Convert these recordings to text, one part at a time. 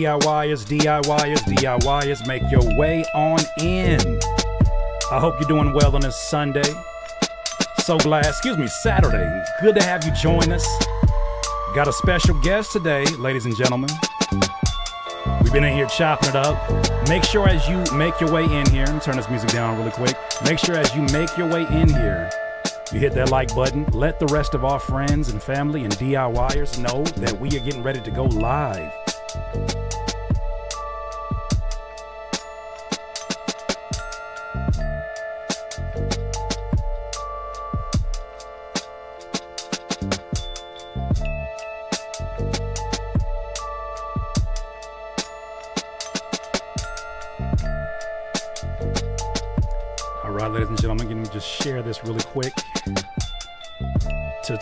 DIYers, DIYers, DIYers, make your way on in. I hope you're doing well on this Sunday. So glad, excuse me, Saturday. Good to have you join us. Got a special guest today, ladies and gentlemen. We've been in here chopping it up. Make sure as you make your way in here, me turn this music down really quick. Make sure as you make your way in here, you hit that like button. Let the rest of our friends and family and DIYers know that we are getting ready to go live.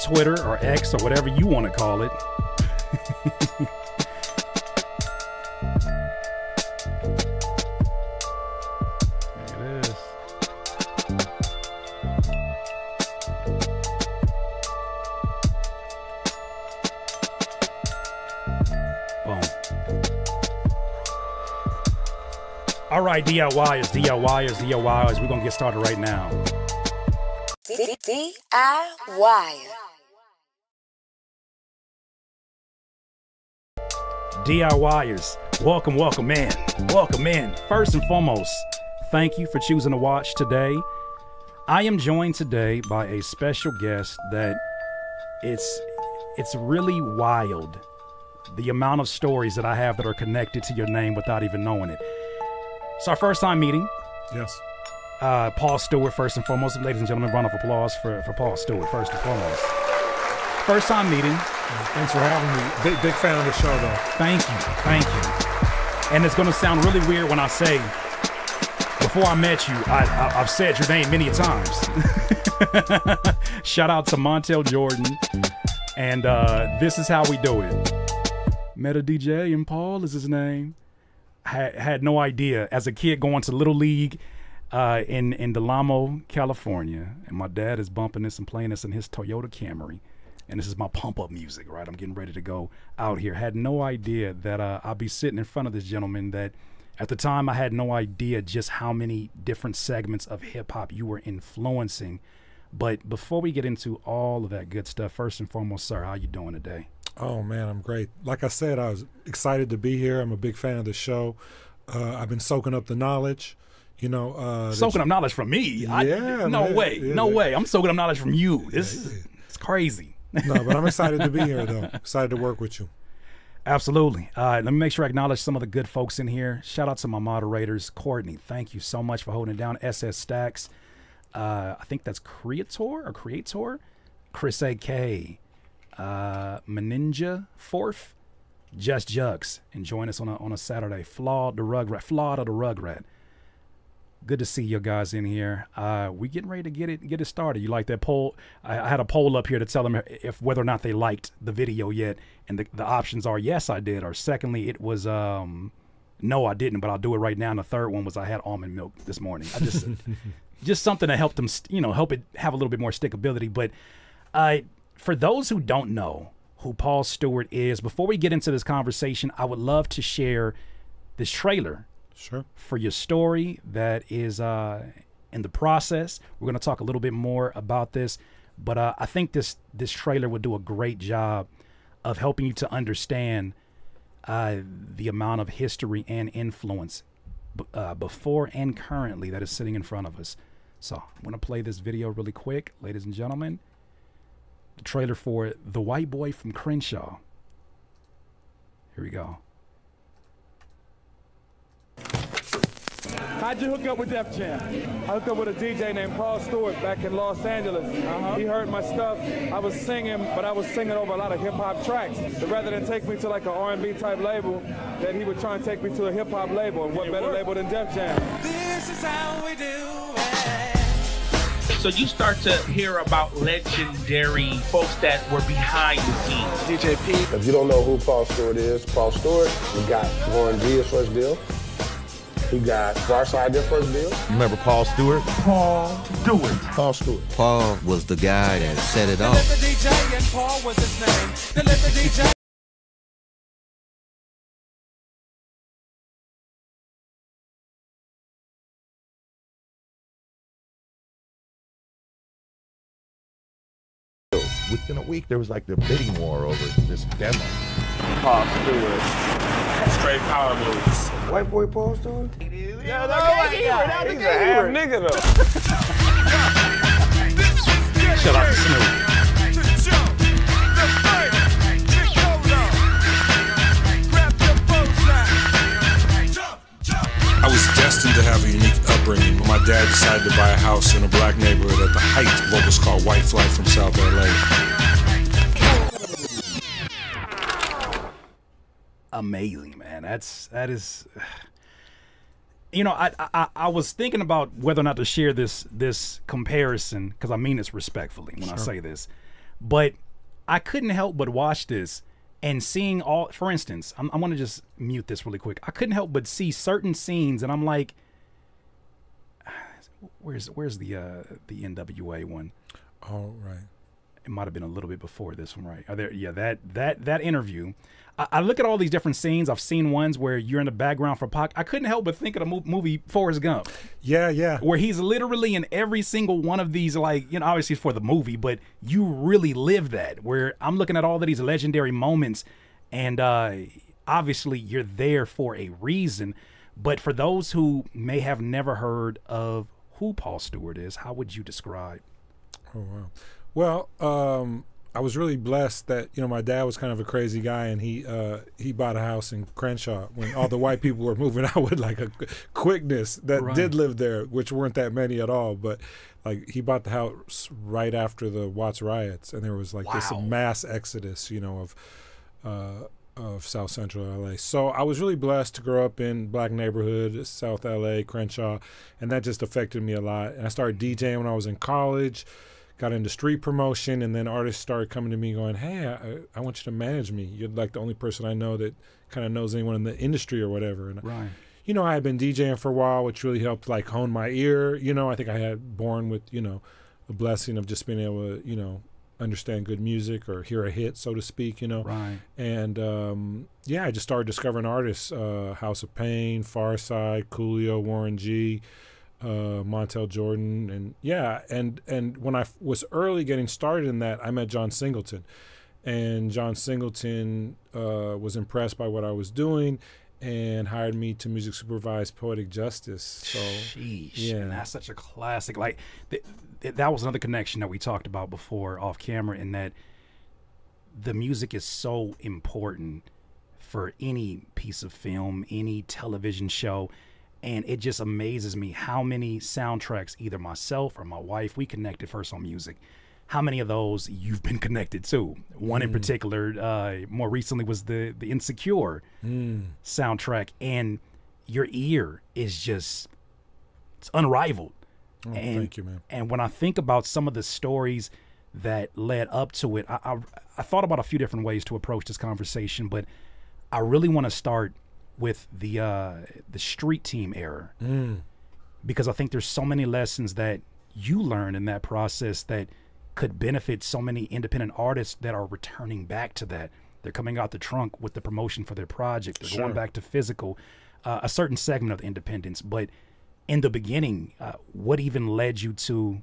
Twitter or X or whatever you want to call it. there it is. Boom. All right, DIYers, DIYers, DIYers. We're going to get started right now. DIY. DIYers, welcome, welcome in. Welcome in. First and foremost, thank you for choosing to watch today. I am joined today by a special guest that it's it's really wild the amount of stories that I have that are connected to your name without even knowing it. It's our first time meeting. Yes. Uh, Paul Stewart, first and foremost. Ladies and gentlemen, round of applause for, for Paul Stewart, first and foremost. First time meeting. Thanks for having me. Big big fan of the show though. Thank you. Thank you. And it's going to sound really weird when I say, before I met you, I, I, I've said your name many times. Shout out to Montel Jordan. And uh, this is how we do it. Meta DJ and Paul is his name. Had, had no idea. As a kid going to Little League uh, in, in Delamo, California, and my dad is bumping this and playing this in his Toyota Camry and this is my pump up music, right? I'm getting ready to go out here. Had no idea that uh, I'd be sitting in front of this gentleman that at the time I had no idea just how many different segments of hip hop you were influencing. But before we get into all of that good stuff, first and foremost, sir, how you doing today? Oh man, I'm great. Like I said, I was excited to be here. I'm a big fan of the show. Uh, I've been soaking up the knowledge. You know, uh, Soaking up knowledge from me? I- Yeah, no man. way. Yeah, no man. way. I'm soaking up knowledge from you. This is it's crazy. No, but I'm excited to be here though. Excited to work with you. Absolutely. Uh, let me make sure I acknowledge some of the good folks in here. Shout out to my moderators. Courtney, thank you so much for holding it down. SS Stacks. Uh, I think that's Creator or Creator. Chris AK. Uh, Meninja Fourth. Just Jugs. And join us on a, on a Saturday. Flawed the Rugrat. Flawed of the Rugrat. Good to see you guys in here. Uh, we getting ready to get it get it started. You like that poll? I, I had a poll up here to tell them if whether or not they liked the video yet, and the, the options are yes, I did, or secondly, it was um, no, I didn't, but I'll do it right now. And the third one was I had almond milk this morning. I just just something to help them, st- you know, help it have a little bit more stickability. But uh, for those who don't know who Paul Stewart is, before we get into this conversation, I would love to share this trailer Sure. for your story that is uh, in the process. We're going to talk a little bit more about this, but uh, I think this this trailer would do a great job of helping you to understand uh, the amount of history and influence uh, before and currently that is sitting in front of us. So I'm going to play this video really quick, ladies and gentlemen. The trailer for The White Boy from Crenshaw. Here we go. How'd you hook up with Def Jam? I hooked up with a DJ named Paul Stewart back in Los Angeles. Uh-huh. He heard my stuff. I was singing, but I was singing over a lot of hip hop tracks. So rather than take me to like an R&B type label, that he would try and take me to a hip hop label. And what better label than Def Jam? This is how we do it. So you start to hear about legendary folks that were behind the scenes. DJ P. If you don't know who Paul Stewart is, Paul Stewart, we got Warren G, his first deal. He got Farside, their first deal. Remember Paul Stewart? Paul Stewart. Paul Stewart. Paul was the guy that set it Deliver off. Within a week there was like the bidding war over this demo. Paul Stewart. Straight power moves. White boy Paul Stewart? Yeah, that's He's a half nigga though. Shout out to Snoop. I was destined to have a unique upbringing. My dad decided to buy a house in a black neighborhood at the height of what was called White Flight from South LA. amazing, man. That's that is. You know, I, I I was thinking about whether or not to share this this comparison because I mean this respectfully when I say this, but I couldn't help but watch this and seeing all. For instance, I'm, I'm gonna just mute this really quick. I couldn't help but see certain scenes, and I'm like, "Where's where's the uh the NWA one?" Oh, right. it might have been a little bit before this one, right? Are there? Yeah, that that that interview. I, I look at all these different scenes. I've seen ones where you're in the background for Pac. I couldn't help but think of the mo- movie Forrest Gump, Yeah, yeah. where he's literally in every single one of these. Like you know, obviously it's for the movie, but you really live that. Where I'm looking at all of these legendary moments, and uh, obviously you're there for a reason. But for those who may have never heard of who Paul Stewart is, how would you describe? Oh wow. Well, um, I was really blessed that you know my dad was kind of a crazy guy, and he uh, he bought a house in Crenshaw when all the white people were moving out with like a quickness that Right. did live there, which weren't that many at all. But like he bought the house right after the Watts riots, and there was like this mass exodus, you know, of uh, of South Central LA. So I was really blessed to grow up in black neighborhood, South LA, Crenshaw, and that just affected me a lot. And I started DJing when I was in college, got into street promotion, and then artists started coming to me going, "Hey, I, I want you to manage me. You're like the only person I know that kind of knows anyone in the industry or whatever." And Right. you know, I had been DJing for a while, which really helped like hone my ear. You know, I think I had born with, you know, a blessing of just being able to, you know, understand good music or hear a hit, so to speak, you know. Right. And um, yeah, I just started discovering artists, uh, House of Pain, Pharcyde, Coolio, Warren G, uh, Montel Jordan, and yeah, and and when I f- was early getting started in that, I met John Singleton, and John Singleton uh, was impressed by what I was doing, and hired me to music supervise Poetic Justice. So Sheesh. yeah. And that's such a classic. Like that was another connection that we talked about before off camera in that the music is so important for any piece of film, any television show. And it just amazes me how many soundtracks either myself or my wife we connected first on music. How many of those you've been connected to? One in particular, uh, more recently was the the Insecure soundtrack, and your ear is just it's unrivaled. Oh, and, thank you, man. And when I think about some of the stories that led up to it, I, I, I thought about a few different ways to approach this conversation, but I really want to start with the uh, the street team era because I think there's so many lessons that you learn in that process that could benefit so many independent artists that are returning back to that. They're coming out the trunk with the promotion for their project. They're Sure. going back to physical, uh, a certain segment of the independence. But in the beginning, uh, what even led you to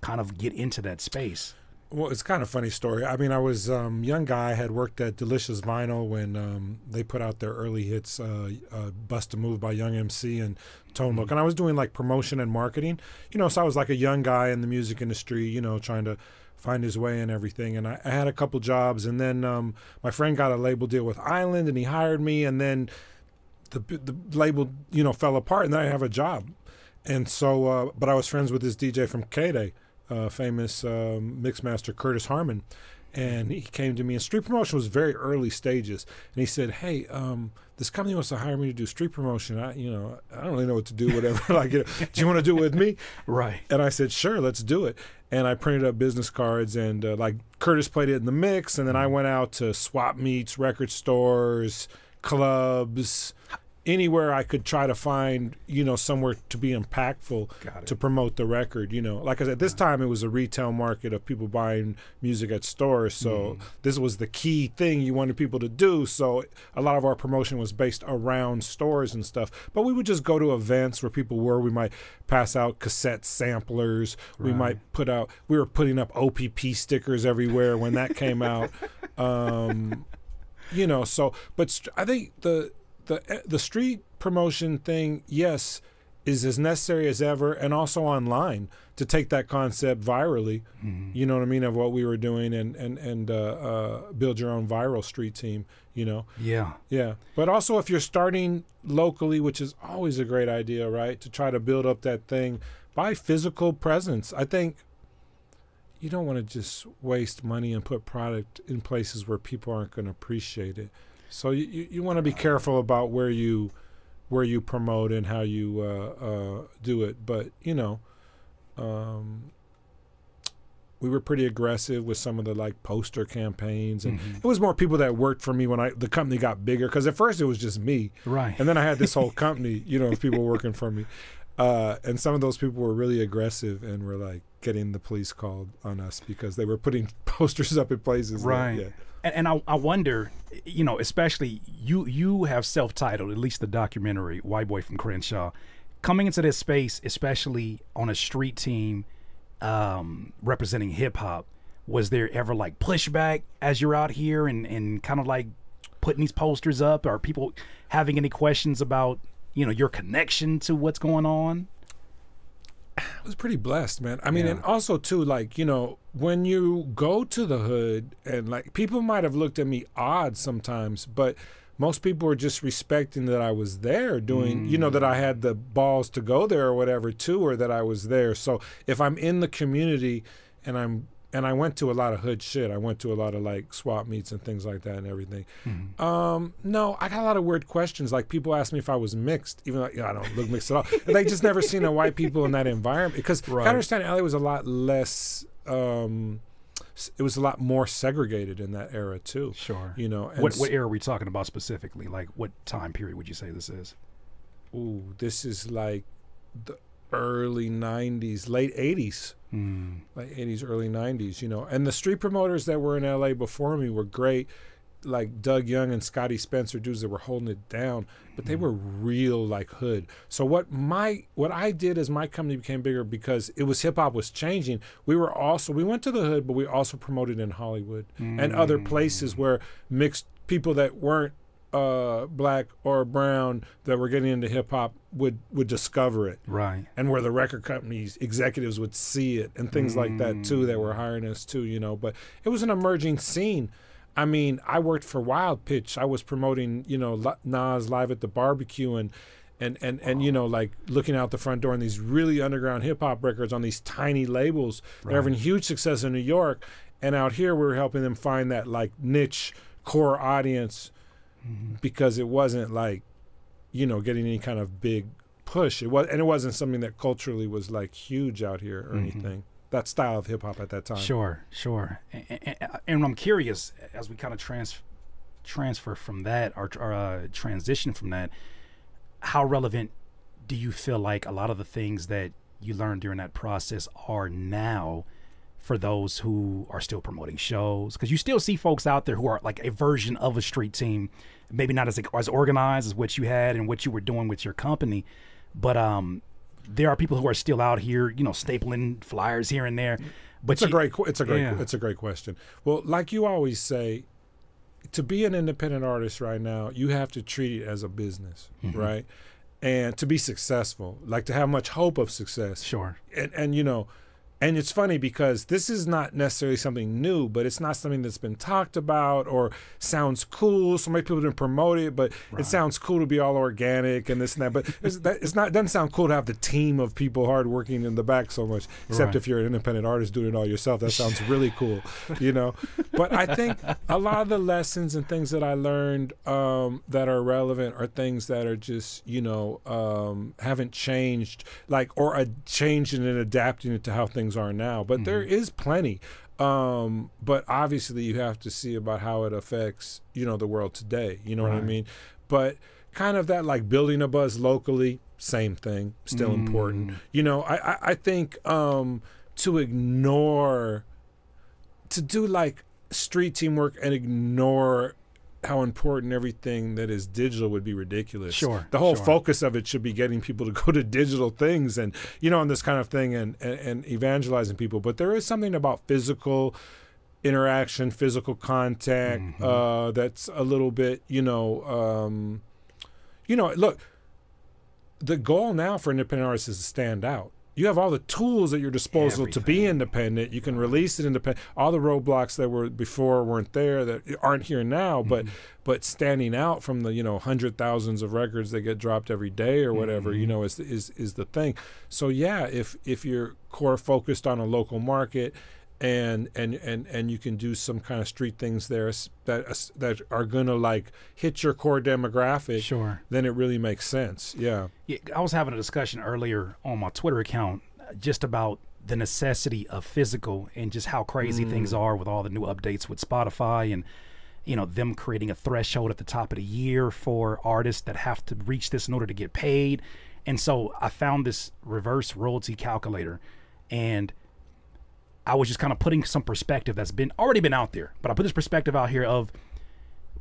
kind of get into that space? Well, it's kind of a funny story. I mean, I was um, young guy. I had worked at Delicious Vinyl when um, they put out their early hits, uh, uh, "Bust a Move" by Young MC and Tone Loc, and I was doing like promotion and marketing. You know, so I was like a young guy in the music industry. You know, trying to find his way and everything. And I, I had a couple jobs, and then um, my friend got a label deal with Island, and he hired me, and then the the label, you know, fell apart, and then I have a job. And so, uh, but I was friends with this DJ from KDAY, uh, famous um, mixmaster Curtis Harmon, and he came to me. And street promotion was very early stages, and he said, "Hey, um, this company wants to hire me to do street promotion. I, you know, I don't really know what to do. Whatever. like, do you want to do it with me?" Right. And I said, sure, let's do it. And I printed up business cards, and uh, like Curtis played it in the mix, and then I went out to swap meets, record stores, clubs. anywhere I could try to find, you know, somewhere to be impactful to promote the record. You know, like I said, this time it was a retail market of people buying music at stores. So Mm-hmm. this was the key thing you wanted people to do. So a lot of our promotion was based around stores and stuff. But we would just go to events where people were. We might pass out cassette samplers. We might put out. We were putting up OPP stickers everywhere when that came out. Um, you know so but st- i think the the eh, the street promotion thing yes is as necessary as ever and also online to take that concept virally. You know what i mean? Of what we were doing and and and uh, uh, build your own viral street team you know? Yeah. yeah. But also if you're starting locally which is always a great idea right to try to build up that thing by physical presence. I think you don't want to just waste money and put product in places where people aren't going to appreciate it. So you, you, you want to be careful about where you where you promote and how you uh, uh, do it. But you know, um, we were pretty aggressive with some of the like poster campaigns, and it was more people that worked for me when I the company got bigger. Because at first it was just me, Right. and then I had this whole company, you know, of people working for me. Uh, and some of those people were really aggressive and were like getting the police called on us because they were putting posters up in places. that- Right. yeah. And, and I, I wonder, you know, especially you you have self-titled, at least the documentary, White Boy from Crenshaw. Coming into this space, especially on a street team um, representing hip hop, was there ever like pushback as you're out here and, and kind of like putting these posters up? Are people having any questions about, you know, your connection to what's going on? I was pretty blessed, man. I mean, Yeah. and also too, like you know, when you go to the hood, and like people might have looked at me odd sometimes, but most people were just respecting that I was there doing, you know, that I mm. had the balls to go there or whatever too, or that I was there. So if I'm in the community, and I'm and I went to a lot of hood shit. I went to a lot of like swap meets and things like that and everything. Um, no, I got a lot of weird questions. Like people asked me if I was mixed, even though you know, I don't look mixed at all. And they just never seen a white people in that environment because Right. I understand LA was a lot less. Um, it was a lot more segregated in that era too. Sure. You know, and What what era are we talking about specifically? Like what time period would you say this is? ooh, this is like the early '90s, late '80s. Hmm. like 80s early 90s you know. And the street promoters that were in la before me were great. Like doug young and scotty spencer dudes that were holding it down but they were real like hood. So what my what i did as my company became bigger because it was hip-hop was changing. We were also we went to the hood but we also promoted in hollywood and other places where mixed people that weren't uh, black or brown that were getting into hip hop would would discover it. Right. and where the record companies executives would see it and things like that too that were hiring us too you know. But it was an emerging scene. I mean i worked for wild pitch. I was promoting you know nas live at the barbecue and and and, and you know like looking out the front door and these really underground hip-hop records on these tiny labels. They're having huge success in new york. And out here we were helping them find that like niche core audience because it wasn't like you know getting any kind of big push. It was and it wasn't something that culturally was like huge out here or anything. That style of hip hop at that time. Sure, sure. And, and I'm curious as we kind of trans transfer from that or, or uh, transition from that, how relevant do you feel like a lot of the things that you learned during that process are now for those who are still promoting shows? Because you still see folks out there who are like a version of a street team, maybe not as as organized as what you had and what you were doing with your company, but um. There are people who are still out here, you know, stapling flyers here and there. But it's a great it's a great Yeah. it's a great question well like you always say to be an independent artist right now you have to treat it as a business Mm-hmm. right and to be successful like to have much hope of success Sure. and, and you know and it's funny because this is not necessarily something new but it's not something that's been talked about or sounds cool. So many people didn't promote it but it sounds cool to be all organic and this and that. But it's, that, it's not it doesn't sound cool to have the team of people hardworking in the back so much except Right. if you're an independent artist doing it all yourself. That sounds really cool you know? But i think a lot of the lessons and things that i learned um, that are relevant are things that are just you know um, haven't changed like or a changing and adapting it to how things are now but there is plenty Um, but obviously, you have to see about how it affects you know the world today. You know what I mean? But kind of that like building a buzz locally, same thing, still important. You know, I I, I think um, to ignore to do like street teamwork and ignore how important everything that is digital would be ridiculous. Sure, The whole sure. focus of it should be getting people to go to digital things and you know and this kind of thing and, and and evangelizing people. But there is something about physical interaction, physical contact Mm-hmm. uh, that's a little bit, you know, um, you know, look, the goal now for independent artists is to stand out. You have all the tools at your disposal to be independent. You can release it independent. All the roadblocks that were before weren't there that aren't here now. But mm-hmm. but standing out from the you know hundred thousands of records that get dropped every day or whatever you mm-hmm. know is is is the thing. So yeah, if if you're core focused on a local market and and and and you can do some kind of street things there that that are gonna like hit your core demographic Sure. then it really makes sense yeah Yeah, I was having a discussion earlier on my Twitter account uh, just about the necessity of physical and just how crazy things are with all the new updates with Spotify and you know them creating a threshold at the top of the year for artists that have to reach this in order to get paid. And so I found this reverse royalty calculator and I was just kind of putting some perspective that's been already been out there, but I put this perspective out here of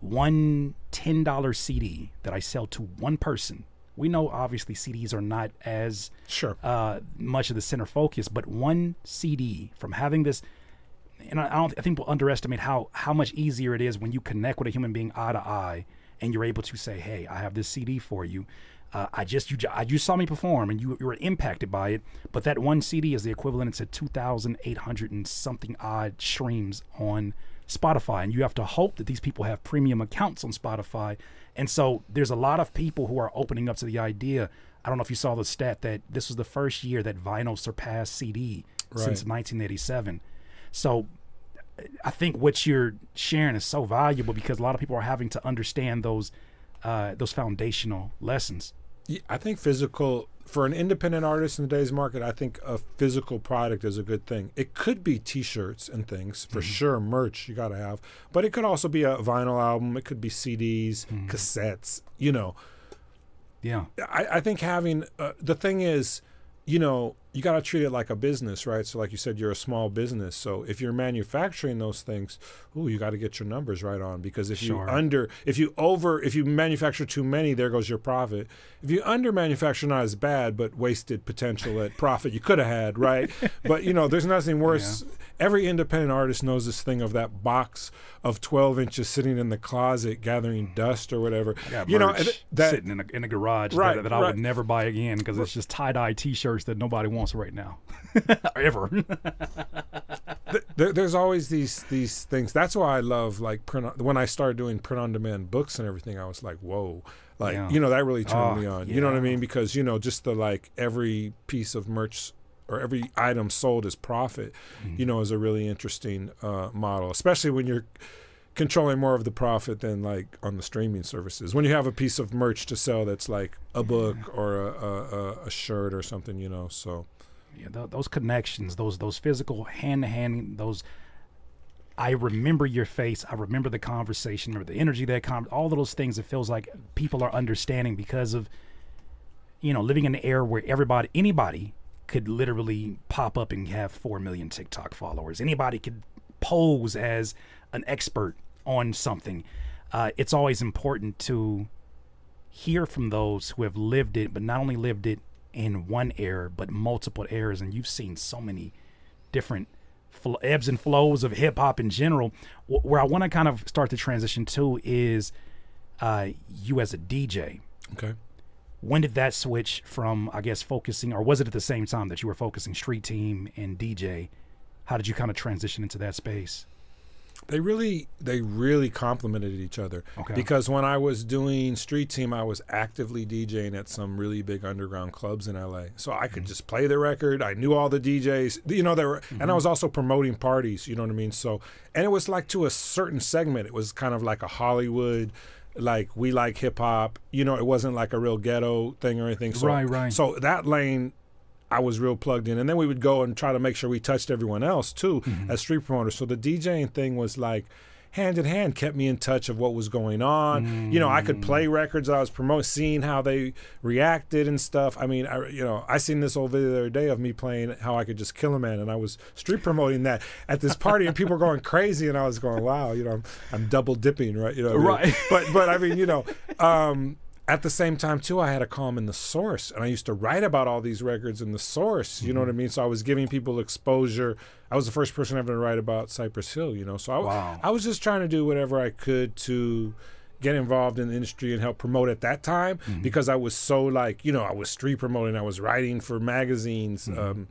one ten dollar CD that I sell to one person. We know obviously CDs are not as sure uh, much of the center focus, but one CD from having this, and I, I don't I think people underestimate how how much easier it is when you connect with a human being eye to eye, and you're able to say, "Hey, I have this CD for you." Uh, I just you you saw me perform and you you were impacted by it, but that one CD is the equivalent to two thousand eight hundred and something odd streams on Spotify, and you have to hope that these people have premium accounts on Spotify, and so there's a lot of people who are opening up to the idea. I don't know if you saw the stat that this was the first year that vinyl surpassed CD since 1987. So I think what you're sharing is so valuable because a lot of people are having to understand those uh, those foundational lessons. Yeah, I think physical for an independent artist in today's market, I think a physical product is a good thing. It could be T-shirts and things for sure, merch you got to have, but it could also be a vinyl album. It could be CDs, cassettes. You know, Yeah, I, I think having uh, the thing is, you know, you got to treat it like a business, right? So, like you said, you're a small business. So, if you're manufacturing those things, ooh, you got to get your numbers right on because if Sure. you under, if you over, if you manufacture too many, there goes your profit. If you under manufacture, not as bad, but wasted potential at profit you could have had, right? but you know, there's nothing worse. Every independent artist knows this thing of that box of 12 inches sitting in the closet gathering dust or whatever. You know, that sitting in a, in a garage that- Right, that, I right. would never buy again because it's just tie dye T-shirts that nobody wants right now, ever. there, there's always these these things. That's why I love like print. On, when I started doing print on demand books and everything, I was like, whoa, like Yeah. you know that really turned Oh, me on. You know what I mean? Because you know just the like every piece of merch or every item sold as profit, Mm-hmm. you know, is a really interesting uh, model, especially when you're controlling more of the profit than like on the streaming services. When you have a piece of merch to sell that's like a book or a, a, a shirt or something, you know. So yeah, th- those connections, those those physical hand to hand, those. I remember your face. I remember the conversation, remember the energy that com- all of those things. It feels like people are understanding because of, you know, living in an era where everybody, anybody, could literally pop up and have four million TikTok followers. Anybody could pose as an expert on something. Uh, it's always important to hear from those who have lived it, but not only lived it in one era, but multiple eras. And you've seen so many different fl- ebbs and flows of hip hop in general. Wh- where I want to kind of start the transition to is uh, you as a DJ. okay. When did that switch from, I guess, focusing, or was it at the same time that you were focusing street team and DJ? How did you kind of transition into that space? They really they really complemented each other. Okay. Because when I was doing street team, I was actively DJing at some really big underground clubs in LA. So I could just play the record. I knew all the DJs. You know, they were and I Mm-hmm. was also promoting parties, you know what I mean? So and it was like to a certain segment. It was kind of like a Hollywood like we like hip hop. You know, it wasn't like a real ghetto thing or anything. So Right, right. So that lane I was real plugged in. And then we would go and try to make sure we touched everyone else too as street promoters. So the DJing thing was like hand in hand, kept me in touch of what was going on. You know, I could play records I was promoting, seeing how they reacted and stuff. I mean, I, you know, I seen this old video the other day of me playing how I could just kill a man, and I was street promoting that at this party, and people were going crazy, and I was going, wow, you know, I'm, I'm double dipping, right? You know, what I mean? Right. But but I mean, you know. Um, at the same time too i had a column in the source and i used to write about all these records in the source you know what i mean? So i was giving people exposure. I was the first person ever to write about cypress hill you know? So I, Wow. I was just trying to do whatever i could to get involved in the industry and help promote at that time because i was so like you know i was street promoting. I was writing for magazines um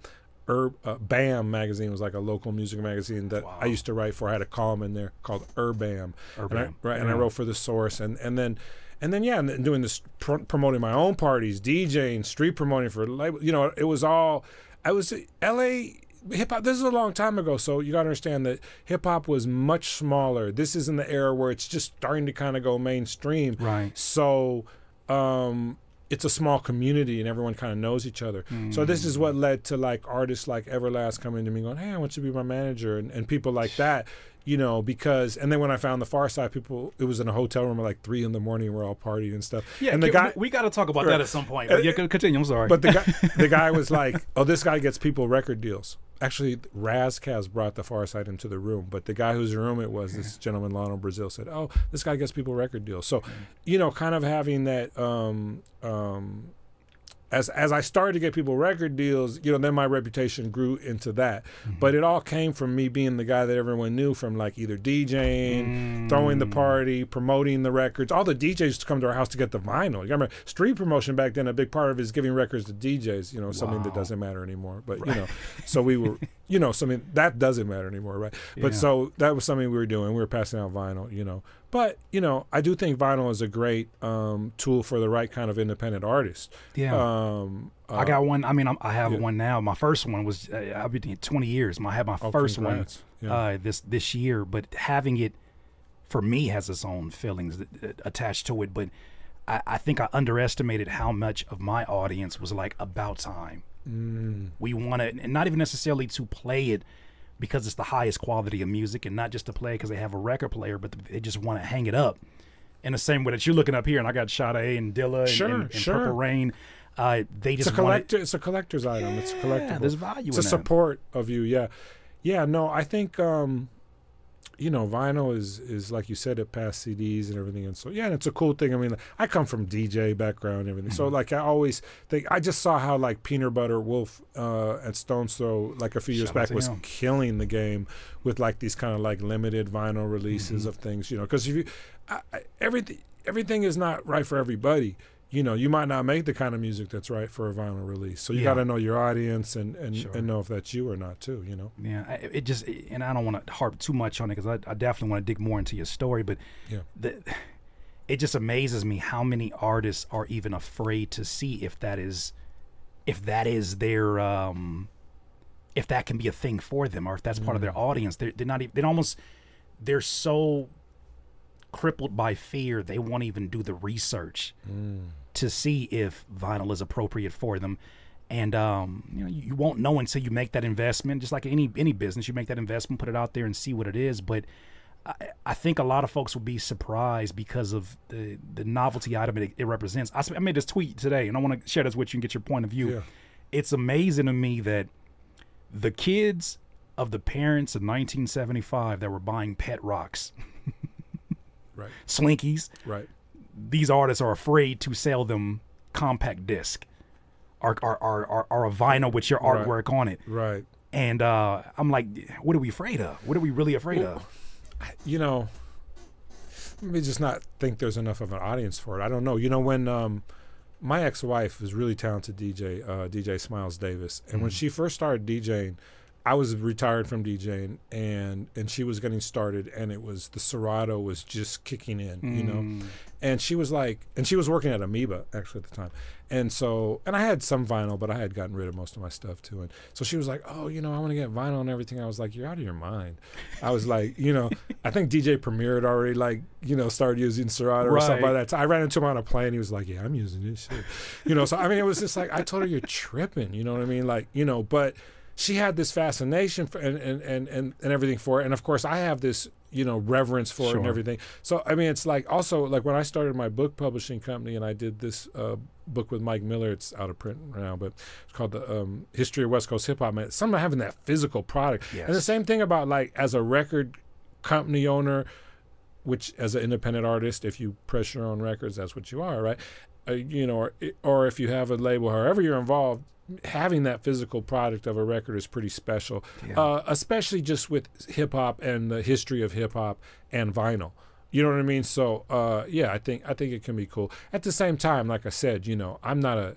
Herb, uh, BAM magazine was like a local music magazine that I used to write for. I had a column in there called Urbam, And I, Urbam, right? And I wrote for the Source, and and then and then yeah, and doing this pr- promoting my own parties, DJing, street promoting for label. You know, it was all. I was L.A. Hip hop. This is a long time ago, so you got to understand that hip hop was much smaller. This is in the era where it's just starting to kind of go mainstream. Right. So. um it's a small community and everyone kind of knows each other. So this is what led to like artists like Everlast coming to me going, "Hey, I want you to be my manager," and, and people like that, you know, because and then when I found the Pharcyde, people it was in a hotel room at like three in the morning, we're all partying and stuff. Yeah, and the we- guy, we got to talk about Right. that at some point. But yeah, con- continue. I'm sorry. but the guy, the guy was like, "Oh, this guy gets people record deals." Actually, Ras Kass brought the Pharcyde into the room, but the guy whose room it was, this gentleman Lionel Brazil, said, "Oh, this guy gets people record deals." So, you know, kind of having that. Um, um, as as I started to get people record deals, you know, then my reputation grew into that. Mm-hmm. But it all came from me being the guy that everyone knew from like either DJing, throwing the mm. party, promoting the records. All the DJs used to come to our house to get the vinyl. You remember street promotion back then? A big part of it is giving records to DJs. You know, something that doesn't matter anymore. But you know, so we were, you know, something that doesn't matter anymore, right? But Yeah. so that was something we were doing. We were passing out vinyl. You know, but you know, I do think vinyl is a great um, tool for the right kind of independent artist. yeah. Um, I uh, got one. I mean, I'm, I have yeah. one now. My first one was uh, I've been doing 20 years. I had my Oh, first congrats. one Yeah. uh, this this year, but having it for me has its own feelings that attached to it. But I, I think I underestimated how much of my audience was like about time. Mm. We want to, and not even necessarily to play it because it's the highest quality of music, and not just to play because they have a record player, but they just want to hang it up. In the same way that you're looking up here, and I got Sade and Dilla and, Sure, and, and sure. Purple Rain. Uh, they it's just a want collector. It's a collector's item. It's collectible. there's value It's a support of you. Yeah, yeah. No, I think um, you know, vinyl is is like you said, it passed CDs and everything, and so yeah, and it's a cool thing. I mean, I come from DJ background and everything, Mm-hmm. so like I always think I just saw how like Peanut Butter Wolf uh, at Stones Throw like a few years Shout back was him. killing the game with like these kind of like limited vinyl releases Mm-hmm. of things, you know, because if you I, I, everything everything is not right for everybody. You know, you might not make the kind of music that's right for a vinyl release. So you Yeah. got to know your audience and and, Sure. and know if that's you or not too. You know. Yeah, I- it just and I don't want to harp too much on it because I, I definitely want to dig more into your story, but Yeah. the, it just amazes me how many artists are even afraid to see if that is if that is their um if that can be a thing for them or if that's part of Mm. their audience. They're, they're not even they're almost they're so crippled by fear they won't even do the research Mm. To see if vinyl is appropriate for them. And um, you know, you, won't know until you make that investment. Just like any any business, you make that investment, put it out there, and see what it is. But I, I think a lot of folks will be surprised because of the the novelty item it, it represents. I made this tweet today, and I want to share this with you and get your point of view. Yeah. It's amazing to me that the kids of the parents of 1975 that were buying pet rocks, Right. slinkies, Right. These artists are afraid to sell them compact disc or, or, or, or, or a vinyl with your Right. artwork on it. Right. And uh, I'm like, what are we afraid of? What are we really afraid of? You know, let me just not think there's enough of an audience for it. I don't know. You know, when um, my ex-wife was really talented DJ, uh, DJ Smiles Davis, and when she first started DJing, I was retired from DJing, and and she was getting started, and it was the Serato was just kicking in, you Mm. know, and she was like, and she was working at Amoeba actually at the time, and so and I had some vinyl, but I had gotten rid of most of my stuff too, and so she was like, oh, you know, I want to get vinyl and everything. I was like, you're out of your mind. I was like, you know, I think DJ Premier had already like, you know, started using Serato or something like that. So I ran into him on a plane. He was like, yeah, I'm using this shit, you know. So I mean, it was just like I told her you're tripping, you know what I mean? Like, you know, but she had this fascination for and and and and, and everything for it. And of course i have this you know reverence for it and everything. So i mean it's like also like when i started my book publishing company and i did this uh, book with mike miller it's out of print now but it's called the um, history of west coast hip-hop man something having that physical product. And the same thing about like as a record company owner which as an independent artist if you press your own records that's what you are right? Uh, you know or, or if you have a label however you're involved having that physical product of a record is pretty special Yeah. uh, especially just with hip-hop and the history of hip-hop and vinyl. You know what i mean? So uh, yeah i think i think it can be cool. At the same time like i said you know i'm not a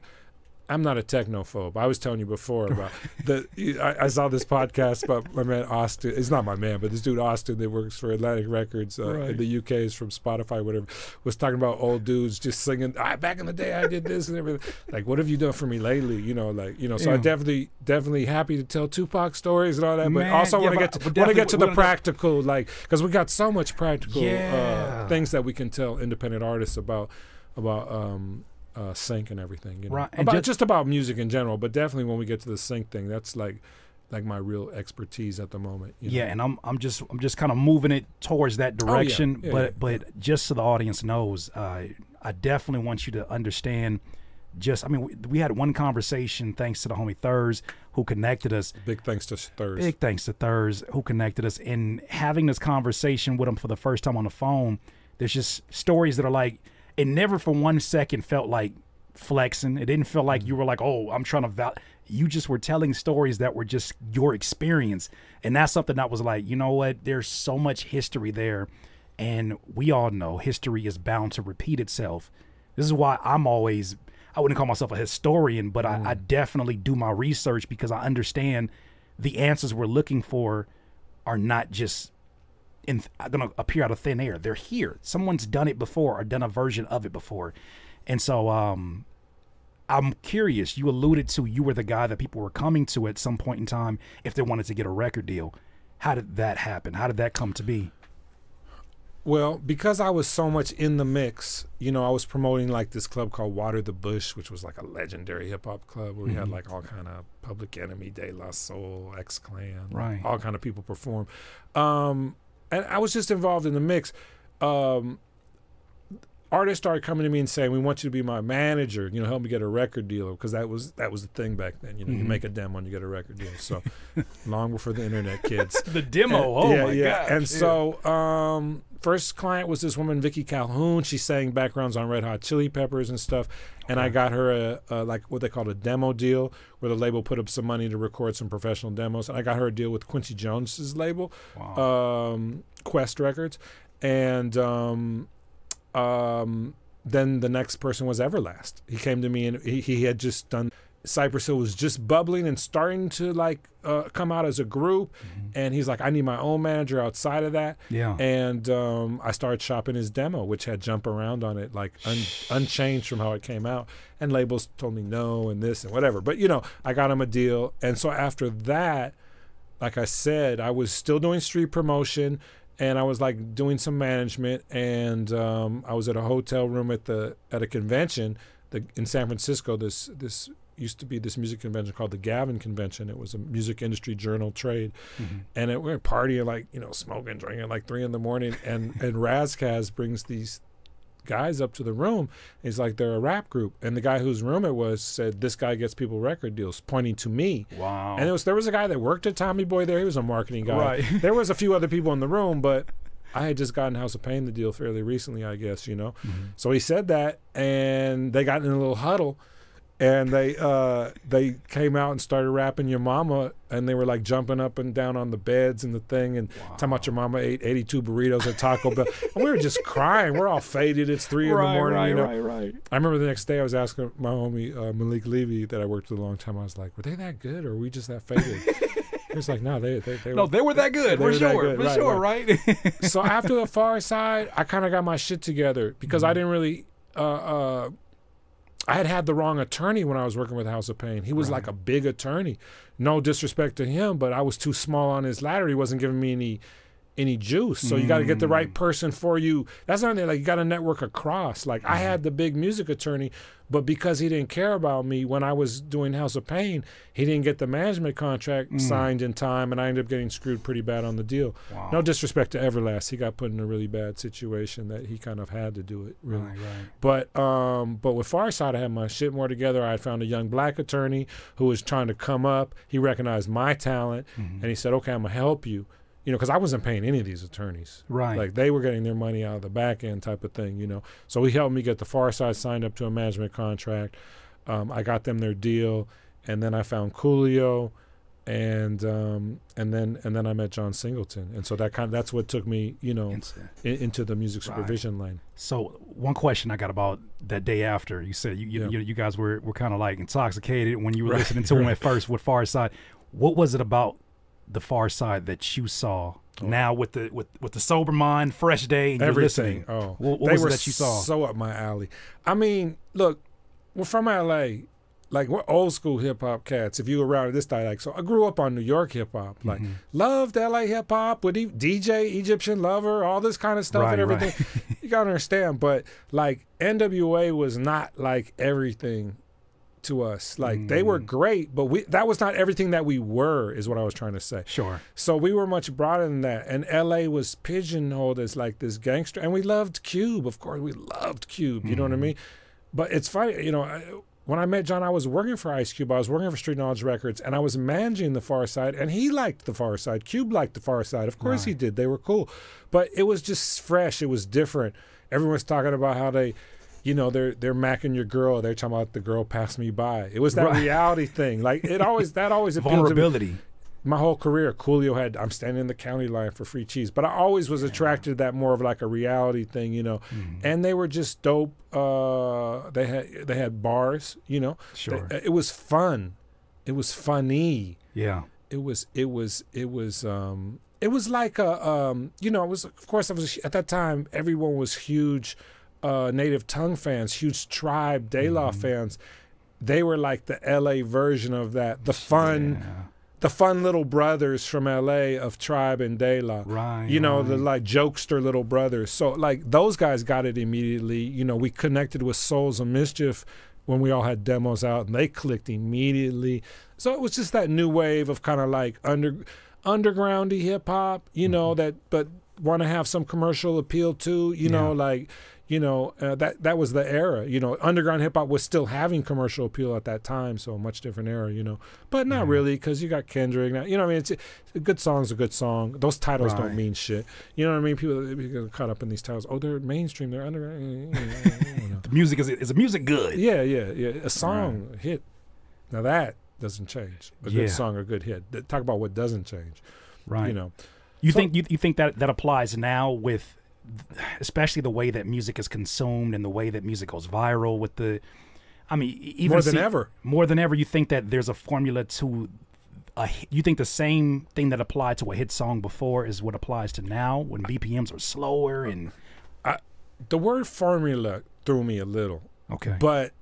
I'm not a technophobe. I was telling you before about the. I, I saw this podcast about my man Austin. It's not my man, but this dude Austin that works for Atlantic Records uh, in the UK is from Spotify, whatever. Was talking about old dudes just singing. I, back in the day, I did this and everything. Like, what have you done for me lately? You know, like you know. So I Yeah. definitely, definitely happy to tell Tupac stories and all that, but Man, also yeah, want to get to want to get to the get- practical, like because we got so much practical Yeah. uh, things that we can tell independent artists about about um uh sync and everything you know Right, about, ju- just about music in general but definitely when we get to the sync thing that's like like my real expertise at the moment you Yeah, know? and I'm I'm just I'm just kind of moving it towards that yeah. direction. Yeah, but yeah. but just so the audience knows, uh, I definitely want you to understand. Just I mean, we, we had one conversation thanks to the homie Thurs who connected us. big thanks to Thurs. Big thanks to Thurs who connected us. And having this conversation with him for the first time on the phone, there's just stories that are like, it never for one second felt like flexing. It didn't feel like mm-hmm. you were like, oh, I'm trying to val. You just were telling stories that were just your experience. And that's something that was like, you know what? There's so much history there. And we all know history is bound to repeat itself. This is why I'm always, I wouldn't call myself a historian, but I, I mm. definitely do my research because I understand the answers we're looking for are not just in going to appear out of thin air. They're here. Someone's done it before or done a version of it before. And so um I'm curious. You alluded to you were the guy that people were coming to at some point in time if they wanted to get a record deal. How did that happen? How did that come to be? Well, because I was so much in the mix, you know, I was promoting like this club called Water the Bush, which was like a legendary hip hop club where we Mm-hmm. had like all kind of Public Enemy, De La Soul, X Clan, Right. all kind of people perform. Um, and I was just involved in the mix. Um, artists started coming to me and saying, "We want you to be my manager. You know, help me get a record deal." Because that was that was the thing back then. You know, you Mm-hmm. make a demo and you get a record deal. So long before the internet, kids. The demo. And- yeah, Yeah. And so, um, first client was this woman, Vicky Calhoun. She sang backgrounds on Red Hot Chili Peppers and stuff. And I got her a, a like what they called a demo deal, where the label put up some money to record some professional demos. And I got her a deal with Quincy Jones's label, um, Quest Records, and um, um, then the next person was Everlast. He came to me and he, he had just done Cypress Hill was just bubbling and starting to like uh, come out as a group, and he's like, I need my own manager outside of that. Yeah. And um, I started shopping his demo, which had Jump Around on it, like un- unchanged from how it came out. And labels told me no and this and whatever. But you know, I got him a deal, and so after that, like I said, I was still doing street promotion and I was like doing some management and um, I was at a hotel room at the at a convention the, in San Francisco this this used to be this music convention called the Gavin Convention. It was a music industry journal trade, and it, we were partying like you know smoking, drinking like three in the morning, and and Ras Kass brings these guys up to the room. He's like, they're a rap group, and the guy whose room it was said, "This guy gets people record deals," pointing to me. Wow. And it was there was a guy that worked at Tommy Boy there. He was a marketing guy. Right. there was a few other people in the room, but I had just gotten House of Pain the deal fairly recently, I guess, you know. Mm-hmm. So he said that, and they got in a little huddle, and they uh, they came out and started rapping "Your Mama," and they were like jumping up and down on the beds and the thing, and talking about your mama ate 82 burritos at Taco Bell, and we were just crying. We're all faded. It's three in the morning, you know. right. I remember the next day I was asking my homie uh, Malik Levy that I worked with a long time. I was like, "Were they that good, or were we just that faded?" It's like no, they they, they No, they were that good for were sure, good, for right, sure, right? so after the Pharcyde, I kind of got my shit together because Mm-hmm. I didn't really. Uh, uh, I had had the wrong attorney when I was working with House of Pain. He was like a big attorney. No disrespect to him, but I was too small on his ladder. He wasn't giving me any any juice. So you got to get the right person for you. That's not like you got to network across. Like I Mm-hmm. had the big music attorney, but because he didn't care about me when I was doing House of Pain, he didn't get the management contract Mm. signed in time, and I ended up getting screwed pretty bad on the deal. Wow. No disrespect to Everlast, he got put in a really bad situation that he kind of had to do it. Really. right, right. But um, but with Pharcyde, I had my shit more together. I had found a young black attorney who was trying to come up. He recognized my talent, Mm-hmm. and he said, "Okay, I'm gonna help you." You know, because I wasn't paying any of these attorneys. Right. Like they were getting their money out of the back end type of thing. You know, so he helped me get the Pharcyde signed up to a management contract. Um, I got them their deal, and then I found Coolio, and um, and then and then I met John Singleton, and so that kind of, that's what took me, you know, It's- in, into the music Right. supervision line. So one question I got about that day after you said you you, Yeah. you, you guys were, were kind of like intoxicated when you were Right, listening to him right. at first with Pharcyde. What was it about the Pharcyde that you saw now with the with with the sober mind, fresh day, and you're Everything. listening? Oh, what, what they was were it that you saw? so up my alley. I mean, look, we're from LA. Like we're old school hip hop cats. If you were around this dialect, so I grew up on New York hip hop. Like Mm-hmm. loved LA hip hop with DJ Egyptian Lover, all this kind of stuff Right, and right. everything. you gotta understand, but like NWA was not like everything to us. Like they Mm. were great, but we that was not everything that we were. Is what I was trying to say. Sure. So we were much broader than that. And LA was pigeonholed as like this gangster. And we loved Cube. Of course, we loved Cube. You know what I mean? But it's funny, you know, I, when I met John, I was working for Ice Cube. I was working for Street Knowledge Records, and I was managing the Pharcyde, and he liked the Pharcyde. Cube liked the Pharcyde. Of course he did. They were cool. But it was just fresh. It was different. Everyone's talking about how they you know, they're they're macking your girl. They're talking about the girl passed me by. It was that Right. reality thing. Like it always that always appealed to me Vulnerability. my whole career, Coolio had I'm standing in the county line for free cheese, but I always was attracted to that more of like a reality thing, you know. Mm-hmm. And they were just dope. Uh, they had they had bars, you know. Sure. They- it was fun. It was funny. Yeah. It was it was it was um it was like a um you know it was of course I was at that time everyone was huge uh native tongue fans, huge tribe De La Mm-hmm. fans. They were like the LA version of that. The fun Yeah. the fun little brothers from LA of Tribe and De La. Right, You know, the like jokester little brothers. So like those guys got it immediately. You know, we connected with Souls of Mischief when we all had demos out and they clicked immediately. So it was just that new wave of kind of like under undergroundy hip hop, you know, Mm-hmm. that but want to have some commercial appeal too, you know, like you know uh, that that was the era you know underground hip hop was still having commercial appeal at that time so a much different era you know but not Mm-hmm. really because you got kendrick now you know what i mean it's a good song's a good song those titles Right. don't mean shit you know what i mean people they get caught up in these titles oh they're mainstream they're underground you know. The music is is the music good? yeah yeah yeah a song a hit now that doesn't change a Yeah. good song a good hit talk about what doesn't change Right. you know You So- think you, you think that that applies now with especially the way that music is consumed and the way that music goes viral with the I mean even More than see- ever. more than ever you think that there's a formula to a you think the same thing that applied to a hit song before is what applies to now when BPMs are slower and the word formula threw me a little okay but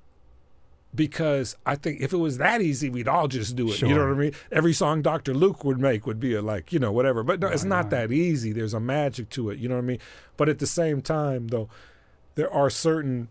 because I think if it was that easy, we'd all just do it. You know what I mean? Every song Dr. Luke would make would be a like, you know, whatever. But no, it's not right. that easy. There's a magic to it. You know what I mean? But at the same time, though, there are certain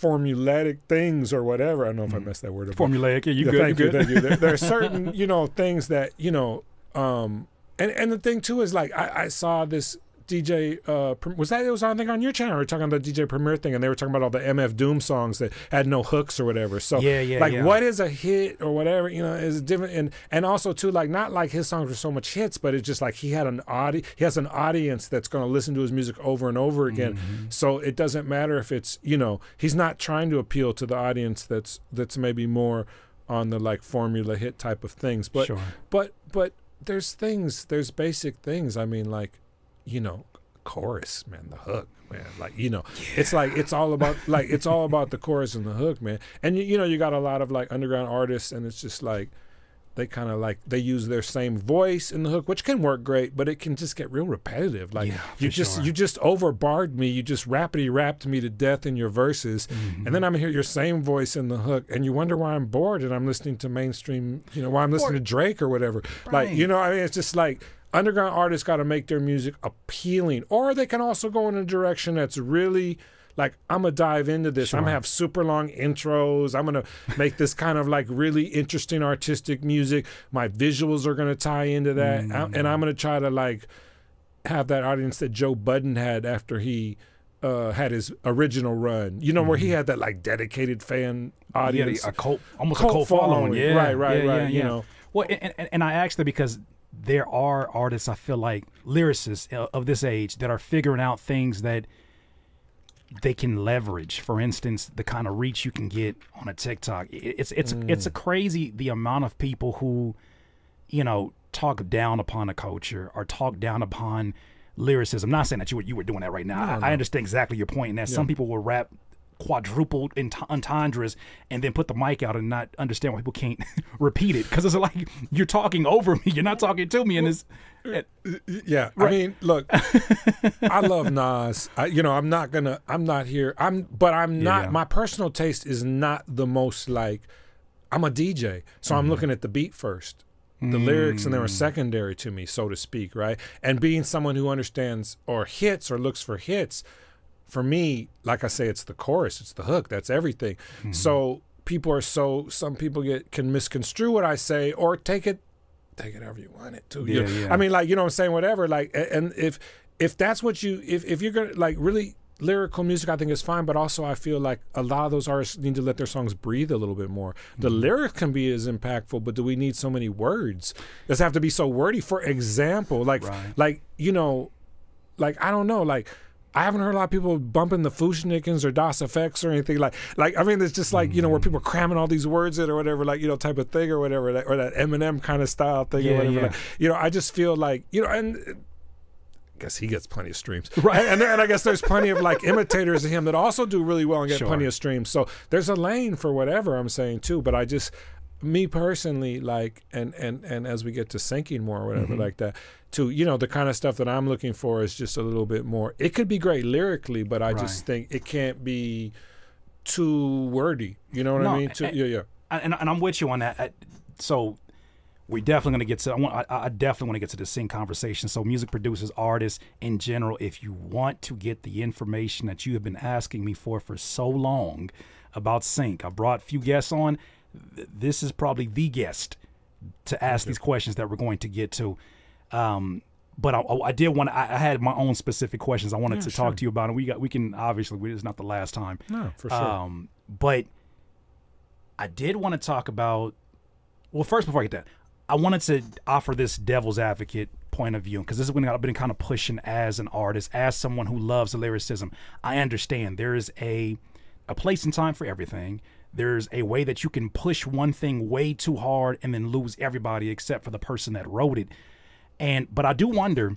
formulaic things or whatever. I don't know if I messed that word up. formulaic yeah you Yeah, good thank you you, good thank you. There, there are certain, you know, things that you know, um, and and the thing too is like I, I saw this DJ uh, was that it was I think on your channel we were talking about the DJ Premier thing, and they were talking about all the MF Doom songs that had no hooks or whatever. So Yeah, yeah, like yeah. what is a hit or whatever, you know, is different, and and also too like not like his songs were so much hits, but it's just like he had an audi he has an audience that's going to listen to his music over and over again. Mm-hmm. So it doesn't matter if it's you know he's not trying to appeal to the audience that's that's maybe more on the like formula hit type of things, but Sure. but but there's things there's basic things. I mean like you know chorus man the hook man like you know it's like it's all about like it's all about the chorus and the hook man and you, you know you got a lot of like underground artists and it's just like they kind of like they use their same voice in the hook, which can work great, but it can just get real repetitive. Like Yeah, you just sure. you just overbarred me. You just rappity rapped me to death in your verses, Mm-hmm. and then I'm hear your same voice in the hook, and you wonder why I'm bored and I'm listening to mainstream. You know why I'm listening to Drake or whatever. Like you know, I mean, it's just like underground artists got to make their music appealing, or they can also go in a direction that's really like I'm gonna dive into this. I'm gonna have super long intros. I'm gonna make this kind of like really interesting artistic music. My visuals are gonna tie into that, Mm. and I'm gonna try to like have that audience that Joe Budden had after he. Uh, had his original run, you know, where he had that like dedicated fan Mm-hmm. Yeah, audience. a cult, almost Cult a cult following. following. Yeah, Right, right, yeah, right, yeah, you yeah. know. Well, and, and, and I asked that because there are artists I feel like lyricists of this age that are figuring out things that they can leverage. For instance, the kind of reach you can get on a TikTok. It- It's it's it's a Mm. crazy the amount of people who, you know, talk down upon a culture or talk down upon lyricism. I'm not saying that you were you were doing that right now. I, I understand exactly your point, and that some people will rap quadrupled ent- entendres and then put the mic out and not understand why people can't repeat it because it's like you're talking over me you're not talking to me and it's it- Yeah, I mean, look, I love Nas. I, you know, I'm not gonna, I'm not here. I'm, but I'm not. yeah. My personal taste is not the most like. I'm a DJ, so Mm-hmm. I'm looking at the beat first. The lyrics and they Mm. were secondary to me, so to speak, right? And being someone who understands or hits or looks for hits, for me, like I say, it's the chorus, it's the hook, that's everything. Mm-hmm. So people are so some people get can misconstrue what I say or take it take it however you want it to. You Yeah, know? yeah. I mean, like you know, what I'm saying whatever. Like, and if if that's what you if if you're gonna like really lyrical music, I think is fine. But also, I feel like a lot of those artists need to let their songs breathe a little bit more. The Mm-hmm. lyric can be as impactful, but do we need so many words? Does it have to be so wordy? For example, like Right. like you know, like I don't know, like. I haven't heard a lot of people bumping the Fu-Schnickens or Das EFX or anything like like I mean it's just like you know where people are cramming all these words in or whatever like you know type of thing or whatever that, or that Eminem kind of style thing Yeah, or whatever yeah. like, you know I just feel like you know and I guess he gets plenty of streams right and, and I guess there's plenty of like imitators of him that also do really well and get Sure. plenty of streams so there's a lane for whatever I'm saying too but I just me personally like and and and as we get to syncing more or whatever Mm-hmm. like that to you know the kind of stuff that i'm looking for is just a little bit more it could be great lyrically but i just think it can't be too wordy you know what i mean too, I- yeah yeah and, and I'm with you on that. I- So we're definitely going to get to. I, want, I, I definitely want to get to the sync conversation. So music producers, artists in general, if you want to get the information that you have been asking me for for so long about sync, I brought a few guests on. Th- This is probably the guest to ask these questions that we're going to get to. Um, but I, I did want. I, I had my own specific questions I wanted to talk to you about, and we got. We can obviously. We, it's not the last time. no for sure Um, but I did want to talk about. Well, first, before I get that, I wanted to offer this devil's advocate point of view because this is when I've been kind of pushing as an artist, as someone who loves lyricism. I understand there is a a place and time for everything. There's a way that you can push one thing way too hard and then lose everybody except for the person that wrote it. And but I do wonder,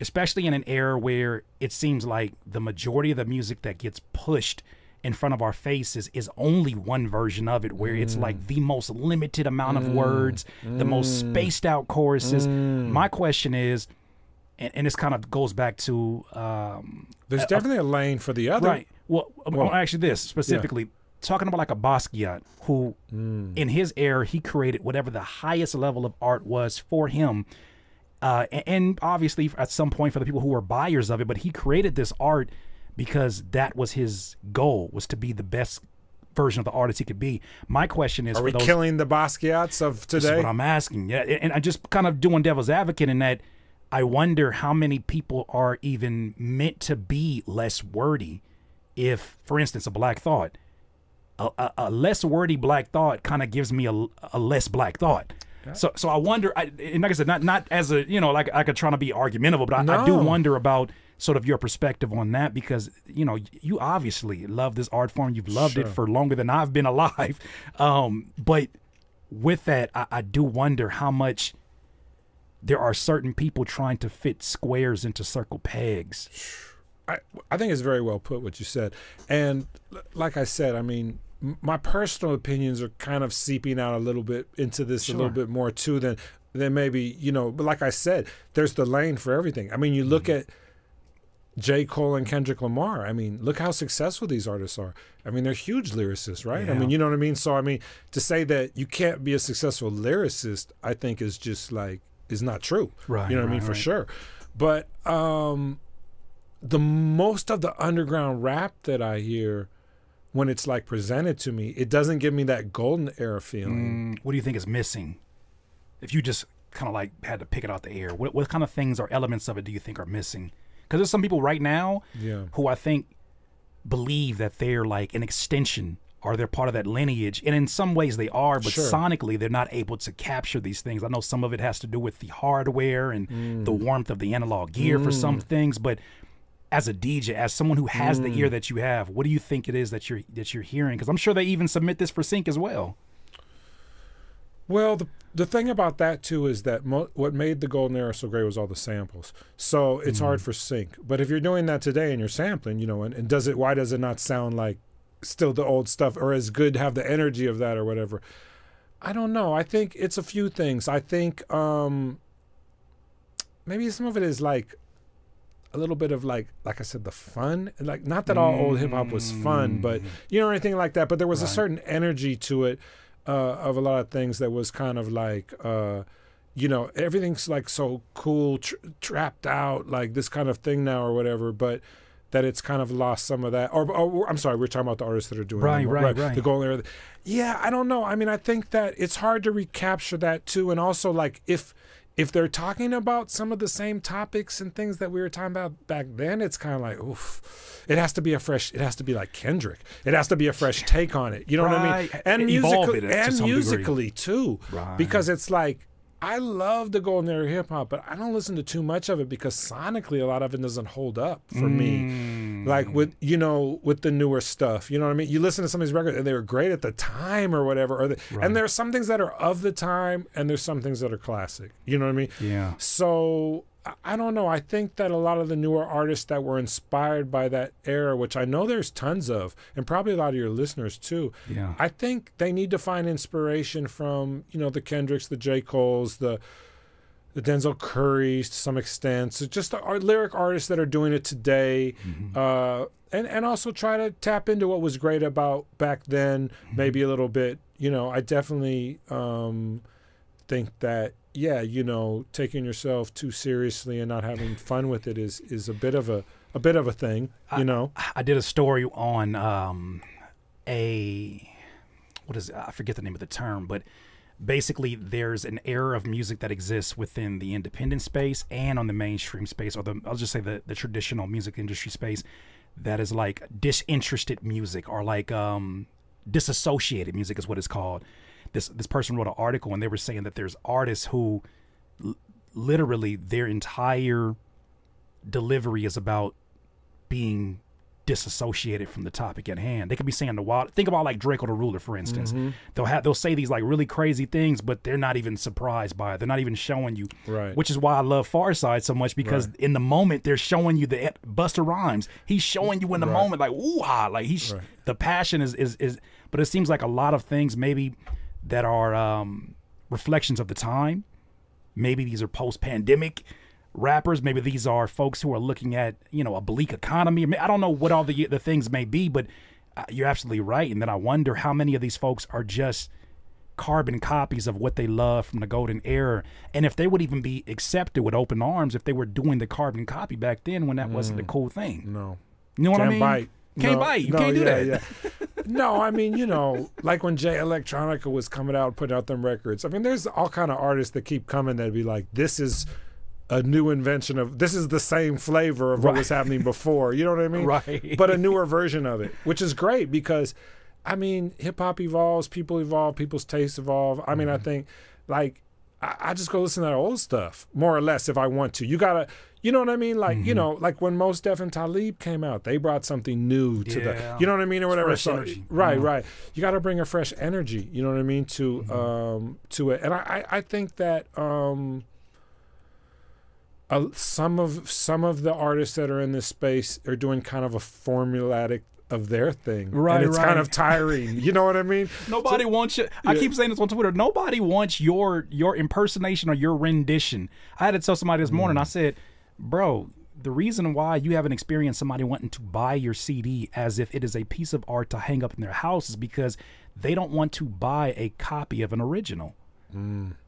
especially in an era where it seems like the majority of the music that gets pushed in front of our faces is only one version of it, where it's like mm. the most limited amount of words, mm. the most mm. spaced out choruses. My question is, and, and this kind of goes back to um, there's uh, uh, definitely a lane for the other Right. Well, Well, well actually, this specifically talking about like a Basquiat, who in his era he created whatever the highest level of art was for him, uh, a- and, obviously at some point for the people who were buyers of it. But he created this art because that was his goal was to be the best version of the artist he could be. My question is are for we those killing the basquiats of this is today what I'm asking. Yeah, and I just kind of doing devil's advocate in that I wonder how many people are even meant to be less wordy. If, for instance, a black thought, a, a, a less wordy black thought kind of gives me a, a less black thought. So, so I wonder. I, and like I said, not not as a you know like I could try to be argumentative, but I, I do wonder about sort of your perspective on that because you know you obviously love this art form. You've loved it for longer than I've been alive. Um, but with that, I, I do wonder how much there are certain people trying to fit squares into circle pegs. I, I think it's very well put what you said and like i said i mean my personal opinions are kind of seeping out a little bit into this a little bit more too than than maybe you know. But like I said, there's the lane for everything. I mean, you look Mm-hmm. at J. Cole and Kendrick Lamar. I mean, look how successful these artists are. I mean, they're huge lyricists, right? I mean, you know what I mean? So, I mean, to say that you can't be a successful lyricist, I think is just like, is not true. Right, You know what I right, mean? For right. sure. But um, the most of the underground rap that I hear when it's like presented to me, it doesn't give me that golden era feeling. Mm, what do you think is missing? If you just kind of like had to pick it out the air, what what kind of things or elements of it do you think are missing? Because there's some people right now Yeah. who I think believe that they're like an extension or they're part of that lineage, and in some ways they are, but Sure. sonically they're not able to capture these things. I know some of it has to do with the hardware and the Mm. warmth of the analog gear for some things, but as a DJ, as someone who has the Mm. ear that you have, what do you think it is that you're that you're hearing? Because I'm sure they even submit this for sync as well. Well, the the thing about that too is that mo- what made the golden era so great was all the samples. So it's hard for sync. But if you're doing that today and you're sampling, you know, and, and does it? Why does it not sound like still the old stuff or as good? Have the energy of that or whatever? I don't know. I think it's a few things. I think um, maybe some of it is like a little bit of like like I said the fun like not that all old hip hop was fun but you know anything like that but there was a certain energy to it uh, of a lot of things that was kind of like uh, you know everything's like so cool tr- trapped out like this kind of thing now or whatever but that it's kind of lost some of that or, or I'm sorry we're talking about the artists that are doing it Right, right, right. the golden era. Yeah I don't know. I mean I think that it's hard to recapture that too and also like if if they're talking about some of the same topics and things that we were talking about back then, it's kind of like, oof. It has to be a fresh. It has to be like Kendrick. It has to be a fresh take on it. You know what I mean? And musically, and some degree. musically too, Right. because it's like I love the golden era hip hop, but I don't listen to too much of it because sonically a lot of it doesn't hold up for Mm. me. Like with you know with the newer stuff, you know what I mean. You listen to some of these records and they were great at the time or whatever, or the, and there are some things that are of the time and there's some things that are classic. You know what I mean? Yeah. So I- don't know. I think that a lot of the newer artists that were inspired by that era, which I know there's tons of, and probably a lot of your listeners too. Yeah. I think they need to find inspiration from you know the Kendricks, the J Cole's, the the Denzel Currys to some extent. So just the art, lyric artists that are doing it today, uh, and and also try to tap into what was great about back then, maybe a little bit. You know, I definitely um, think that yeah, you know, taking yourself too seriously and not having fun with it is is a bit of a a bit of a thing. You know, I did a story on um, a what is it? I forget the name of the term, but basically there's an era of music that exists within the independent space and on the mainstream space, or the I'll just say the the traditional music industry space that is like disinterested music or like um, disassociated music is what it's called. This this person wrote an article and they were saying that there's artists who l- literally their entire delivery is about being disassociated from the topic at hand. They could be saying the wild. Think about like Drakeo the Ruler, for instance. Mm-hmm. They'll have they'll say these like really crazy things, but they're not even surprised by it. They're not even showing you. Right. Which is why I love Pharcyde so much because in the moment they're showing you the Busta Rhymes. He's showing you in the Right. moment like ooh ha, like he's Right. the passion is is is. But it seems like a lot of things maybe that are um, reflections of the time. Maybe these are post-pandemic rappers. Maybe these are folks who are looking at you know a bleak economy. I don't know what all the the things may be but uh, you're absolutely right. And then i wonder how many of these folks are just carbon copies of what they love from the golden era. And if they would even be accepted with open arms if they were doing the carbon copy back then when that wasn't the cool thing. No. you know what can't i mean? bite. can't No, bite. You no, can't do yeah, that. yeah. no, I mean, you know, like when Jay Electronica was coming out, putting out them records. I mean, there's all kind of artists that keep coming that be like, this is a new invention of this is the same flavor of what was happening before. You know what I mean? Right. But a newer version of it, which is great because, I mean, hip hop evolves, people evolve, people's tastes evolve. I mean, I Mm-hmm. think like I, I just go listen to that old stuff more or less if I want to. You gotta, you know what I mean? Like Mm-hmm. you know, like when Mos Def and Talib came out, they brought something new to the, you know what I mean, or whatever. Fresh So- energy, right, yeah. right. You got to bring a fresh energy. You know what I mean to Mm-hmm. um to it, and I I, I think that um. Uh, some of some of the artists that are in this space are doing kind of a formulatic of their thing. Right, and it's right. kind of tiring. You know what I mean? Nobody wants you. I yeah. keep saying this on Twitter. Nobody wants your your impersonation or your rendition. I had to tell somebody this morning. Mm. I said, "Bro, the reason why you haven't experienced somebody wanting to buy your CD as if it is a piece of art to hang up in their house is because they don't want to buy a copy of an original."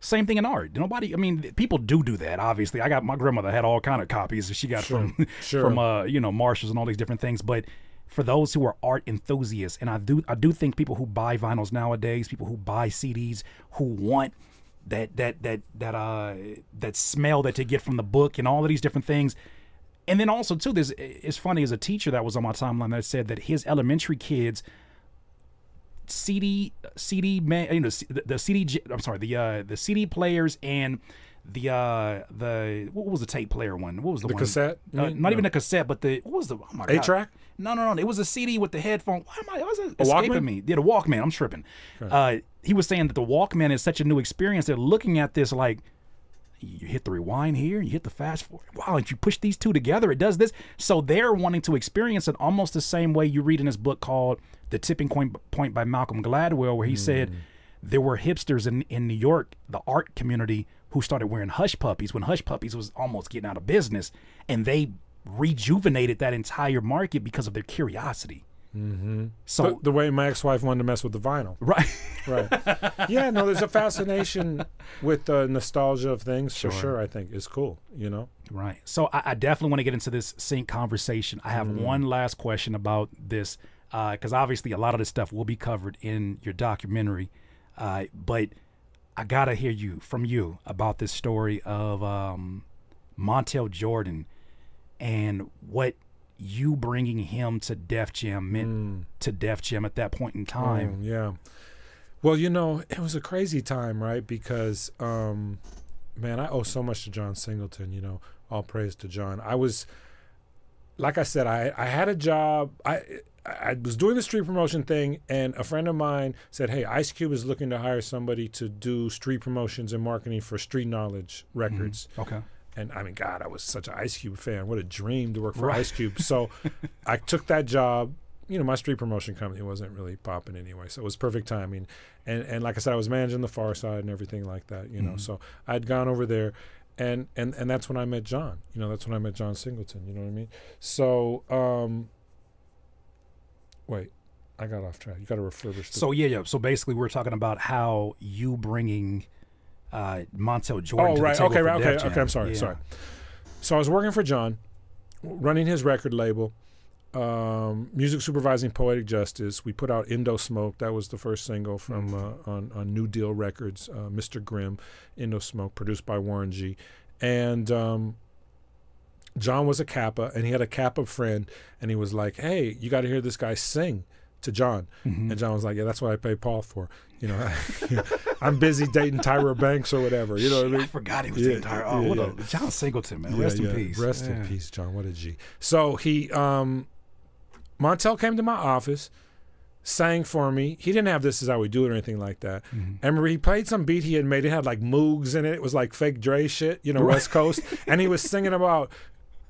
Same thing in art. Nobody. I mean, people do do that. Obviously, I got my grandmother had all kind of copies that she got from sure. from uh you know Marshalls and all these different things. But for those who are art enthusiasts, and I do I do think people who buy vinyls nowadays, people who buy CDs, who want that that that that uh that smell that they get from the book and all of these different things. And then also too, there's it's funny as a teacher that was on my timeline that said that his elementary kids CD CD man you know the, the CD I'm sorry the uh the CD players and the uh the what was the tape player one what was the, The one cassette, uh, mean? not even a cassette but the what was the oh my Eight track? no no no it was a CD with the headphone why am I why is it A escaping Walkman? me yeah the Walkman I'm tripping uh he was saying that the Walkman is such a new experience they're looking at this like you hit the rewind here, you hit the fast forward. Wow, if you push these two together, it does this. So they're wanting to experience it almost the same way you read in this book called The Tipping Point Point by Malcolm Gladwell, where he said there were hipsters in, in New York, the art community, who started wearing hush puppies when hush puppies was almost getting out of business. And they rejuvenated that entire market because of their curiosity. Mm-hmm. So the, the way my ex-wife wanted to mess with the vinyl. right. Right. yeah, no, there's a fascination with the nostalgia of things for sure. I think is cool. You know. Right. So I, I definitely want to get into this sync conversation. I have one last question about this because obviously a lot of this stuff will be covered in your documentary, uh, but I gotta hear you from you about this story of um, Montel Jordan and what you bringing him to Def Jam meant to Def Jam at that point in time. Mm, yeah. Well, you know, it was a crazy time, right? Because, um, man, I owe so much to John Singleton. You know, all praise to John. I was, like I said, I I had a job. I I was doing the street promotion thing, and a friend of mine said, "Hey, Ice Cube is looking to hire somebody to do street promotions and marketing for Street Knowledge Records." Okay. And I mean, God, I was such an Ice Cube fan. What a dream to work for Ice Cube. So I took that job. You know, my street promotion company wasn't really popping anyway, so it was perfect timing. And and like I said, I was managing the Pharcyde and everything like that. You know, so I'd gone over there, and and and that's when I met John. You know, that's when I met John Singleton. You know what I mean? So, um, wait, I got off track. You got to refurbish. The, So yeah, yeah. So basically, we're talking about how you bringing uh, Montel Jordan. Oh right, okay, right, okay, Jam. okay. I'm sorry, Yeah. sorry. So I was working for John, running his record label, um, music supervising Poetic Justice. We put out Indo Smoke. That was the first single from Mm-hmm. uh, on, on New Deal Records, uh, Mista Grimm, Indo Smoke, produced by Warren G. And um, John was a Kappa, and he had a Kappa friend, and he was like, "Hey, you got to hear this guy sing." To John, Mm-hmm. and John was like, "Yeah, that's what I pay Paul for." You know, I'm busy dating Tyra Banks or whatever. You know what I mean? I forgot he was Yeah, the entire. Oh, yeah, what yeah. a John Singleton, man. Rest in peace. Rest in peace, John. What a G. So he, um, Montel came to my office, sang for me. He didn't have "This Is How We Do It" or anything like that. Mm-hmm. I remember he played some beat he had made. It had like Moogs in it. It was like fake Dre shit, you know, West Coast. And he was singing about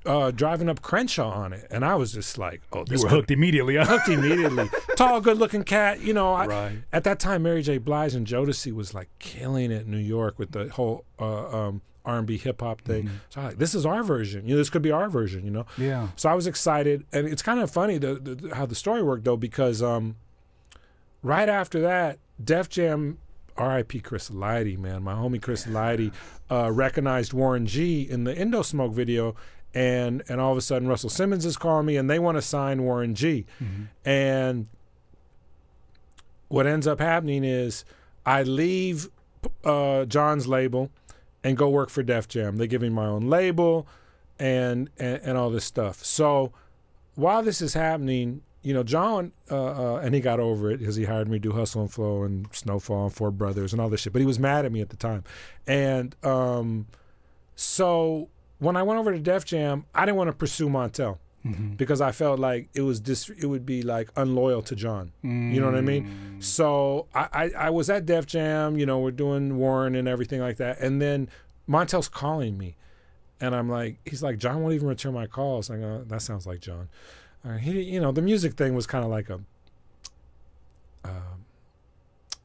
uh, driving up Crenshaw on it, and I was just like, "Oh, You this were hooked immediately. Hooked immediately. Tall, good-looking cat. You know, I, Right. at that time, Mary J. Blige and Jodeci was like killing it in New York with the whole uh, um, R&B hip hop thing. So I like, this is our version. You know, this could be our version. You know. Yeah. So I was excited, and it's kind of funny the, the, how the story worked though, because um, right after that, Def Jam. R.I.P. Chris Lighty, man. My homie Chris Lighty uh, recognized Warren G in the Indo Smoke video, and and all of a sudden Russell Simmons is calling me, and they want to sign Warren G. And what ends up happening is I leave uh, John's label and go work for Def Jam. They give me my own label and, and and all this stuff. So while this is happening, you know, John uh, uh, and he got over it because he hired me to do Hustle and Flow and Snowfall and Four Brothers and all this shit. But he was mad at me at the time, and um, so when I went over to Def Jam, I didn't want to pursue Montel mm-hmm. because I felt like it was dis- it would be like unloyal to John. You know what I mean? Mm. So I, I, I was at Def Jam, you know, we're doing Warren and everything like that. And then Montel's calling me. And I'm like, he's like, John won't even return my calls. I go, that sounds like John. or he, you know, the music thing was kind of like a, um,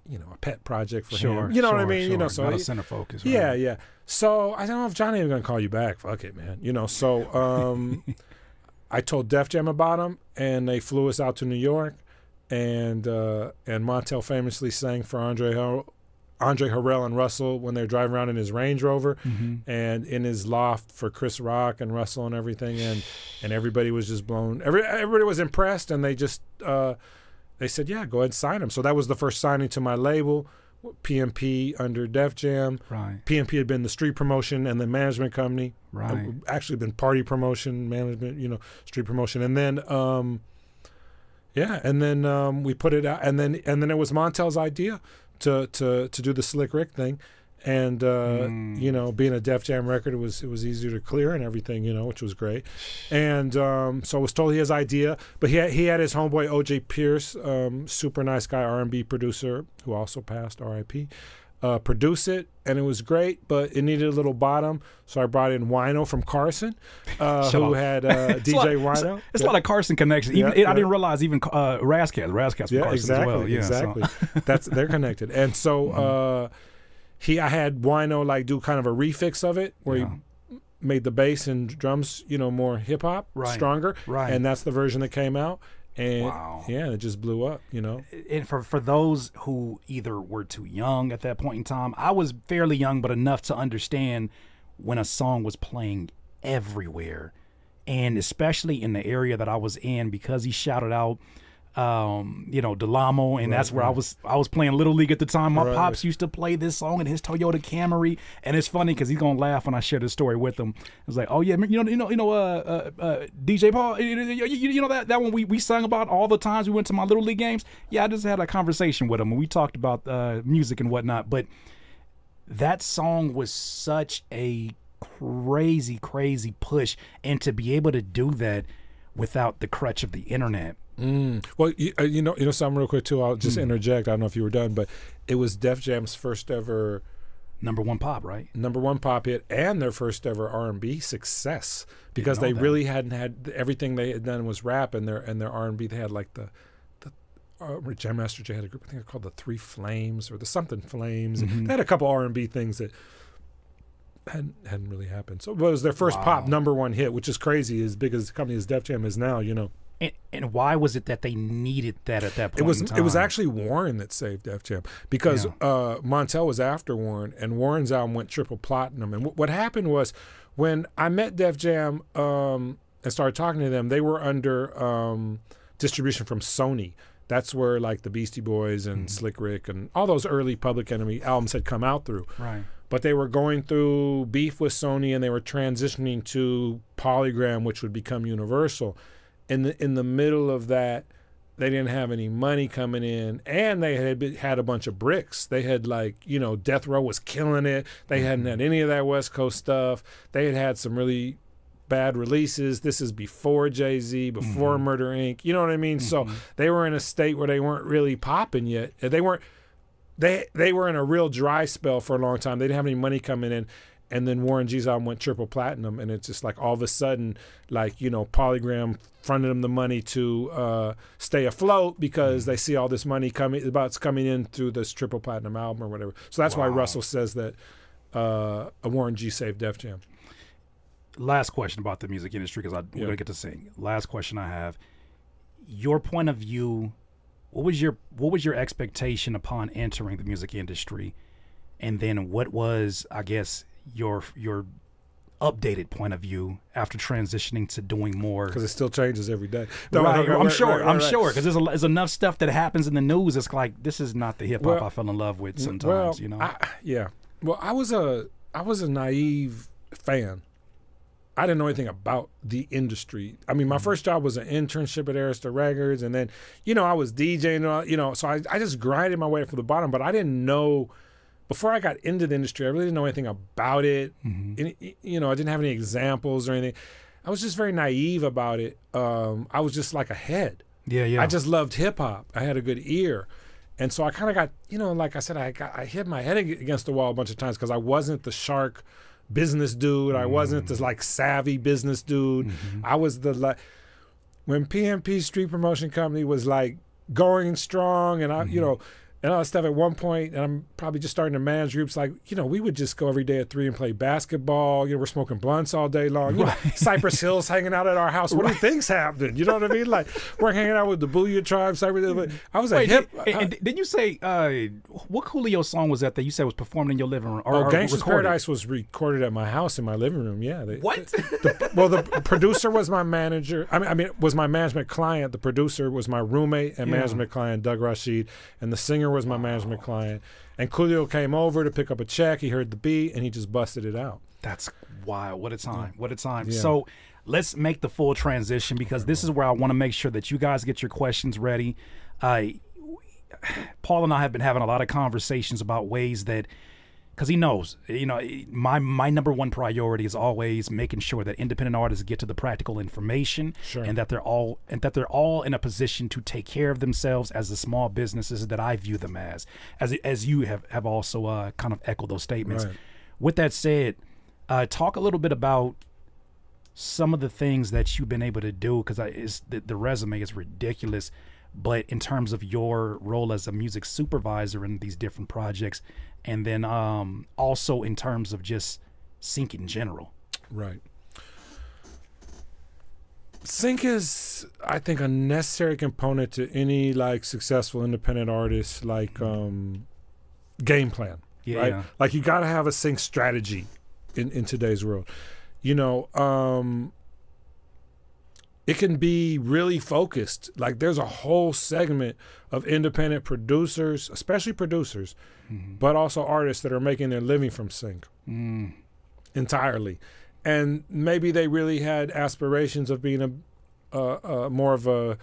you know, a pet project for Sure. him. You know what I sure, mean? You know, so not a center focus. yeah, right. yeah. So I don't know if Johnny was gonna call you back. Fuck it, man. You know. So um, I told Def Jam about him, and they flew us out to New York, and uh, and Montel famously sang for Andre Har- Andre Harrell and Russell when they're driving around in his Range Rover, Mm-hmm. and in his loft for Chris Rock and Russell and everything, and and everybody was just blown. Every everybody was impressed, and they just uh, they said, yeah, go ahead and sign him. So that was the first signing to my label. PMP under Def Jam. Right. PMP had been the street promotion and the management company. Right. Uh, Actually, been party promotion, management, you know, street promotion, and then, um, yeah, and then um, we put it out, and then and then it was Montel's idea to to to do the Slick Rick thing, and uh, you know, being a Def Jam record, it was it was easier to clear and everything, you know, which was great, and um, so it was totally his idea. But he had, he had his homeboy Oji Pierce, um, super nice guy, R&B producer who also passed, R.I.P. Uh, produce it, and it was great, but it needed a little bottom, so I brought in Wino from Carson, uh, who out. had uh, It's a lot- DJ it's- Wino. It's a lot of Carson connections. Even Yeah, I didn't realize even uh, Ras Kass, Razzcast from yeah, Carson exactly, as well. Yeah, so- Mm-hmm. exactly. That's they're connected, and so uh, he, I had Wino like do kind of a refix of it, where Yeah. he made the bass and drums, you know, more hip hop, Right, stronger, right. and that's the version that came out, and Wow. yeah, it just blew up, you know. and for for those who either were too young at that point in time, I was fairly young, but enough to understand when a song was playing everywhere, and especially in the area that I was in because he shouted out, um, you know, Delamo, and that's where I was. I was playing little league at the time. My Right. pops used to play this song in his Toyota Camry, and it's funny because he's gonna laugh when I share this story with him. It's like, oh yeah, you know, you know, you know, uh, uh, uh DJ Paul, you, you- know that that one we we sung about all the times we went to my little league games. Yeah, I just had a conversation with him and we talked about uh, music and whatnot, but that song was such a crazy, crazy push, and to be able to do that without the crutch of the internet. Well, you, uh, you know, you know something real quick too. I'll just interject. I don't know if you were done, but it was Def Jam's first ever Number one pop, right? number one pop hit and their first ever R and B success because they that. really hadn't had everything they had done was rap and their and their R and B. They had like the the uh, Jam Master Jay had a group. I think they're called the Three Flames or the something Flames. Mm-hmm. They had a couple R and B things that. Hadn't, hadn't really happened. So it was their first pop number one hit, which is crazy, as big as the company as Def Jam is now. You know, And, and why was it that they needed that at that point? it was it was actually Warren that saved Def Jam because Yeah. uh, Montel was after Warren, and Warren's album went triple platinum. And what happened was when I met Def Jam um, and started talking to them, they were under um, distribution from Sony. That's where like the Beastie Boys and Slick Rick and all those early Public Enemy albums had come out through right. But they were going through beef with Sony and they were transitioning to Polygram, which would become Universal. In the in the middle of that, they didn't have any money coming in, and they had had a bunch of bricks. They had like you know Death Row was killing it. They hadn't mm-hmm. had any of that West Coast stuff. They had had some really bad releases. This is before Jay Z, before mm-hmm. Murder Inc. You know what I mean? So mm-hmm. they were in a state where they weren't really popping yet. They weren't they they were in a real dry spell for a long time. They didn't have any money coming in. And then Warren G's album went triple platinum, and it's just like all of a sudden, like you know, Polygram fronted them the money to uh, stay afloat because they see all this money coming about coming in through this triple platinum album or whatever. So that's why Russell says that uh, a Warren G saved Def Jam. last question about the music industry because Yeah. gonna get to sing. Last question I have: Your point of view. What was your What was your expectation upon entering the music industry, and then what was, I guess, your your updated point of view after transitioning to doing more? because it still changes every day. No, Right, I'm right, sure. right, I'm sure because there's, there's enough stuff that happens in the news. It's like this is not the hip hop Well, I fell in love with. Sometimes, well, you know. I, yeah. Well, I was a I was a naive fan. I didn't know anything about the industry. I mean, my Mm-hmm. first job was an internship at Arista Records, and then, you know, I was DJing, all- you know, so I, I just grinded my way from the bottom. But I didn't know before I got into the industry. I really didn't know anything about it. Any, you know, I didn't have any examples or anything. I was just very naive about it. Um, I was just like a head. yeah, yeah. I just loved hip hop. I had a good ear. And so I kind of got, you know, like I said, I got, I hit my head against the wall a bunch of times because I wasn't the shark business dude. I wasn't this like savvy business dude. Mm-hmm. I was the like, when PMP Street Promotion Company was like going strong, and I, you know, and all that stuff at one point, and I'm probably just starting to manage groups. Like, you know, we would just go every day at three and play basketball. You know, we're smoking blunts all day long. You know, Cypress Hills hanging out at our house. What do you think's happening? You know what I mean? Like, we're hanging out with the Boo-Yaa Tribe. Cypress Hills. I was Wait, hip. did, and, and did you say uh, what Coolio song was that that you said was performed in your living room? Or, Oh, Gangsta's? Paradise was recorded at my house in my living room. Yeah. They, What? the, well, the producer was my manager. I mean, I mean, was my management client. The producer was my roommate and Yeah. management client, Doug Rasheed, and the singer was my management client. And Coolio came over to pick up a check. He heard the beat and he just busted it out. That's wild. What a time. What a time. Yeah. So let's make the full transition because this is where I want to make sure that you guys get your questions ready. Uh, Paul and I have been having a lot of conversations about ways that because he knows, you know, my my number one priority is always making sure that independent artists get to the practical information Sure. and that they're all and that they're all in a position to take care of themselves as the small businesses that I view them as, as as you have have also uh, kind of echoed those statements. Right. With that said, uh, talk a little bit about some of the things that you've been able to do because is the, the resume is ridiculous but in terms of your role as a music supervisor in these different projects and then um, also in terms of just sync in general Right. Sync is, I think, a necessary component to any like successful independent artist, like um, game plan. Yeah. Right. Like you got to have a sync strategy in in today's world. You know, um, it can be really focused. Like there's a whole segment of independent producers, especially producers, but also artists that are making their living from sync mm. entirely. And maybe they really had aspirations of being a, a, a more of a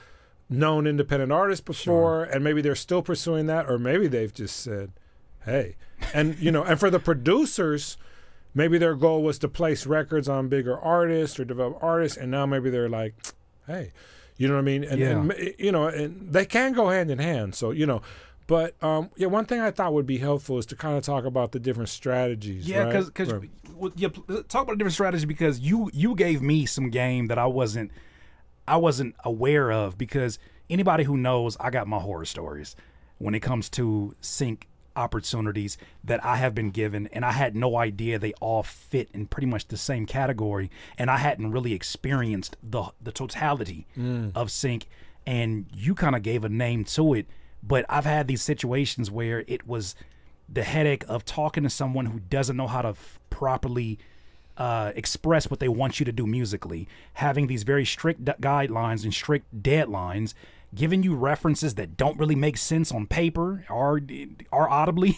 known independent artist before, and maybe they're still pursuing that, or maybe they've just said, "Hey," and you know, and for the producers, maybe their goal was to place records on bigger artists or develop artists, and now maybe they're like, "Hey," you know what I mean? And, and Yeah. you know, and they can go hand in hand. So you know. But um, yeah, one thing I thought would be helpful is to kind of talk about the different strategies. yeah right? because Right. yeah, talk about a different strategy because you you gave me some game that i wasn't i wasn't aware of because anybody who knows i got my horror stories when it comes to sync opportunities that i have been given and i had no idea they all fit in pretty much the same category and i hadn't really experienced the the totality of sync and you kind of gave a name to it but i've had these situations where it was the headache of talking to someone who doesn't know how to properly uh, express what they want you to do musically, having these very strict d- guidelines and strict deadlines, giving you references that don't really make sense on paper or or audibly,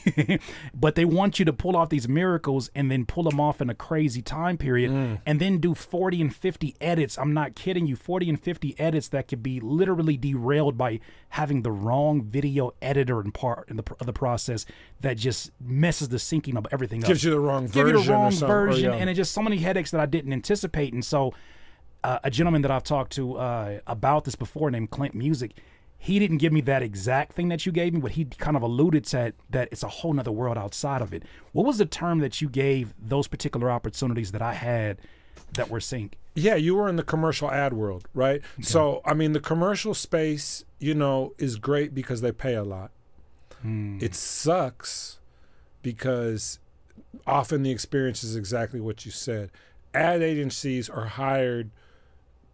but they want you to pull off these miracles and then pull them off in a crazy time period, mm. and then do 40 and 50 edits. I'm not kidding you, 40 and 50 edits that could be literally derailed by having the wrong video editor in part in the, of the process that just messes the syncing of everything up gives you the wrong give version you the wrong something, or, yeah. and it's just so many headaches that I didn't anticipate. And so, uh, a gentleman that I've talked to uh, about this before, named Clint Music, he didn't give me that exact thing that you gave me, but he kind of alluded to that it's a whole nother world outside of it. What was the term that you gave those particular opportunities that I had that were sync? Yeah, you were in the commercial ad world, right? So, I mean, the commercial space, you know, is great because they pay a lot. It sucks because often the experience is exactly what you said. Ad agencies are hired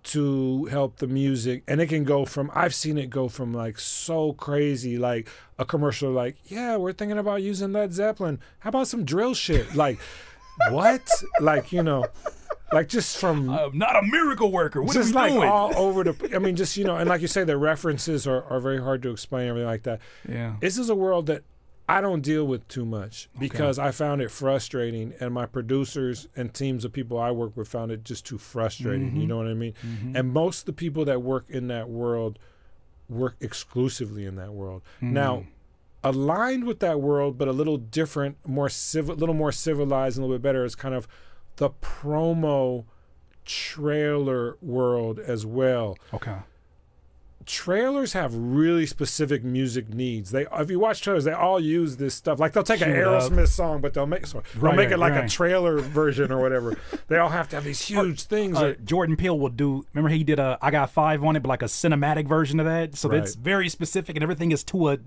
to help the music and it can go from I've seen it go from like so crazy like a commercial like yeah we're thinking about using Led Zeppelin how about some drill shit like what like you know like just from I'm not a miracle worker. What just like doing? all over the i mean just you know and like you say the references are, are very hard to explain everything like that yeah. this is a world that i don't deal with too much because i found it frustrating and my producers and teams of people i work with found it just too frustrating you mm-hmm. know what i mean? Mm-hmm. And most of the people that work in that world work exclusively in that world. Mm-hmm. Now aligned with that world but a little different more civil little more civilized and a little bit better is kind of the promo trailer world as well. Okay. Trailers have really specific music needs. They, if you watch trailers, they all use this stuff. Like they'll take an it up. Aerosmith song, but they'll make sorry, they'll make it like a trailer version or whatever. they all have to have these huge things. Uh, that- Jordan Peele will do. Remember, he did a "I Got Five on it, but like a cinematic version of that. So Right. that's very specific, and everything is to a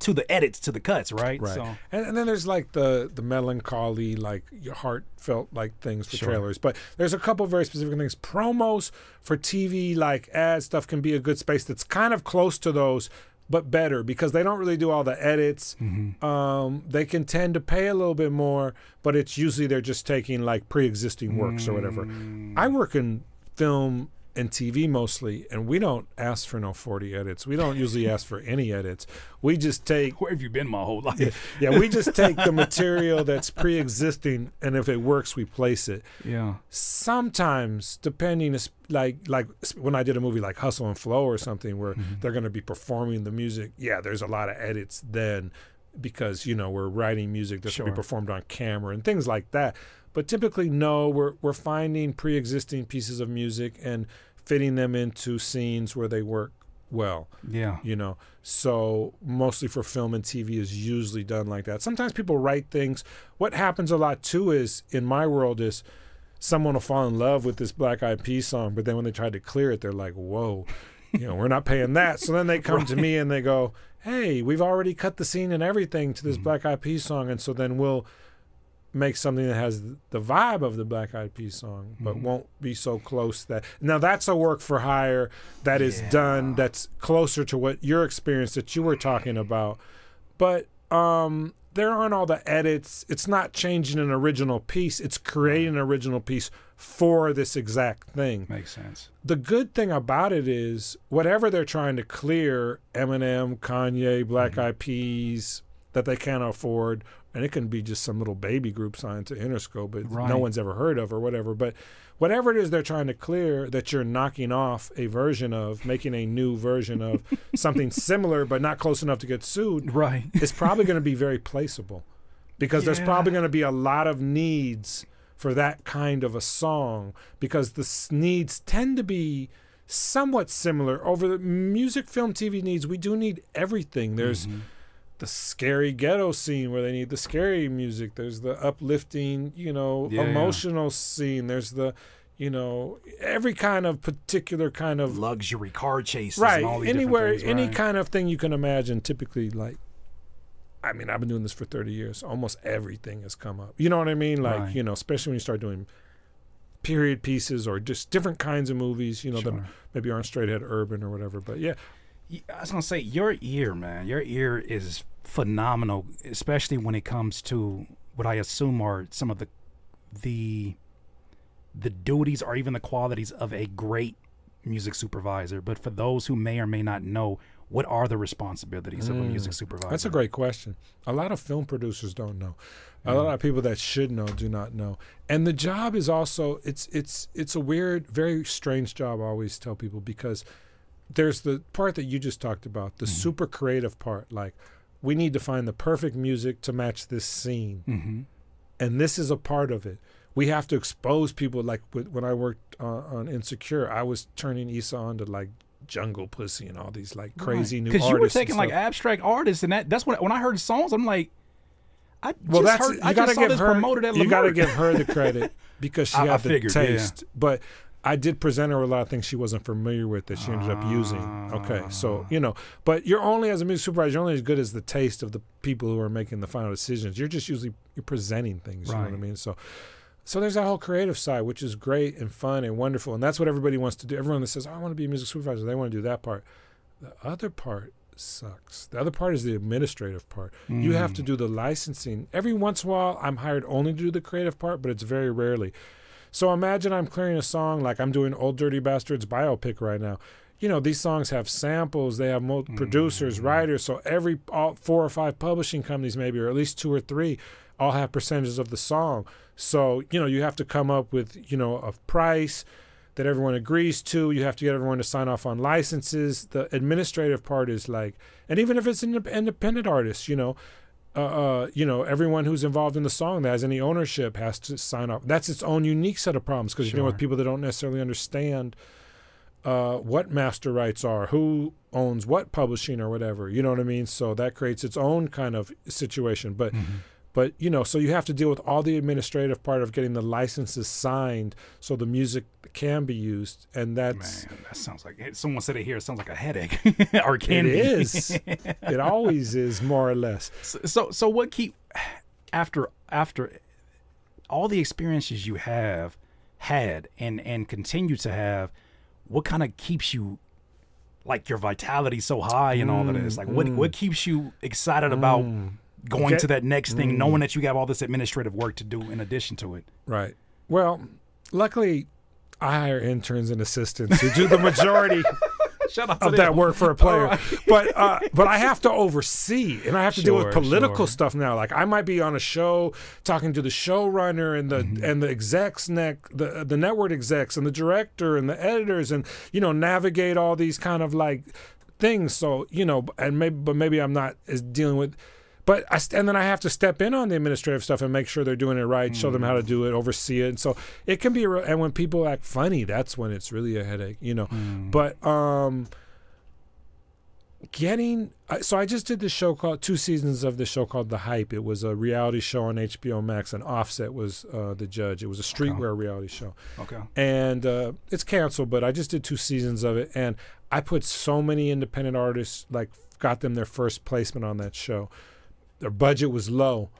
to the edits, to the cuts, right? Right. So And, and then there's like the the melancholy, like your heartfelt like things for Sure. trailers. But there's a couple very specific things. Promos for TV, like ad stuff, can be a good space that's kind of close to those, but better because they don't really do all the edits. Um, they can tend to pay a little bit more, but it's usually they're just taking like pre-existing works or whatever. I work in film and TV mostly, and we don't ask for no 40 edits. We don't usually ask for any edits. We just take where have you been my whole life? yeah, we just take the material that's pre-existing, and if it works, we place it. Yeah. Sometimes, depending, is like like when I did a movie like Hustle and Flow or something, where mm-hmm. they're going to be performing the music. Yeah, there's a lot of edits then, because you know we're writing music that's going to be performed on camera and things like that. But typically, no, we're we're finding pre-existing pieces of music and fitting them into scenes where they work well Yeah. you know? So mostly for film and tv is usually done like that. Sometimes people write things. What happens a lot too is in my world is someone will fall in love with this black eyed Peas song but then when they try to clear it they're like whoa you know we're not paying that. So then they come to me and they go hey we've already cut the scene and everything to this mm-hmm. black eyed Peas song and so then we'll make something that has the vibe of the Black Eyed Peas song, but won't be so close that now that's a work for hire that is done that's closer to what your experience that you were talking about. But um there aren't all the edits. It's not changing an original piece. It's creating an original piece for this exact thing Makes sense. the good thing about it is whatever they're trying to clear Eminem, Kanye, Black Mm-hmm. Eyed Peas that they can't afford, and it can be just some little baby group signed to Interscope but Right. no one's ever heard of or whatever. But whatever it is they're trying to clear that you're knocking off a version of, making a new version of something similar but not close enough to get sued, Right. it's probably going to be very placeable because there's probably going to be a lot of needs for that kind of a song because the s- needs tend to be somewhat similar over the music film tv needs we do need everything there's Mm-hmm. The scary ghetto scene where they need the scary music. There's the uplifting you know Yeah, yeah. emotional scene. There's the you know every kind of particular kind of Luxury car chases. right. And all these anywhere things, any kind of thing you can imagine. Typically like i mean i've been doing this for 30 years. Almost everything has come up. You know what i mean? Like Right. you know especially when you start doing period pieces or just different kinds of movies you know that maybe aren't straight ahead urban or whatever. But yeah I was gonna say your ear, man. Your ear is phenomenal, especially when it comes to what I assume are some of the the the duties or even the qualities of a great music supervisor. But for those who may or may not know, what are the responsibilities of a music supervisor? Mm. That's a great question. A lot of film producers don't know. A lot of people that should know do not know. And the job is also it's it's it's a weird, very strange job. I always tell people because there's the part that you just talked about, the super creative part. Like we need to find the perfect music to match this scene, Mm-hmm. and this is a part of it. We have to expose people. Like when I worked uh, on Insecure, I was turning Issa on to like Jungle Pussy and all these like crazy new because you were taking like abstract artists, and that that's when when I heard songs, I'm like, I Well, just that's heard, you I gotta just saw give this her. you got to give her the credit because she I- I had the figured, yeah. taste. But I did present her with a lot of things she wasn't familiar with that she ended up using. Okay, so Ah. you know, but you're only as a music supervisor, you're only as good as the taste of the people who are making the final decisions. You're just usually you're presenting things. You know what I mean? So. So there's that whole creative side, which is great and fun and wonderful, and that's what everybody wants to do. Everyone that says, "I want to be a music supervisor," they want to do that part. The other part sucks. The other part is the administrative part. You have Mm. to do the licensing. Every once in a while, I'm hired only to do the creative part, but it's very rarely. So imagine I'm clearing a song like I'm doing Ol' Dirty Bastard's biopic right now. You know, these songs have samples, they have mo- Mm. producers, writers. So every all four or five publishing companies, maybe, or at least two or three, all have percentages of the song. So, you know, you have to come up with, you know, a price that everyone agrees to. You have to get everyone to sign off on licenses. The administrative part is like, and even if it's an independent artist, you know, uh, uh, you know, everyone who's involved in the song that has any ownership has to sign off. That's its own unique set of problems because you're dealing with people that don't necessarily understand uh, what master rights are, who owns what publishing or whatever. You know what I mean? So that creates its own kind of situation. But but you know, so you have to deal with all the administrative part of getting the licenses signed so the music can be used, and that's Man, that sounds like eh, someone said it here. It sounds like a headache, or it can be. is. it always is more or less. So, so, so what keep after after all the experiences you have had and and continue to have, what kind of keeps you like your vitality so high and all of this? Like, what what mm-hmm. keeps you excited about mm. Going Okay. to that next thing, knowing that you have all this administrative work to do in addition to it? Right. Well, luckily, I hire interns and assistants who do the majority of that work for a player. But uh, but I have to oversee, and I have to deal with political sure. stuff now. Like I might be on a show talking to the showrunner and the Mm-hmm. and the execs, neck the the network execs, and the director and the editors, and you know navigate all these kind of like things. So you know, and maybe but maybe I'm not as dealing with. But I, and then I have to step in on the administrative stuff and make sure they're doing it right, show them how to do it, oversee it. And so it can be, a real, and when people act funny, that's when it's really a headache, you know. But um, getting so I just did this show called two seasons of this show called The Hype. It was a reality show on HBO Max, and Offset was uh, the judge. It was a streetwear reality show Okay. and uh, it's canceled. But I just did two seasons of it, and I put so many independent artists like got them their first placement on that show. Their budget was low.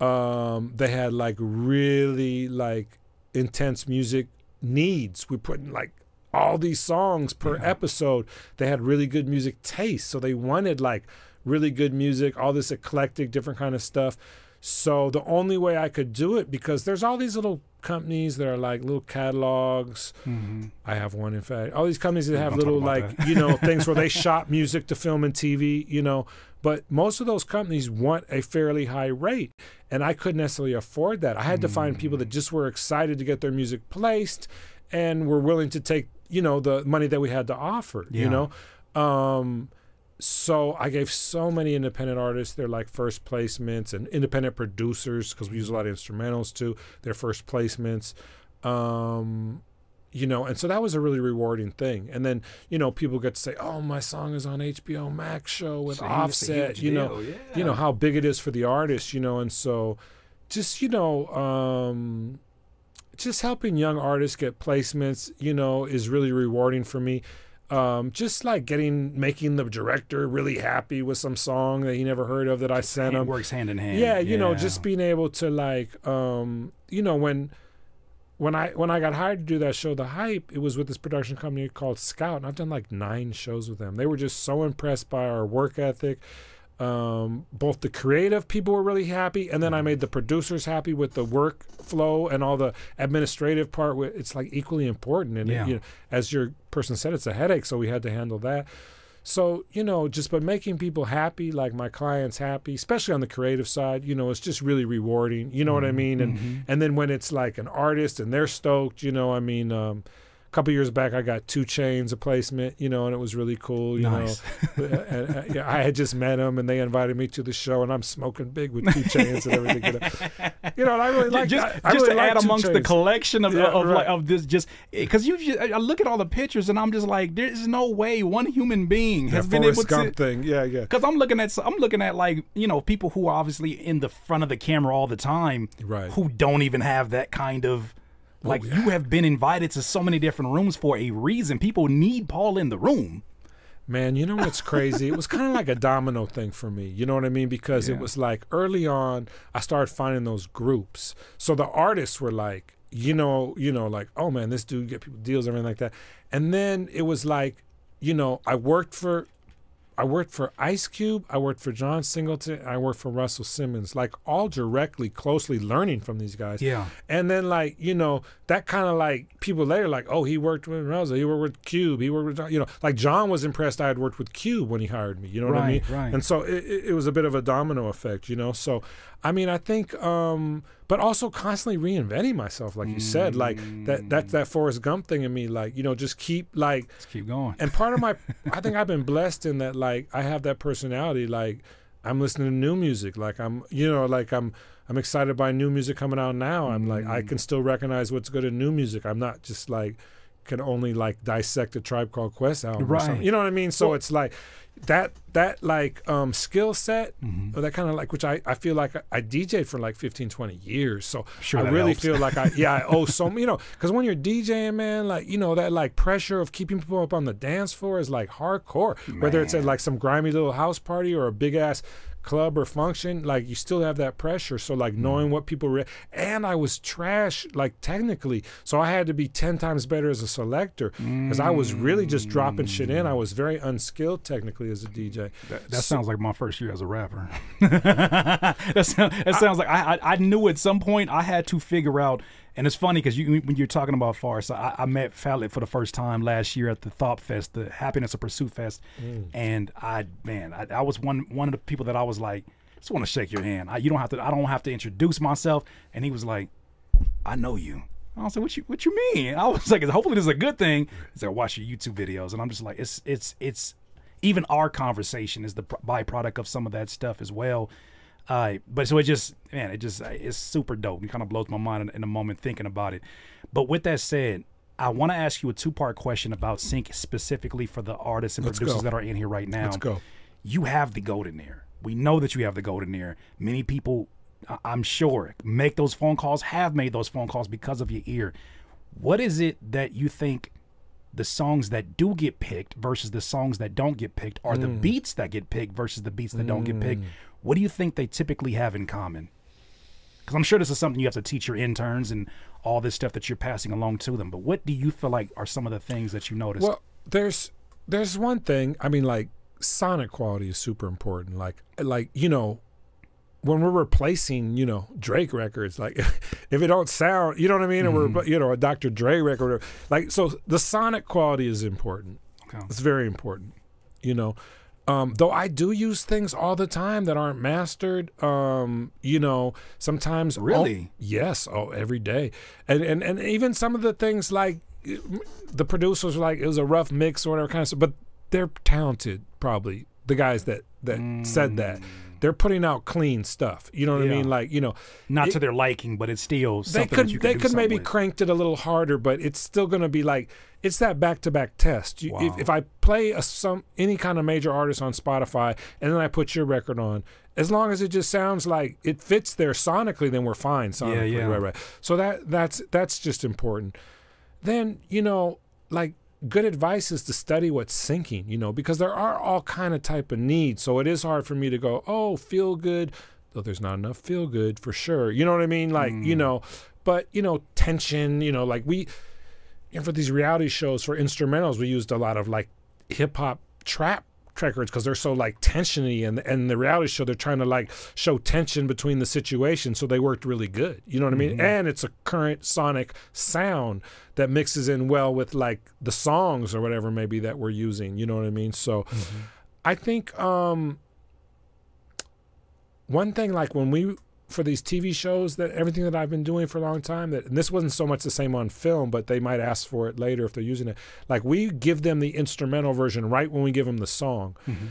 Um, they had like really like intense music needs. We put in like all these songs per episode. They had really good music taste, so they wanted like really good music, all this eclectic, different kind of stuff. So the only way I could do it because there's all these little companies that are like little catalogs. I have one, in fact. All these companies that have don't little like that. you know things where they shop music to film and TV. You know, but most of those companies want a fairly high rate, and I couldn't necessarily afford that. I had to find people Mm. that just were excited to get their music placed, and were willing to take you know the money that we had to offer. You know. Um, so I gave so many independent artists their like first placements and independent producers because we use a lot of instrumentals too. Their first placements, um, you know, and so that was a really rewarding thing. And then you know people get to say, "Oh, my song is on HBO Max show with Offset." You know, deal, you know how big it is for the artist. You know, and so just you know. Um, just helping young artists get placements, you know, is really rewarding for me. Um, just like getting making the director really happy with some song that he never heard of that I sent him. works hand in hand. Yeah, you know, just being able to like, um, you know, when when I when I got hired to do that show, The Hype, it was with this production company called Scout, and I've done like nine shows with them. They were just so impressed by our work ethic. Um, both the creative people were really happy, and then I made the producers happy with the workflow and all the administrative part. It's like equally important, and it- you know, as your person said, it's a headache, so we had to handle that. So, you know, just by making people happy, like my clients happy, especially on the creative side, you know, it's just really rewarding. You know what I mean? And and then when it's like an artist and they're stoked, you know, I mean, um, couple years back I got 2 Chainz a placement, you know, and it was really cool, you Nice. know. and, uh, yeah, I had just met them and they invited me to the show and I'm smoking big with 2 Chainz and everything. You know, you know and I really like just, I, I just really to add amongst the collection of Yeah, of, like, right. of this just because you just, I look at all the pictures and I'm just like there's no way one human being has that been Forrest able to Gump thing. Yeah, yeah. because I'm looking at I'm looking at like you know people who are obviously in the front of the camera all the time Right. who don't even have that kind of Oh, like you have been invited to so many different rooms for a reason people need Paul in the room Man, you know what's crazy? it was kind of like a domino thing for me. You know what I mean? Because it was like early on, I started finding those groups. So the artists were like, you know, you know, like, oh man, this dude get people deals, everything like that. And then it was like, you know, I worked for I worked for Ice Cube, I worked for John Singleton, I worked for Russell Simmons, like all directly, closely learning from these guys. Yeah. And then like, you know, that kind of like people later like, oh, he worked with Russell, he worked with Cube, he worked with John, you know, like John was impressed I had worked with Cube when he hired me. You know what I mean? Right, right. And so it, it it was a bit of a domino effect, you know. So I mean, I think, um, but also constantly reinventing myself, like you said, like that that that Forrest Gump thing in me, like you know, just keep like let's keep going and part of my i think i've been blessed in that like i have that personality like i'm listening to new music like i'm you know like i'm i'm excited by new music coming out now i'm like i mm. can still recognize what's good in new music. I'm not just like can only like dissect a Tribe Called Quest album, Right. You know what I mean? So it's like that that like um skill set Mm-hmm. or that kind of like which I, I feel like I, I DJed for like 15 20 years so Sure I really helps. feel like I yeah I owe so you know because when you're DJing man like you know that like pressure of keeping people up on the dance floor is like hardcore whether it's at like some grimy little house party or a big ass club or function like you still have that pressure. So like mm-hmm. knowing what people re- and I was trash like technically. So I had to be 10 times better as a selector because I was really just dropping shit in. I mm. was very unskilled technically as a DJ That, that sounds like my first year as a rapper. that, sound, that sounds like I, I I knew at some point I had to figure out, and it's funny because you when you're talking about Farce, I, I met Fallon for the first time last year at the Thought Fest, the Happiness of Pursuit Fest, mm. and I man, I, I was one one of the people that I was like, just want to shake your hand. I, you don't have to. I don't have to introduce myself, and he was like, I know you. I was like, what you what you mean? I was like, hopefully this is a good thing. He said, watch your YouTube videos, and I'm just like, it's it's it's even our conversation is the byproduct of some of that stuff as well. Uh, but so it just man, it just it's super dope. It kind of blows my mind in, in a moment thinking about it. But with that said, I want to ask you a two part question about sync specifically for the artists and Let's producers go. that are in here right now. Let's go. You have the golden ear. We know that you have the golden ear. Many people, I'm sure, make those phone calls, have made those phone calls because of your ear. What is it that you think the songs that do get picked versus the songs that don't get picked are the beats that get picked versus the beats that don't get picked? What do you think they typically have in common? Because I'm sure this is something you have to teach your interns and all this stuff that you're passing along to them. But what do you feel like are some of the things that you notice? Well, there's there's one thing. I mean, like sonic quality is super important. Like like you know, when we're replacing you know Drake records, like if it don't sound, you know what I mean, or we're mm-hmm. you know a Dr. Dre record, or, like so the sonic quality is important. Okay. It's very important. You know. Um, though I do use things all the time that aren't mastered, um, you know, sometimes Really? Oh, yes, oh, every day, and and and even some of the things like the producers were like it was a rough mix or whatever kind of stuff, but they're talented, probably the guys that that said that. They're putting out clean stuff. You know what I Mm. Mean? Like you know, Not it- to their liking, but it's still they could they could maybe with. cranked it a little harder, but it's still going to be like it's that back to back test. You, Wow. if, if I play a, some any kind of major artist on Spotify and then I put your record on, as long as it just sounds like it fits there sonically, then we're fine sonically. yeah. Right, right. So that that's that's just important. Then you know, like good advice is to study what's syncing, You know, because there are all kind of type of needs. So it is hard for me to go, oh, feel good. Though there's not enough feel good for sure. You know what I mean? Like you mm. know, but you know, tension. You know, like we and for these reality shows for instrumentals, we used a lot of like hip hop trap records because they're so like tensiony and and the reality show they're trying to like show tension between the situation so they worked really good you know what i mean? And it's a current sonic sound that mixes in well with like the songs or whatever maybe that we're using you know what i mean? So i think um one thing like when we for these TV shows that everything that I've been doing for a long time that and this wasn't so much the same on film but they might ask for it later if they're using it. Like we give them the instrumental version right when we give them the song mm-hmm.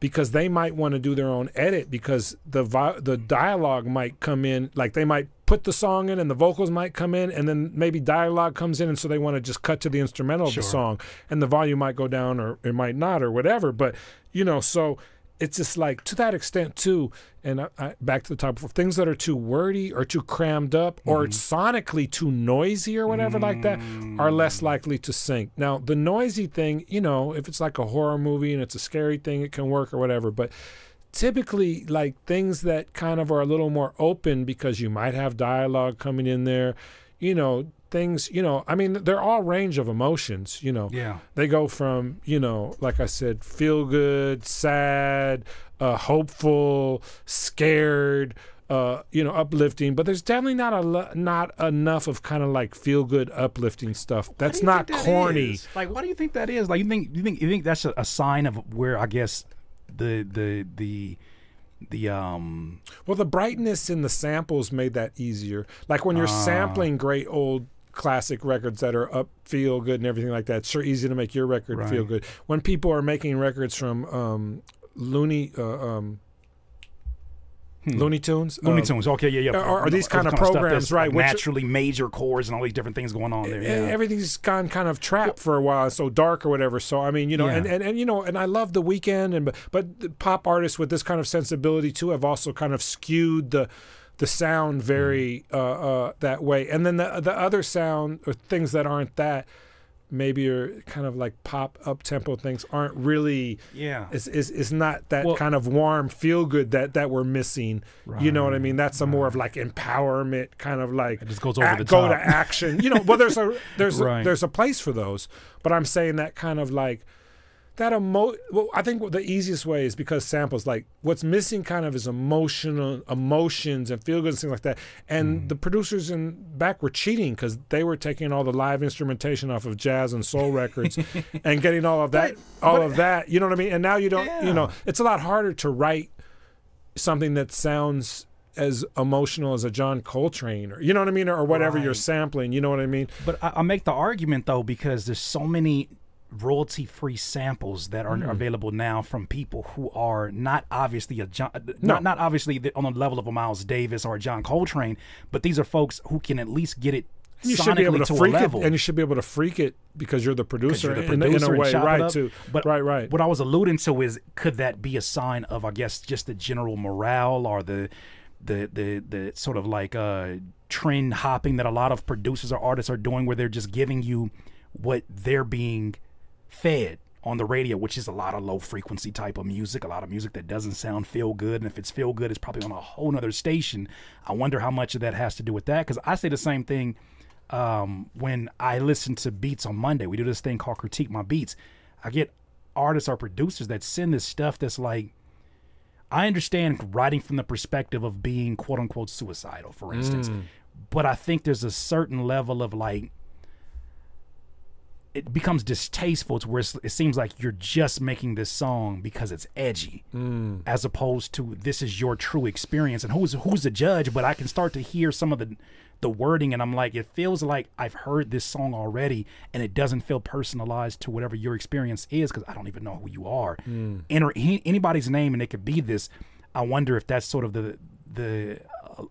because they might want to do their own edit because the vi- the dialogue might come in like they might put the song in and the vocals might come in and then maybe dialogue comes in and so they want to just cut to the instrumental of the song and the volume might go down or it might not or whatever but you know so it's just like to that extent too and I, I, back to the top before things that are too wordy or too crammed up or mm-hmm. sonically too noisy or whatever like that are less mm. likely to sync. Now the noisy thing you know if it's like a horror movie and it's a scary thing it can work or whatever but typically like things that kind of are a little more open because you might have dialogue coming in there you know things you know i mean they're all range of emotions you know Yeah. they go from you know like i said feel good sad uh, hopeful scared uh, you know uplifting but there's definitely not a not enough of kind of like feel good uplifting stuff that's not that corny is? Like, why do you think that is? Like, you think you think you think that's a, a sign of where I guess the the the the um Well, the brightness in the samples made that easier. Like when you're sampling great old classic records that are up, feel good, and everything like that. It's sure easy to make your record feel good. When people are making records from um, Looney, uh, um, Looney Tunes. Looney Um, Tunes. Okay, yeah, yeah. Are, or You these know, kind of programs, right, which- naturally major chords and all these different things going on there. Yeah. everything's gone kind of trapped for a while, so dark or whatever. So I mean, you know, Yeah. and, and, and you know, and I love the Weeknd, and but the pop artists with this kind of sensibility too have also kind of skewed the the sound very Mm. uh, uh, that way, and then the the other sound or things that aren't that maybe are kind of like pop up tempo things aren't really Yeah. is is, is not that Well- kind of warm feel good that that we're missing you know what i mean that's a more of like empowerment kind of like It just goes over the top. go to action you know well there's a there's Right. a, there's a place for those but i'm saying that kind of like that emo well i think the easiest way is because samples like what's missing kind of is emotional emotions and feel good and things like that. And Mm. the producers in back were cheating because they were taking all the live instrumentation off of jazz and soul records and getting all of that all of that you know what i mean? And now you don't you know it's a lot harder to write something that sounds as emotional as a John Coltrane or you know what I mean? Or whatever you're sampling you know what I mean? But I, I make the argument though because there's so many royalty-free samples that are Hmm. available now from people who are not obviously a John, No. not not obviously the- on the level of a Miles Davis or a John Coltrane, but these are folks who can at least get it you sonically should be able to, to freak a it level. and you should be able to freak it because you're the producer, you're the producer in a way right too But right right What I was alluding to is could that be a sign of I guess just the general morale or the the the the sort of like uh trend hopping that a lot of producers or artists are doing where they're just giving you what they're being fed on the radio, which is a lot of low frequency type of music, a lot of music that doesn't sound feel good. And if it's feel good, it's probably on a whole nother station. I wonder how much of that has to do with that. Cause I say the same thing um, when I listen to beats on Monday. We do this thing called Critique My Beats. I get artists or producers that send this stuff that's like, I understand writing from the perspective of being quote unquote suicidal, for instance. But I think there's a certain level of like, it becomes distasteful to where it's, it seems like you're just making this song because it's edgy, mm. as opposed to this is your true experience. And who's who's the judge? But I can start to hear some of the the wording, and I'm like, it feels like I've heard this song already, and it doesn't feel personalized to whatever your experience is because I don't even know who you are. Mm. Enter he, anybody's name, and it could be this. I wonder if that's sort of the the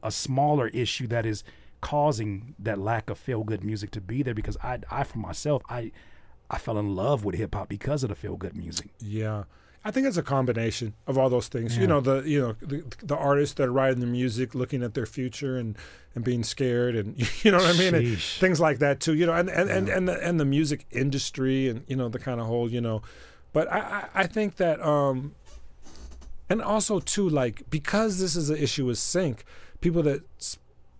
a smaller issue that is causing that lack of feel good music to be there because I I for myself I I fell in love with hip hop because of the feel good music. Yeah. I think it's a combination of all those things. You know, the you know the, the artists that are writing the music, looking at their future and and being scared, and you know what I mean, and things like that too. You know, and and and and the, and the music industry, and you know the kind of whole you know. But I I, I think that um, and also too like because this is an issue with sync, people that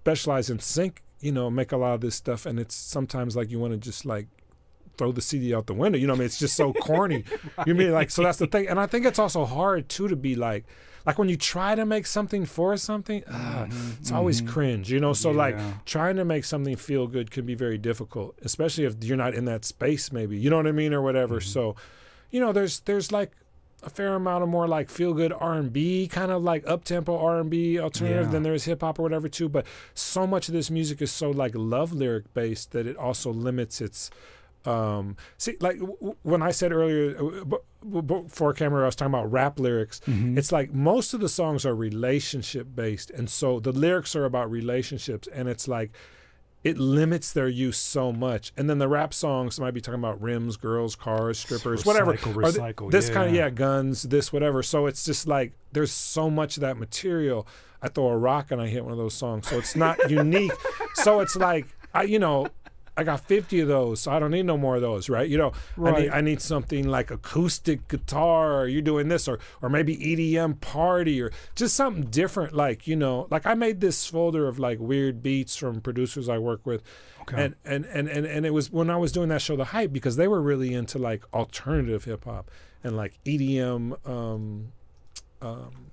specialize in sync, you know, make a lot of this stuff, and it's sometimes like you want to just like throw the CD out the window. You know, what I mean, it's just so corny. You mean like so that's the thing, and I think it's also hard too to be like, like when you try to make something for something, ah, mm-hmm, it's always mm-hmm. cringe. You know, so like trying to make something feel good can be very difficult, especially if you're not in that space. Maybe you know what I mean or whatever. Mm-hmm. So, you know, there's there's like a fair amount of more like feel good R and B, kind of like up tempo R and B alternative Yeah. than there's hip hop or whatever too. But so much of this music is so like love lyric based that it also limits its. Um, see, like w- when I said earlier uh, b- b- before camera, I was talking about rap lyrics. It's like most of the songs are relationship based, and so the lyrics are about relationships, and it's like it limits their use so much. And then the rap songs might be talking about rims, girls, cars, strippers, whatever. Recycle, th- recycle, this kind of yeah. yeah, guns, this whatever. So it's just like there's so much of that material. I throw a rock and I hit one of those songs. So it's not unique. So it's like I, you know. I got 50 of those, so I don't need no more of those, right? You know, I need I need something like acoustic guitar, or you're doing this, or or maybe EDM party, or just something different. Like you know, like I made this folder of like weird beats from producers I work with, Okay. and, and and and and it was when I was doing that show, The Hype, because they were really into like alternative hip hop and like EDM. Um, um,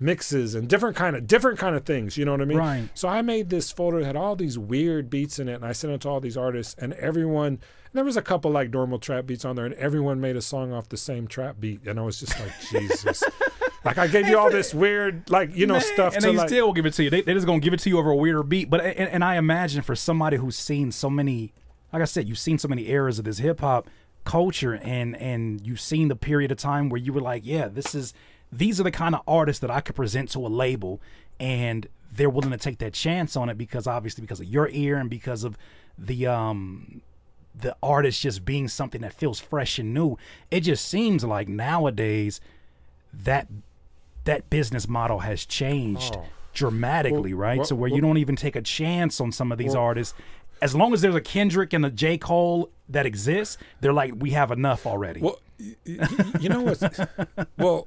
mixes and different kind of different kind of things you know what i mean Right. so i made this folder that had all these weird beats in it and i sent it to all these artists and everyone And there was a couple like normal trap beats on there and everyone made a song off the same trap beat and i was just like jesus like i gave you all this weird like you know Man, stuff and they like still give it to you. They they just gonna give it to you over a weirder beat. But and, and I imagine for somebody who's seen so many, like I said, you've seen so many eras of this hip hop culture, and and you've seen the period of time where you were like, yeah, this is these are the kind of artists that I could present to a label and they're willing to take that chance on it because obviously because of your ear and because of the um the artist just being something that feels fresh and new. It just seems like nowadays that that business model has changed dramatically, right? well, so where well- you don't even take a chance on some of these artists. As long as there's a Kendrick and a J. Cole that exists, they're like, we have enough already. Well, y- y- you know what? well,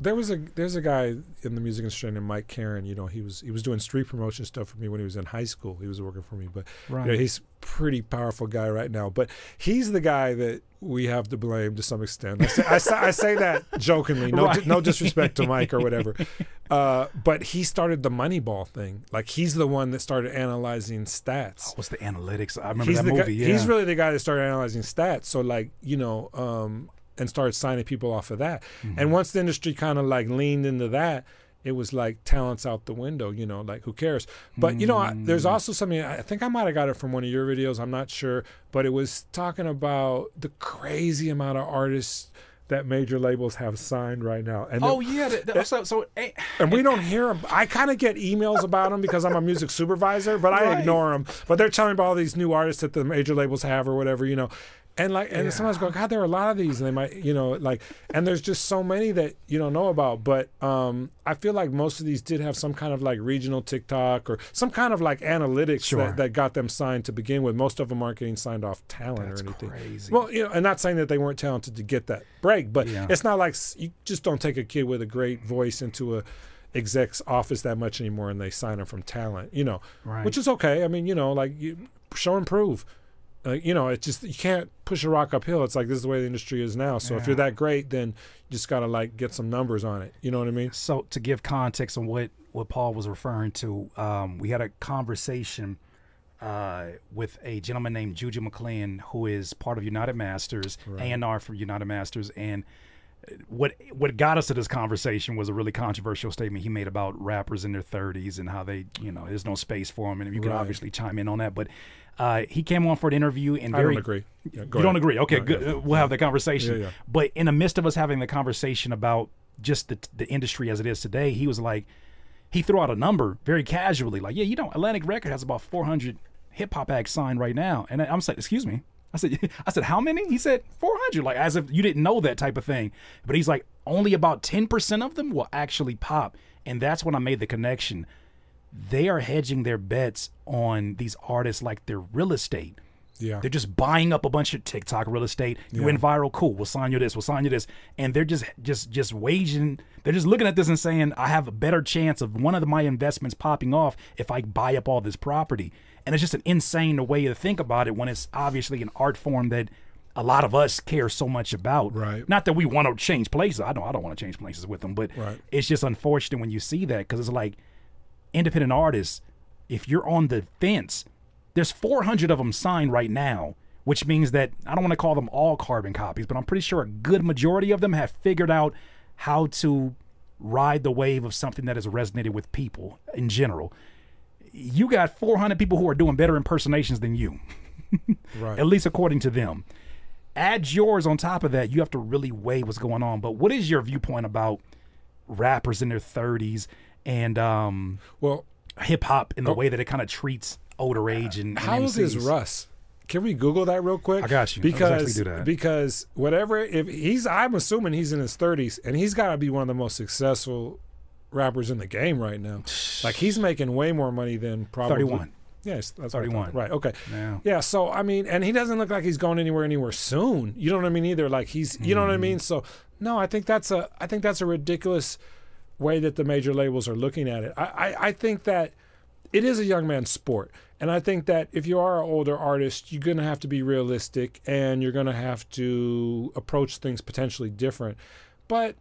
there was a there's a guy in the music industry named Mike Caren. You know, he was he was doing street promotion stuff for me when he was in high school. He was working for me, but you know, he's pretty powerful guy right now. But he's the guy that we have to blame to some extent. I say, I say, I say that jokingly, no di- no disrespect to Mike or whatever. Uh, but he started the Moneyball thing. Like he's the one that started analyzing stats What's the analytics? I remember he's that movie. guy, yeah. he's really the guy that started analyzing stats. So like you know, um, and started signing people off of that. Mm-hmm. And once the industry kind of like leaned into that, it was like talents out the window. You know, like who cares? But you know, I, there's Mm. also something I think I might have got it from one of your videos. I'm not sure, but it was talking about the crazy amount of artists that major labels have signed right now. And Oh yeah. The, the, so so eh, and we don't hear them. I kind of get emails about them because I'm a music supervisor, but I Right. ignore them. But they're telling me about all these new artists that the major labels have or whatever, you know. And like, and sometimes go, God, there are a lot of these, and they might, you know, like, and there's just so many that you don't know about. But um, I feel like most of these did have some kind of like regional TikTok or some kind of like analytics Sure. that, that got them signed to begin with. Most of them aren't getting signed off talent That's or anything. crazy. Well, you know, and not saying that they weren't talented to get that break, but Yeah. it's not like you just don't take a kid with a great voice into a exec's office that much anymore and they sign them from talent, you know, Right. which is okay. I mean, you know, like you show and prove. Uh, you know, it's just you can't push a rock uphill. It's like this is the way the industry is now. So if you're that great, then you just gotta like get some numbers on it. You know what I mean? so to give context on what what Paul was referring to, um, we had a conversation uh, with a gentleman named Juju McLean, who is part of United Masters, A and R for United Masters, and what what got us to this conversation was a really controversial statement he made about rappers in their 30s and how they, you know, there's no space for them, and you can Right. obviously chime in on that. But uh, he came on for an interview and I very don't agree. Yeah, you don't agree? Okay, No, good. yeah. Uh, We'll have the conversation. Yeah, yeah. But in the midst of us having the conversation about just the the industry as it is today, he was like, he threw out a number very casually, like, yeah, you know, Atlantic Record has about 400 hip hop acts signed right now, and I'm like, excuse me. I said, I said, how many? He said 400, like as if you didn't know that type of thing. But he's like, only about 10% of them will actually pop, and that's when I made the connection. They are hedging their bets on these artists like they're real estate. Yeah. They're just buying up a bunch of TikTok real estate. You went viral, cool. We'll sign you this. We'll sign you this. And they're just just just waging. They're just looking at this and saying, I have a better chance of one of my investments popping off if I buy up all this property. And it's just an insane way to think about it when it's obviously an art form that a lot of us care so much about. Right. Not that we want to change places. I don't. I don't want to change places with them. But Right. it's just unfortunate when you see that because it's like independent artists, if you're on the fence, there's 400 of them signed right now, which means that I don't want to call them all carbon copies, but I'm pretty sure a good majority of them have figured out how to ride the wave of something that has resonated with people in general. You got 400 people who are doing better impersonations than you, Right. at least according to them. Add yours on top of that, you have to really weigh what's going on. But what is your viewpoint about rappers in their 30s and um, Well, hip hop in the way that it kind of treats older age and, and How old is Russ? Can we Google that real quick? I got you. Because do that. because whatever if he's I'm assuming he's in his 30s and he's got to be one of the most successful rappers in the game right now. Like he's making way more money than probably 31. Yes, that's what I 31. Right. Okay. Yeah. Yeah. So I mean, and he doesn't look like he's going anywhere anywhere soon. You know what I mean? Either like he's, you know what I Mm. mean? So no, I think that's a, I think that's a ridiculous way that the major labels are looking at it. I, I, I think that it is a young man's sport. And I think that if you are an older artist, you're going to have to be realistic and you're going to have to approach things potentially different. But,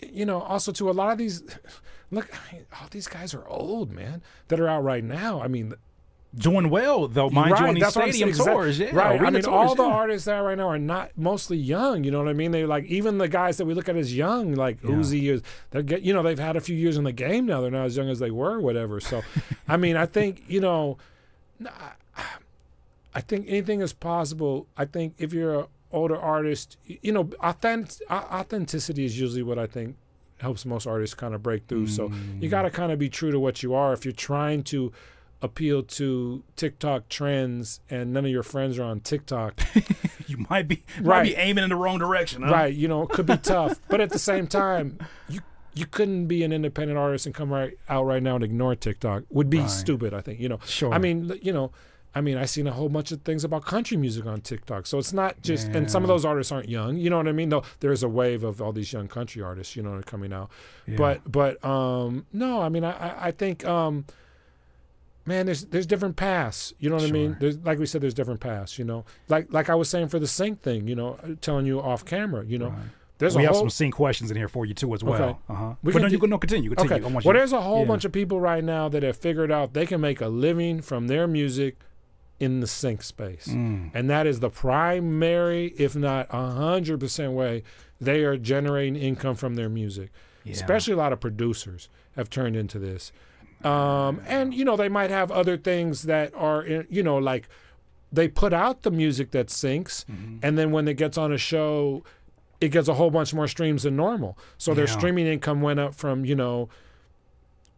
you know, also to a lot of these, look, I mean, all these guys are old, man, that are out right now. I mean, Doing well though, mind you, on these stadium tours, yeah, right. I mean, tours, all the artists that are right now are not mostly young. You know what I mean? They're like even the guys that we look at as young, like Uzi, is they're get, you know they've had a few years in the game now. They're not as young as they were, whatever. So, I mean, I think you know, I think anything is possible. I think if you're an older artist, y- you know, authentic, authenticity is usually what I think helps most artists kind of break through. So Mm. you got to kind of be true to what you are. If you're trying to appeal to TikTok trends and none of your friends are on TikTok, You might be might be aiming in the wrong direction. Huh? right? You know, it could be tough. But at the same time, you you couldn't be an independent artist and come right out right now and ignore TikTok. Would be Right. stupid, I think. You know, Sure. I mean, you know. I mean, I've seen a whole bunch of things about country music on TikTok. So it's not just, and some of those artists aren't young. You know what I mean? Though there's a wave of all these young country artists, you know, coming out. Yeah. But, but, um, no, I mean, I, I- think, um, man, there's there's different paths. You know what I mean? There's like we said, there's different paths. You know, like like I was saying for the sync thing. You know, telling you off camera. You know, Right. there's we a have whole some sync questions in here for you too as well. Okay. Uh-huh. We but no, do- you can no continue. Continue. Okay. Well, you- there's a whole yeah. bunch of people right now that have figured out they can make a living from their music in the sync space, Mm. and that is the primary, if not a hundred percent way they are generating income from their music. Yeah. Especially a lot of producers have turned into this, um, and you know they might have other things that are, in, you know, like they put out the music that syncs, Mm-hmm. and then when it gets on a show, it gets a whole bunch more streams than normal. So their streaming income went up from you know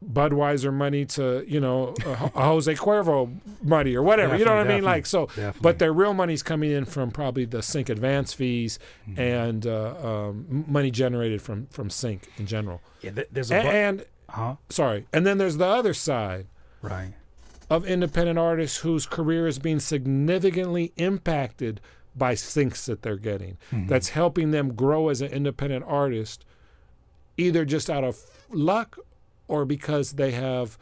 Budweiser money to you know a, a Jose Cuervo money or whatever. you know what I mean? Like so, definitely. but their real money's coming in from probably the sync advance fees Mm-hmm. and uh, um, money generated from from sync in general. Yeah, th- there's a And, and huh? sorry, and then there's the other side Right. of independent artists whose career is being significantly impacted by syncs that they're getting. Mm-hmm. That's helping them grow as an independent artist, either just out of luck or because they have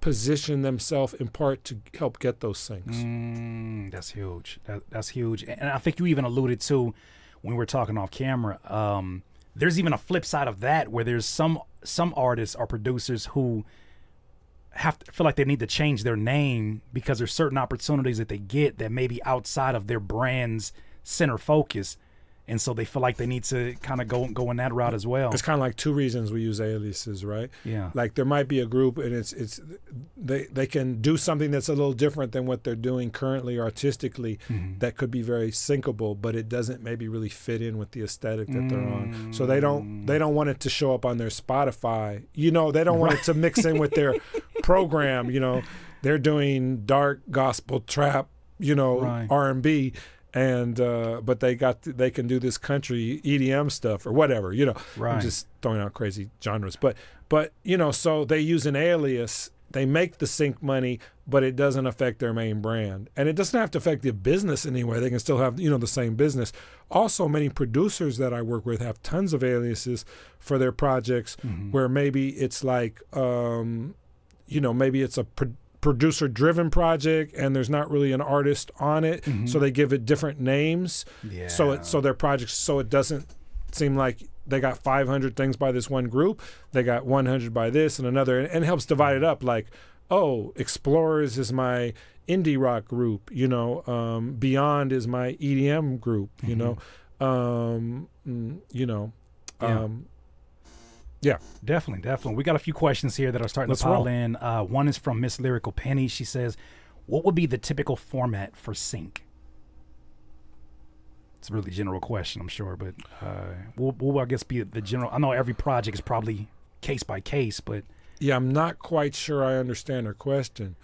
positioned themselves in part to help get those things. Mm, that's huge. That, that's huge. And I think you even alluded to when we were talking off camera. Um, there's even a flip side of that where there's some some artists or producers who have to feel like they need to change their name because there's certain opportunities that they get that may be outside of their brand's center focus. And so they feel like they need to kind of go go in that route as well. It's kind of like two reasons we use aliases, right? Yeah. Like there might be a group and it's it's they they can do something that's a little different than what they're doing currently artistically Mm-hmm. that could be very syncable, but it doesn't maybe really fit in with the aesthetic that they're on. So they don't they don't want it to show up on their Spotify. You know, they don't want it to mix in with their program, you know. They're doing dark gospel trap, you know, Right. R&B and uh, but they got they can do this country EDM stuff or whatever, you know. Right. I'm just throwing out crazy genres, but but you know, so they use an alias. They make the sync money, but it doesn't affect their main brand, and it doesn't have to affect the business anyway. They can still have you know the same business. Also, many producers that I work with have tons of aliases for their projects, where maybe it's like, um, you know, maybe it's a pro- producer driven project and there's not really an artist on it so they give it different names yeah. so it so their projects so it doesn't seem like they got 500 things by this one group they got 100 by this and another and, and helps divide it up like oh explorers is my indie rock group you know um, beyond is my edm group you know um, mm, you know Yeah. um, yeah Definitely, definitely. We got a few questions here that are starting Let's to pile roll. in. Uh, one is from Miss Lyrical Penny. She says, "What would be the typical format for sync?" It's a really general question, I'm sure, but uh, we'll, we'll, I guess, be the general. I know every project is probably case by case, but yeah i'm not quite sure i understand her question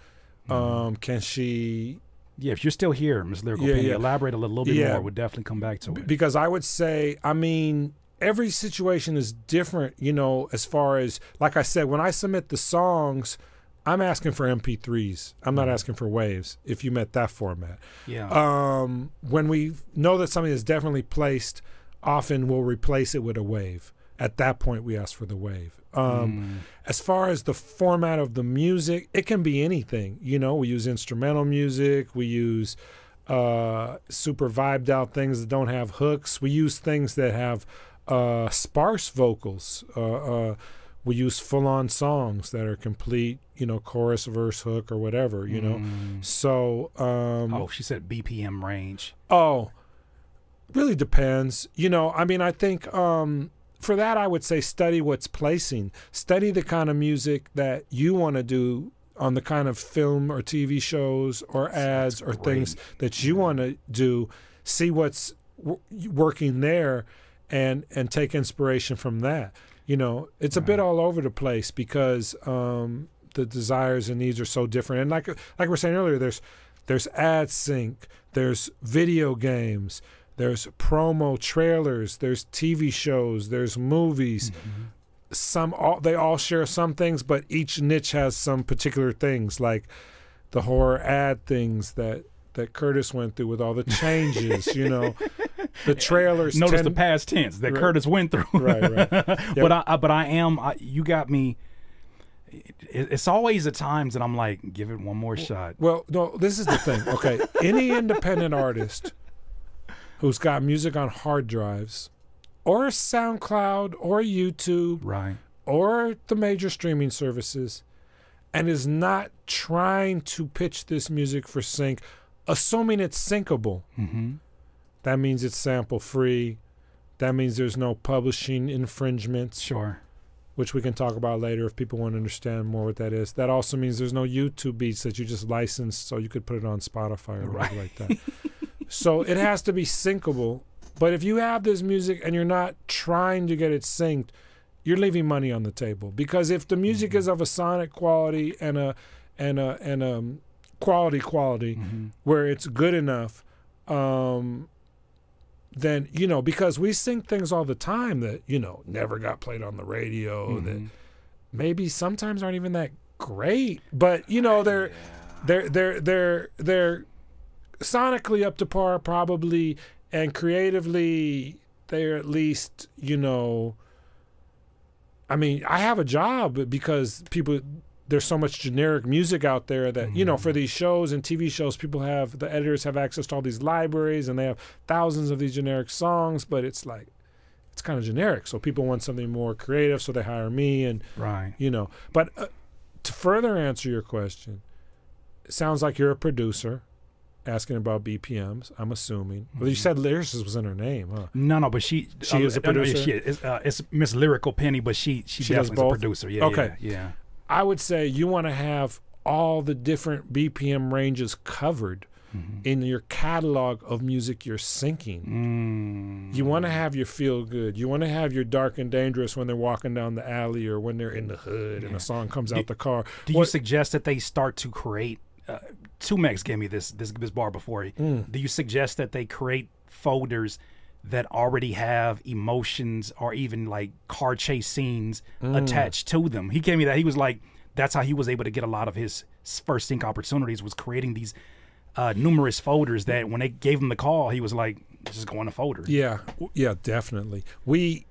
um, can she yeah, if you're still here, Miss Lyrical Yeah, Penny, yeah. elaborate a little, little bit Yeah. more. We'll definitely come back to it. because I would say, I mean, every situation is different, you know, as far as, like I said, when I submit the songs, I'm asking for MP3s. I'm not asking for waves if you met that format. yeah, Um, when we know that something is definitely placed, often we'll replace it with a wave. At that point, we ask for the wave. Um, As far as the format of the music, it can be anything. You know, we use instrumental music, we use uh, super vibed out things that don't have hooks, we use things that have uh, sparse vocals. Uh, uh, we use full on songs that are complete, you know, chorus, verse, hook, or whatever, you know. So, um, oh, she said BPM range. Oh, really depends. You know, I mean, I think um, for that, I would say study what's placing. Study the kind of music that you want to do on the kind of film or TV shows or ads or things that you want to do. See what's w- working there, and and take inspiration from that. You know, it's a bit all over the place because um, the desires and needs are so different. And like like we were saying earlier, there's there's ad sync, there's video games, there's promo trailers, there's TV shows, there's movies. Some all they all share some things, but each niche has some particular things, like the horror ad things that that Curtiss went through with all the changes. you know, the trailers. Notice the past tense that Right. Curtiss went through. Right, right. but I, I, but I am. I, you got me. It's always at times that I'm like, give it one more shot. Well, no, this is the thing. Okay, any independent artist who's got music on hard drives, or SoundCloud, or YouTube, Right. or the major streaming services, and is not trying to pitch this music for sync, assuming it's syncable. Mm-hmm. That means it's sample free. That means there's no publishing infringements. Sure. which we can talk about later if people want to understand more what that is. That also means there's no YouTube beats that you just license so you could put it on Spotify or whatever like that. so it has to be syncable. But if you have this music and you're not trying to get it synced, you're leaving money on the table because if the music is of a sonic quality and a and a and a quality quality where it's good enough um then you know because we sync things all the time that you know never got played on the radio that maybe sometimes aren't even that great but you know they're they're they're they're they're sonically up to par probably and creatively they're at least you know i mean i have a job because people there's so much generic music out there that you know for these shows and tv shows people have the editors have access to all these libraries and they have thousands of these generic songs but it's like it's kind of generic so people want something more creative so they hire me and Right. you know but uh, to further answer your question it sounds like you're a producer asking about bpms i'm assuming well you said lyricist was in her name huh No, no, but she She is a no, producer? She, it's, uh, it's Miss Lyrical Penny, but she she, She definitely is a producer. Yeah. Okay. Yeah. yeah. I would say you want to have all the different BPM ranges covered in your catalog of music you're syncing. You want to have your feel good. You want to have your dark and dangerous when they're walking down the alley or when they're in the hood and a song comes out the car. Do you suggest that they start to create? Uh, 2Mex gave me this this this bar before. Mm. Do you suggest that they create folders that already have emotions or even like car chase scenes Mm. attached to them? He gave me that. He was like, that's how he was able to get a lot of his first sync opportunities was creating these uh, numerous folders that when they gave him the call, he was like, just go in a folder. Yeah, yeah, definitely. We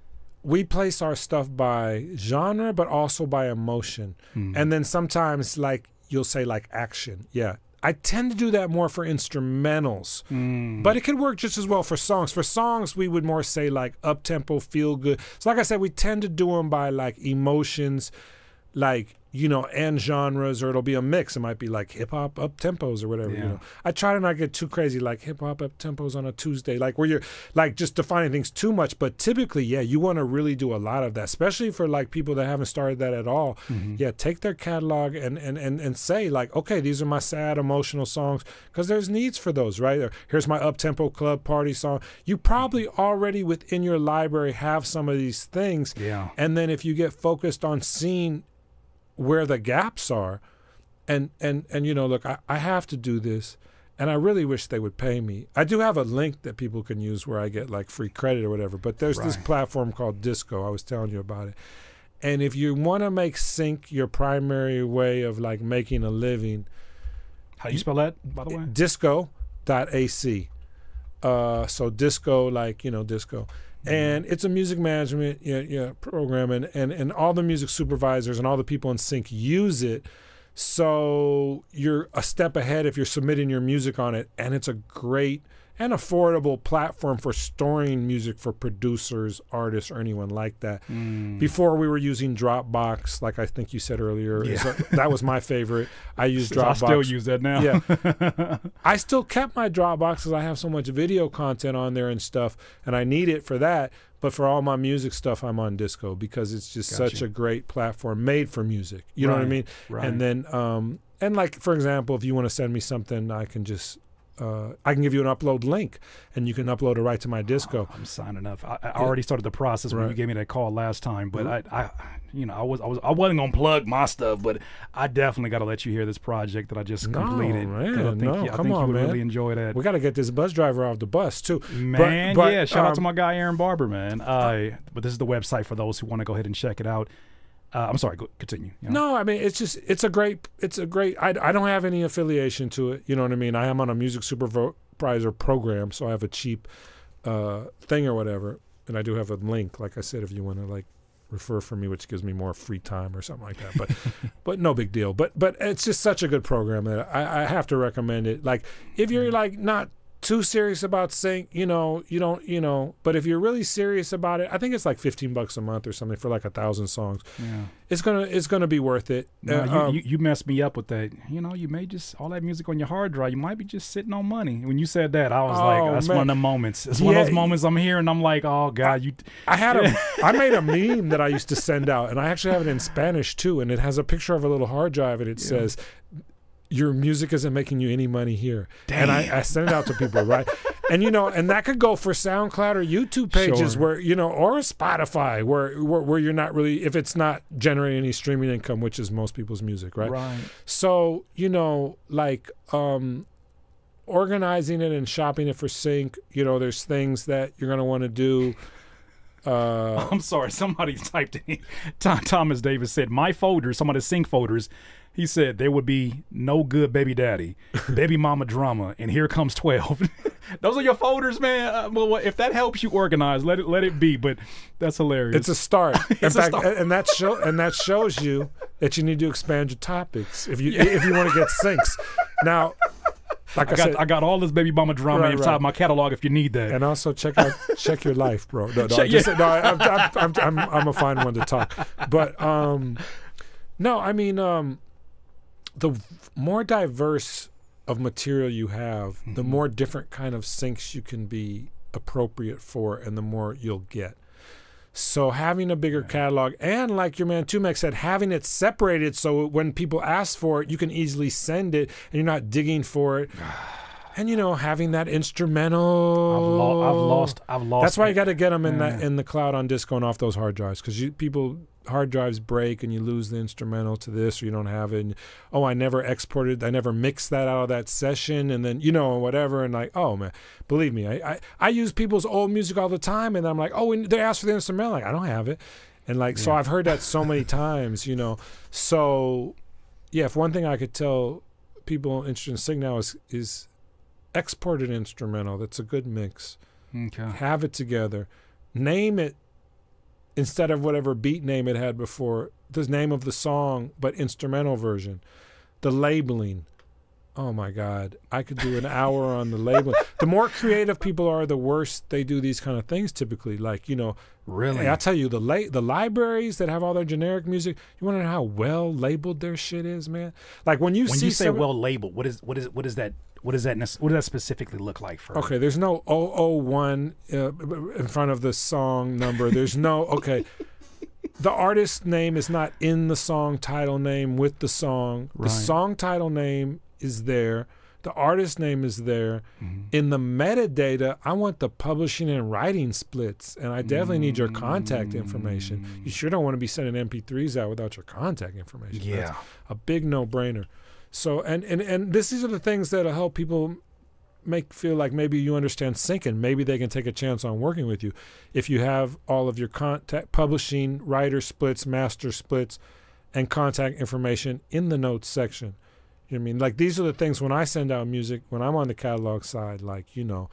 we place our stuff by genre, but also by emotion, and then sometimes like you'll say like action. Yeah, I tend to do that more for instrumentals, mm. but it could work just as well for songs. For songs, we would more say like up tempo, feel good. So like I said, we tend to do them by like emotions, like you know, and genres, or it'll be a mix. It might be like hip hop up tempos or whatever. You know, I try to not get too crazy, like hip hop up tempos on a Tuesday, like where you're like just defining things too much. But typically, yeah, you want to really do a lot of that, especially for like people that haven't started that at all. Mm-hmm. Yeah, take their catalog and and and and say like, okay, these are my sad emotional songs because there's needs for those, right? Or here's my up tempo club party song. You probably already within your library have some of these things. Yeah. And then if you get focused on seeing where the gaps are. And and and you know look I, I have to do this and i really wish they would pay me. I do have a link that people can use where i get like free credit or whatever but there's this platform called disco. I was telling you about it. And if you want to make sync your primary way of like making a living How do you spell that, by the way? disco.ac. Uh, so disco, like you know, disco, and it's a music management yeah, yeah, program, and, and and all the music supervisors and all the people in sync use it. So you're a step ahead if you're submitting your music on it, and it's a great and affordable platform for storing music for producers, artists, or anyone like that. Before we were using Dropbox, like I think you said earlier, a- that was my favorite. I use Dropbox. I still use that now. Yeah. I still kept my Dropbox because I have so much video content on there and stuff, and I need it for that. But for all my music stuff, I'm on Disco because it's just such a great platform made for music. You know what I mean? right. And then, um, and like for example, if you want to send me something, I can just uh, I can give you an upload link, and you can upload it right to my disco. I'm signing up. I, I already started the process when you Right. Mm-hmm. gave me that call last time, but I, I, you know, I was, I was, I wasn't gonna plug my stuff, but I definitely got to let you hear this project that I just No, completed. 'cause I man, think, no, I come think on, you would man. really enjoy that. We got to get this bus driver off the bus too, Man, but, yeah. Shout out to um, my guy Aaron Barber, man. Uh, but this is the website for those who want to go ahead and check it out. Uh, I'm sorry. Go, continue. you know. No, I mean it's just it's a great it's a great I, I don't have any affiliation to it. You know what I mean? I am on a music supervisor program, so I have a cheap uh, thing or whatever, and I do have a link. Like I said, if you want to like refer for me, which gives me more free time or something like that. But but no big deal. But but it's just such a good program that I, I have to recommend it. Like if you're like not too serious about sync, you know, you don't, you know, but if you're really serious about it, I think it's like 15 bucks a month or something for like a thousand songs. Yeah. It's gonna it's gonna be worth it. No, Uh, you, um, you, you messed me up with that. You know, you may just all that music on your hard drive. You might be just sitting on money. When you said that, I was Oh, like, that's one of man. them moments. It's one of those moments I'm here and I'm like, oh god, you. I had a I made a meme that I used to send out, and I actually have it in Spanish too, and it has a picture of a little hard drive, and it says. Your music isn't making you any money here, and I, I send it out to people, right? And you know, and that could go for SoundCloud or YouTube pages, Sure. where you know, or Spotify, where, where where you're not really, if it's not generating any streaming income, which is most people's music, right? Right. So, you know, like um organizing it and shopping it for sync, you know, there's things that you're gonna want to do. Uh I'm sorry. Somebody typed in. Tom, Thomas Davis said, "My folders, some of the sync folders." He said there would be no good baby daddy, baby mama drama, and here comes twelve. Those are your folders, man. Uh, well, if that helps you organize, let it let it be. But that's hilarious. it's a start. In It's a fact, start. and that show and that shows you that you need to expand your topics if you if you want to get syncs. Now, like I, I got said, I got all this baby mama drama Right, inside right. my catalog. If you need that, and also check out check your life, bro. No, no, Check- just, yeah. no I, I'm, I'm, I'm, I'm, I'm a fine one to talk, but um, no, I mean um, the more diverse of material you have, Mm-hmm. the more different kind of syncs you can be appropriate for, and the more you'll get. So having a bigger catalog and like your man 2Mex said, having it separated so when people ask for it, you can easily send it and you're not digging for it. And you know, having that instrumental. I've, lo- I've lost. I've lost. That's why you got to get them in that in the cloud on disco and off those hard drives because you people hard drives break and you lose the instrumental to this or you don't have it. And, oh, I never exported, I never mixed that out of that session, and then you know whatever. And like, oh man, believe me, I I, I use people's old music all the time, and I'm like, oh, and they ask for the instrumental, like I don't have it, and like so I've heard that so many times, you know. So yeah, if one thing I could tell people interested in sync now is is export an instrumental that's a good mix Okay. have it together, name it instead of whatever beat name it had before, the name of the song, but instrumental version. The labeling. Oh my God. I could do an hour on the labeling. The more creative people are, the worse they do these kind of things typically. Like, you know, Really? Hey, I'll tell you, the la- the libraries that have all their generic music, you want to know how well labeled their shit is, man? Like when you when see you say some- well labeled, what is what is what is that? What does that what does that specifically look like for? Okay, there's no 001 uh, in front of the song number. There's no okay. The artist name is not in the song title name with the song. The song title name is there. The artist name is there. Mm-hmm. In the metadata, I want the publishing and writing splits, and I definitely need your contact information. You sure don't want to be sending MP3s out without your contact information. That's Yeah. a big no-brainer. So, and and and this, these are the things that'll help people make feel like maybe you understand syncing. Maybe they can take a chance on working with you if you have all of your contact publishing, writer splits, master splits, and contact information in the notes section. You know what I mean? Like these are the things when I send out music, when I'm on the catalog side, like, you know,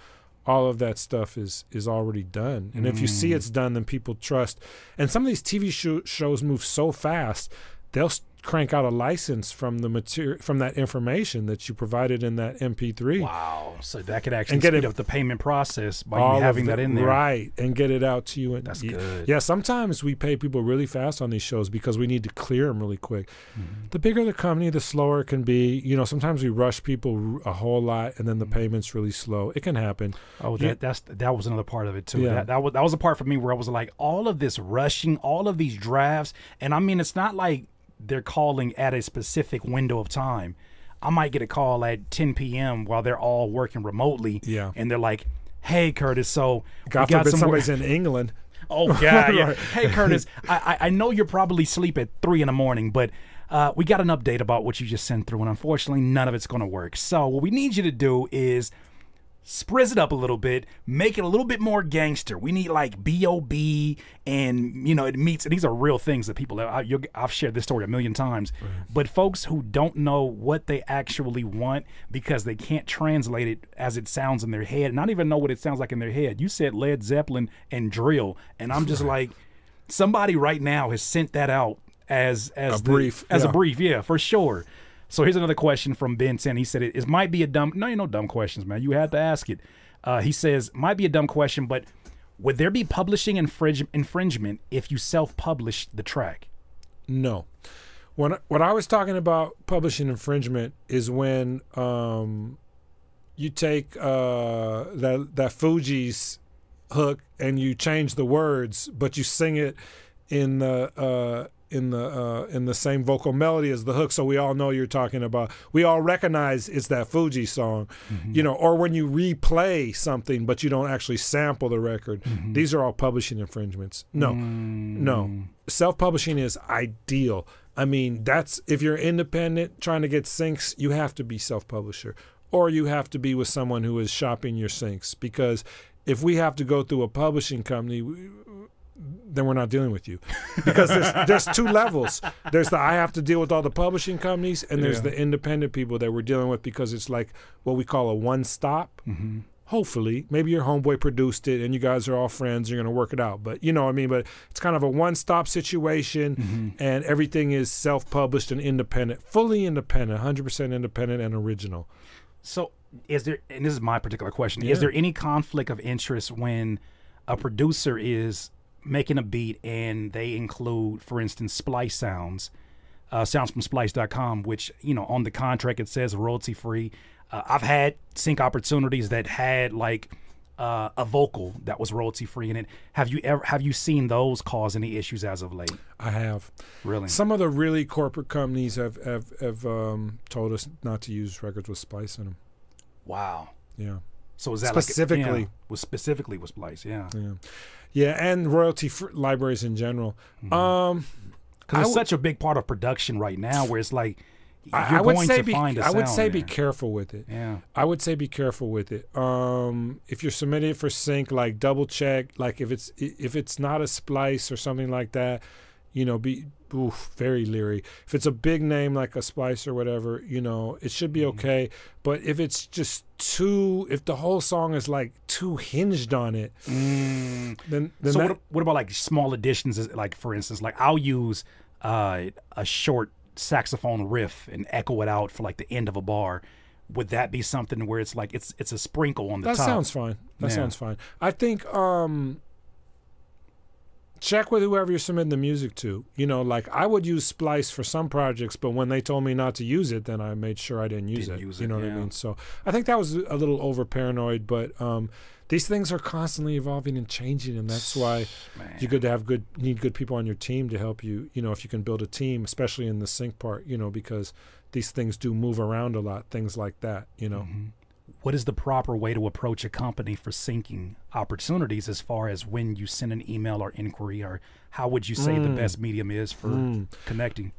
all of that stuff is is already done. And if you see mm. it's done, then people trust. And some of these TV sho- shows move so fast, they'll crank out a license from the material from that information that you provided in that MP3. Wow. So that could actually And get speed it- up the payment process by all you of having the- that in there. right and get it out to you and That's good. yeah sometimes we pay people really fast on these shows because we need to clear them really quick Mm-hmm. the bigger the company the slower it can be you know sometimes we rush people a whole lot and then the payment's really slow it can happen Oh, that Yeah. that's that was another part of it too. Yeah. That that was that was a part for me where I was like, all of this rushing, all of these drafts, and I mean, it's not like they're calling at a specific window of time. I might get a call at 10 p.m. while they're all working remotely. Yeah. And they're like, "Hey, Curtis, so we God got forbid some somebody's in England. Oh God, yeah. Right. Hey Curtis, I, I I know you're probably asleep at three in the morning, but uh, we got an update about what you just sent through, and unfortunately, none of it's going to work. So what we need you to do is sprizz it up a little bit, make it a little bit more gangster. We need like B.O.B. and you know it meets. These are real things that people. I, I've shared this story a million times, but folks who don't know what they actually want because they can't translate it as it sounds in their head, not even know what it sounds like in their head. You said Led Zeppelin and drill, and I'm just like, somebody right now has sent that out as as A the- brief, as yeah. a brief, yeah, for sure. So here's another question from Ben Benson. He said it, it might be a dumb. No, you know dumb questions, man. You had to ask it. Uh, he says might be a dumb question, but would there be publishing infringe, infringement if you self-publish the track? No. When what I was talking about publishing infringement is when um, you take uh, that that Fugees hook and you change the words, but you sing it in the uh, in the uh, in the same vocal melody as the hook, so we all know you're talking about. We all recognize it's that Fuji song, mm-hmm. you know. Or when you replay something, but you don't actually sample the record. Mm-hmm. These are all publishing infringements. No, mm. no. Self-publishing is ideal. I mean, that's if you're independent trying to get syncs, you have to be self-publisher, or you have to be with someone who is shopping your syncs because if we have to go through a publishing company, then we're not dealing with you because there's there's two levels. There's the I have to deal with all the publishing companies, and there's Yeah. the independent people that we're dealing with because it's like what we call a one stop. Mm-hmm. Hopefully, maybe your homeboy produced it and you guys are all friends. You're gonna work it out, but you know what I mean. But it's kind of a one stop situation, Mm-hmm. and everything is self published and independent, fully independent, 100% independent and original. So is there? And this is my particular question: Yeah. Is there any conflict of interest when a producer is making a beat and they include, for instance, splice sounds? uh, sounds from splice.com, which, you know, on the contract it says royalty free. Uh, I've had sync opportunities that had like uh, a vocal that was royalty free in it. Have you ever have you seen those cause any issues as of late? I have. Really? Some of the really corporate companies have have, have um, told us not to use records with splice in them. wow. Yeah. So is that Specifically. like, yeah, was specifically with splice? Yeah. Yeah, yeah, and royalty libraries in general. Mm-hmm. Um, Because it's such a big part of production right now, where it's like you're I, I would going say to be, find a I would say be careful with it. Yeah. I would say be careful with it. Um, if you're submitting it for sync, like double check. Like if it's if it's not a splice or something like that, you know, be oof, very leery. If it's a big name like a splice or whatever, you know, it should Mm-hmm. be okay. But if it's just too, if the whole song is like too hinged on it, then then Mm. so that, what, what about like small additions? Like for instance, like I'll use uh, a short saxophone riff and echo it out for like the end of a bar. Would that be something where it's like it's it's a sprinkle on the That top? sounds fine. That Yeah. sounds fine. I think um check with whoever you're submitting the music to. You know, like I would use Splice for some projects, but when they told me not to use it, then I made sure I didn't use Didn't it. use you know what. I mean? So I think that was a little over paranoid, but um these things are constantly evolving and changing, and that's why you're good to have good need good people on your team to help you. You know, if you can build a team, especially in the sync part, you know, because these things do move around a lot, things like that. You know, What is the proper way to approach a company for syncing opportunities as far as when you send an email or inquiry, or how would you say Mm. the best medium is for connecting?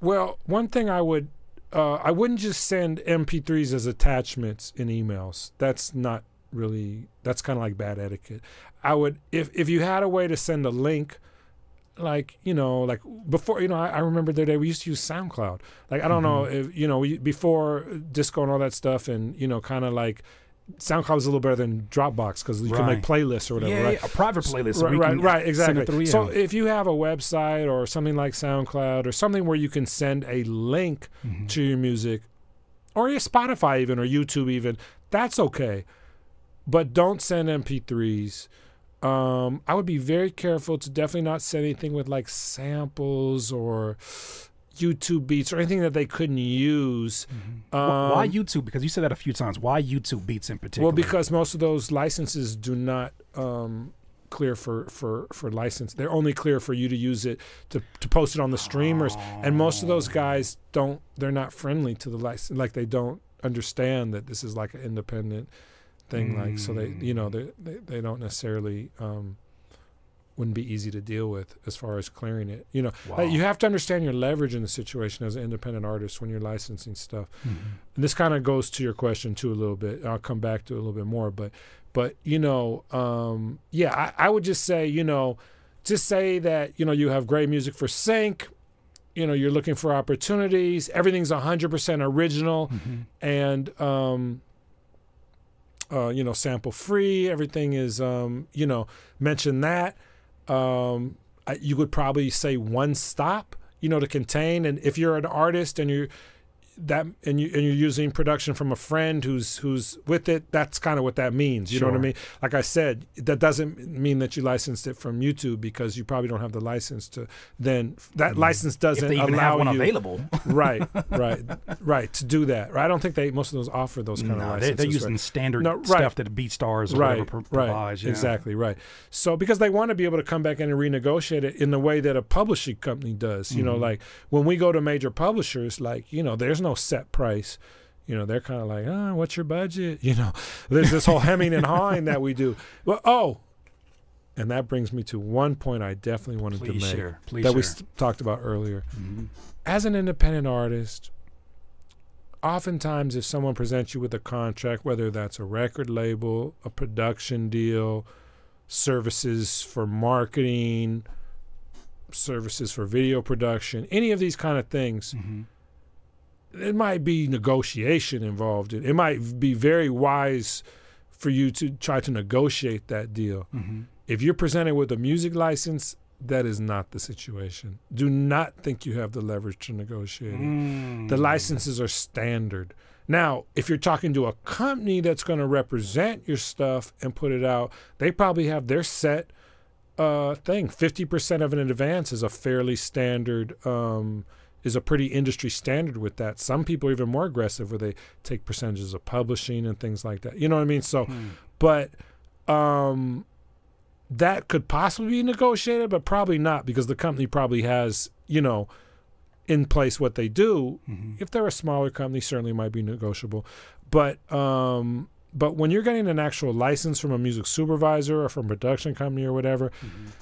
Well, one thing I would, uh, I wouldn't just send MP3s as attachments in emails. That's not really. That's kind of like bad etiquette. I would, if if you had a way to send a link, like you know, like before, you know, I, I remember the day we used to use SoundCloud. Like I don't know Mm-hmm. if you know we, before disco and all that stuff, and you know, kind of like. SoundCloud was a little better than Dropbox because you can make playlists or whatever. yeah, right? a private playlist. so right, right, right, exactly. So yeah. if you have a website or something like SoundCloud or something where you can send a link Mm-hmm. to your music, or your Spotify even or YouTube even, that's okay. But don't send MP3s. Um, I would be very careful to definitely not send anything with like samples or YouTube beats or anything that they couldn't use. Why Um, YouTube? Because you said that a few times. Why YouTube beats in particular? well, because most of those licenses do not um, clear for for for license. They're only clear for you to use it to to post it on the streamers. And most of those guys don't. They're not friendly to the license. Like they don't understand that this is like an independent thing. Like so they you know they they, they don't necessarily. Um, wouldn't be easy to deal with as far as clearing it. You know, like, you have to understand your leverage in the situation as an independent artist when you're licensing stuff. And this kind of goes to your question too a little bit. I'll come back to it a little bit more, but but you know, um, yeah, I, I would just say you know, just say that you know you have great music for sync. You know, you're looking for opportunities. Everything's 100% original, and um, uh, you know, sample free. Everything is, um, you know, mention that. Um, I, you would probably say one stop, you know, to contain. And if you're an artist and you're that and you and you're using production from a friend who's who's with it, that's kind of what that means. You know what I mean? Like I said, that doesn't mean that you licensed it from YouTube because you probably don't have the license to. Then that license doesn't they even allow have one you available. right, right, right to do that. Right? I don't think they most of those offer those kind of No, they, licenses. they're using right? standard No, right. stuff that BeatStars or whatever right, right, provides. yeah. exactly, right. So because they want to be able to come back in and renegotiate it in the way that a publishing company does. You Mm-hmm. know, like when we go to major publishers, like you know, there's no set price. You know, they're kind of like, ah, what's your budget? You know, there's this whole hemming and hawing that we do. Well, oh, and that brings me to one point I definitely wanted Please to make share. That we share. s- talked about earlier. Mm-hmm. As an independent artist, oftentimes if someone presents you with a contract, whether that's a record label, a production deal, services for marketing, services for video production, any of these kind of things, it might be negotiation involved. It might be very wise for you to try to negotiate that deal. If you're presented with a music license, that is not the situation. Do not think you have the leverage to negotiate. Mm. The licenses are standard. Now, if you're talking to a company that's going to represent your stuff and put it out, they probably have their set uh, thing. Fifty percent of an advance is a fairly standard, um, is a pretty industry standard with that. Some people are even more aggressive where they take percentages of publishing and things like that. You know what I mean? So, but um, that could possibly be negotiated, but probably not because the company probably has, you know, in place what they do. If they're a smaller company, certainly might be negotiable. But um, but when you're getting an actual license from a music supervisor or from a production company or whatever,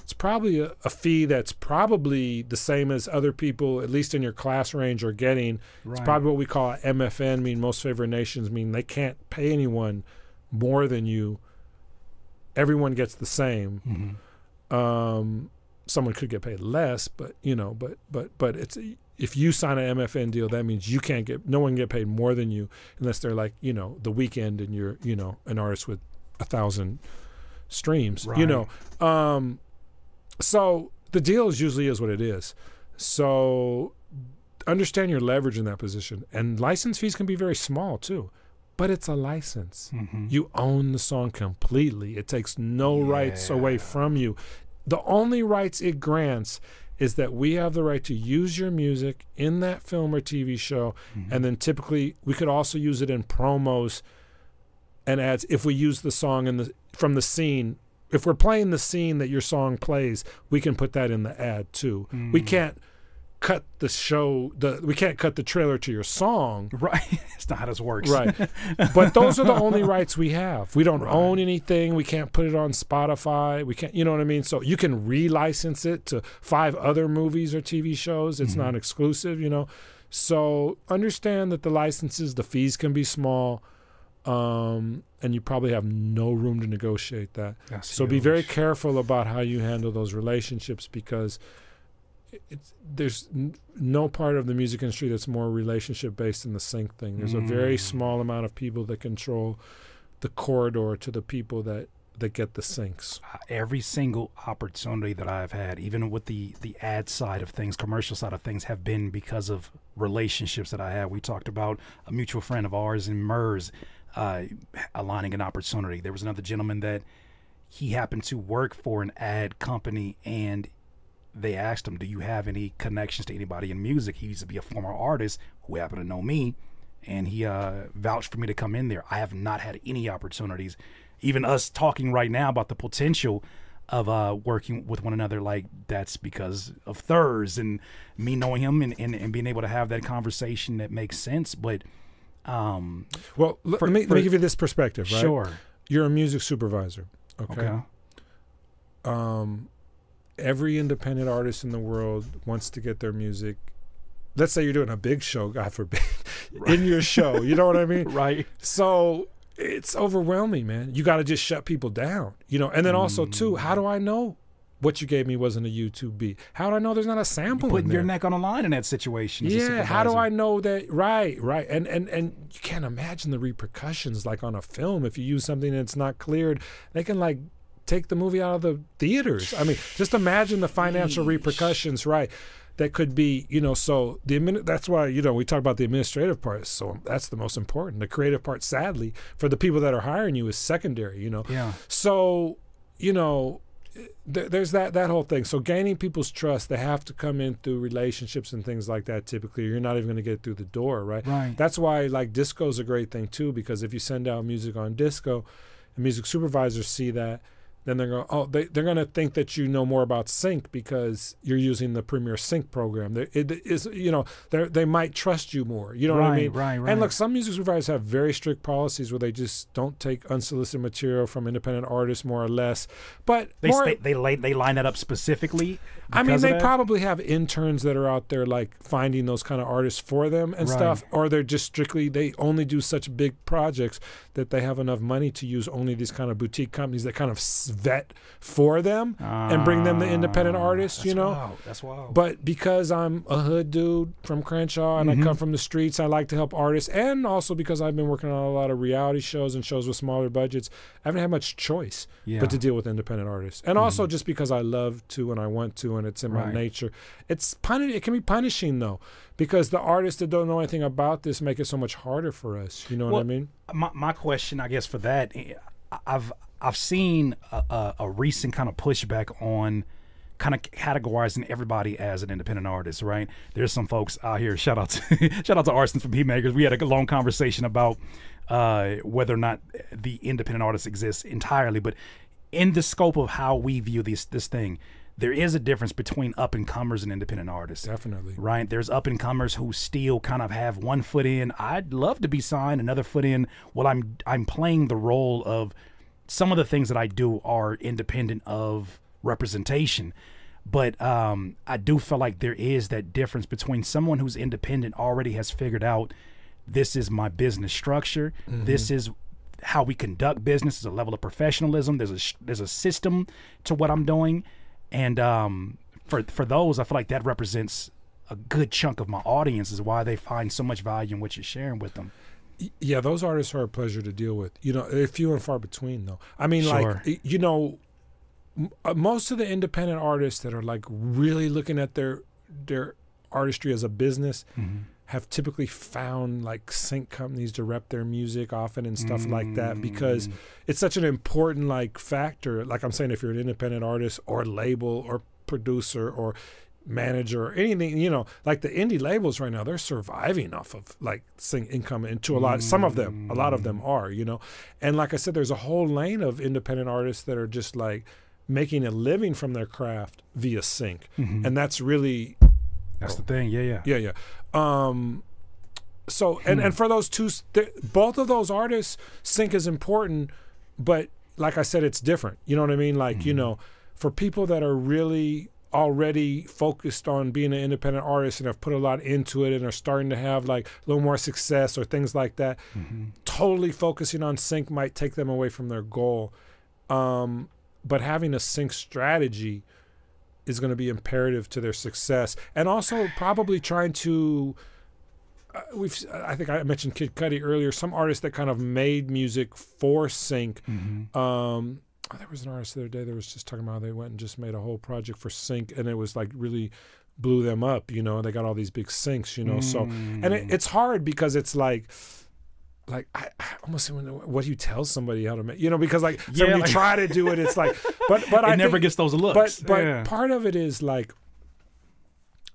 it's probably a, a fee that's probably the same as other people, at least in your class range, are getting. It's probably what we call MFN, mean most favored nations, mean they can't pay anyone more than you. Everyone gets the same um, someone could get paid less, but you know, but but but it's if you sign an MFN deal, that means you can't get no one can get paid more than you unless they're like you know the Weeknd and you're you know an artist with a thousand streams, you know. Um, so the deal is usually is what it is. So understand your leverage in that position, and license fees can be very small too. But it's a license. You own the song completely. It takes no rights away from you. The only rights it grants is that we have the right to use your music in that film or TV show, mm-hmm. and then typically we could also use it in promos and ads if we use the song in the from the scene. If we're playing the scene that your song plays, we can put that in the ad too. We mm. can't cut the show the we can't cut the trailer to your song Right. It's not how this works. Right. but those are the only rights we have. We don't own anything. We can't put it on Spotify. We can't, you know what I mean? So you can relicense it to five other movies or TV shows. It's not exclusive, you know. So understand that the licenses, the fees can be small. Um, and you probably have no room to negotiate that. That's so be very careful about how you handle those relationships because it's there's n- no part of the music industry that's more relationship based than the sync thing. There's a very small amount of people that control the corridor to the people that that get the syncs. every single opportunity that I've had, even with the the ad side of things, commercial side of things, have been because of relationships that I have. We talked about a mutual friend of ours in MERS uh, aligning an opportunity. There was another gentleman that he happened to work for an ad company and they asked him, Do you have any connections to anybody in music? He used to be a former artist who happened to know me, and he uh, vouched for me to come in there. I have not had any opportunities. Even us talking right now about the potential, of uh, working with one another. Like that's because of Thurs and me knowing him and, and, and being able to have that conversation that makes sense. But um, Well, l- For- let, me, for- let me give you this perspective, right? sure, You're a music supervisor. Okay. okay, Um, every independent artist in the world wants to get their music. Let's say you're doing a big show, God forbid, in your show. You know what I mean? right, So it's overwhelming, man. You got to just shut people down, you know. And then also too, how do I know what you gave me wasn't a YouTube beat? How do I know there's not a sample? putting in your neck on the line in that situation. Yeah, how do. I know that? Right, right, and and and you can't imagine the repercussions like on a film if you use something that's not cleared. They can like take the movie out of the theaters. I mean, just imagine the financial repercussions, right? That could be, you know, so the that's why you know we talk about the administrative part. So that's the most important. The creative part, sadly, for the people that are hiring you, is secondary. You know, Yeah. so, you know, th- there's that that whole thing. So gaining people's trust, they have to come in through relationships and things like that. Typically, you're not even going to get through the door, right? Right. That's why like disco is a great thing too, because if you send out music on disco, and music supervisors see that. Then they're going. Oh, they, they're going to think that you know more about sync because you're using the Premier Sync program. They, it is, you know, they they might trust you more. You know what I mean? right, right. And look, some music supervisors have very strict policies where they just don't take unsolicited material from independent artists, more or less. But They more, they they, they line that up specifically. I mean, they probably have interns that are out there like finding those kind of artists for them and Right. stuff, or they're just strictly they only do such big projects that they have enough money to use only these kind of boutique companies that kind of vet for them and bring them the independent Ah, artists, you know. wild, That's wild. But because I'm a hood dude from Crenshaw and Mm-hmm. I come from the streets, I like to help artists. And also because I've been working on a lot of reality shows and shows with smaller budgets, I haven't had much choice Yeah. but to deal with independent artists. And also just because I love to and I want to and it's in my nature. It's puni- It can be punishing though because the artists that don't know anything about this make it so much harder for us. You know what I mean? my my question, I guess, for that, eh, I've I've seen a, a, a recent kind of pushback on kind of categorizing everybody as an independent artist, right? There's some folks out here. Shout out to shout out to Arson from Beat Makers. We had a long conversation about uh, whether or not the independent artist exists entirely, but in the scope of how we view this this thing, there is a difference between up and comers and independent artists Definitely. right? There's up and comers who still kind of have one foot in. I'd love to be signed, another foot in. Well, I'm I'm playing the role of some of the things that I do are independent of representation. But um, I do feel like there is that difference between someone who's independent already has figured out this is my business structure. This is how we conduct business. There's a level of professionalism. There's a there's a system to what I'm doing, and um, for for those, I feel like that represents a good chunk of my audience. Is why they find so much value in what you're sharing with them. Yeah, those artists are a pleasure to deal with. You know, they're few and far between, though. I mean, Sure. like, you know, m- uh, most of the independent artists that are like really looking at their their artistry as a business mm-hmm. have typically found like sync companies to rep their music often and stuff like that mm. because it's such an important like factor. Like I'm saying, if you're an independent artist or label or producer or manager or anything, you know, like the indie labels right now, they're surviving off of like sync income into a lot. Some of them, a lot of them are, you know. And like I said, there's a whole lane of independent artists that are just like making a living from their craft via sync. And that's really That's the thing. Yeah, yeah. yeah, yeah. Um, so and and for those two, th- both of those artists, sync is important, but like I said, it's different. You know what I mean? Like you know, for people that are really already focused on being an independent artist and have put a lot into it and are starting to have like a little more success or things like that, totally focusing on sync might take them away from their goal. Um, but having a sync strategy is going to be imperative to their success, and also probably trying to. Uh, we've I think I mentioned Kid Cudi earlier. Some artists that kind of made music for sync. Mm-hmm. Um, there was an artist the other day that was just talking about how they went and just made a whole project for sync, and it was like really blew them up. You know, they got all these big syncs. You know, so and it, it's hard because it's like like I, I almost what do you tell somebody how to make you know because like so Yeah, when you try to do it it's like but but It I never think- gets those looks. but but Yeah. part of it is like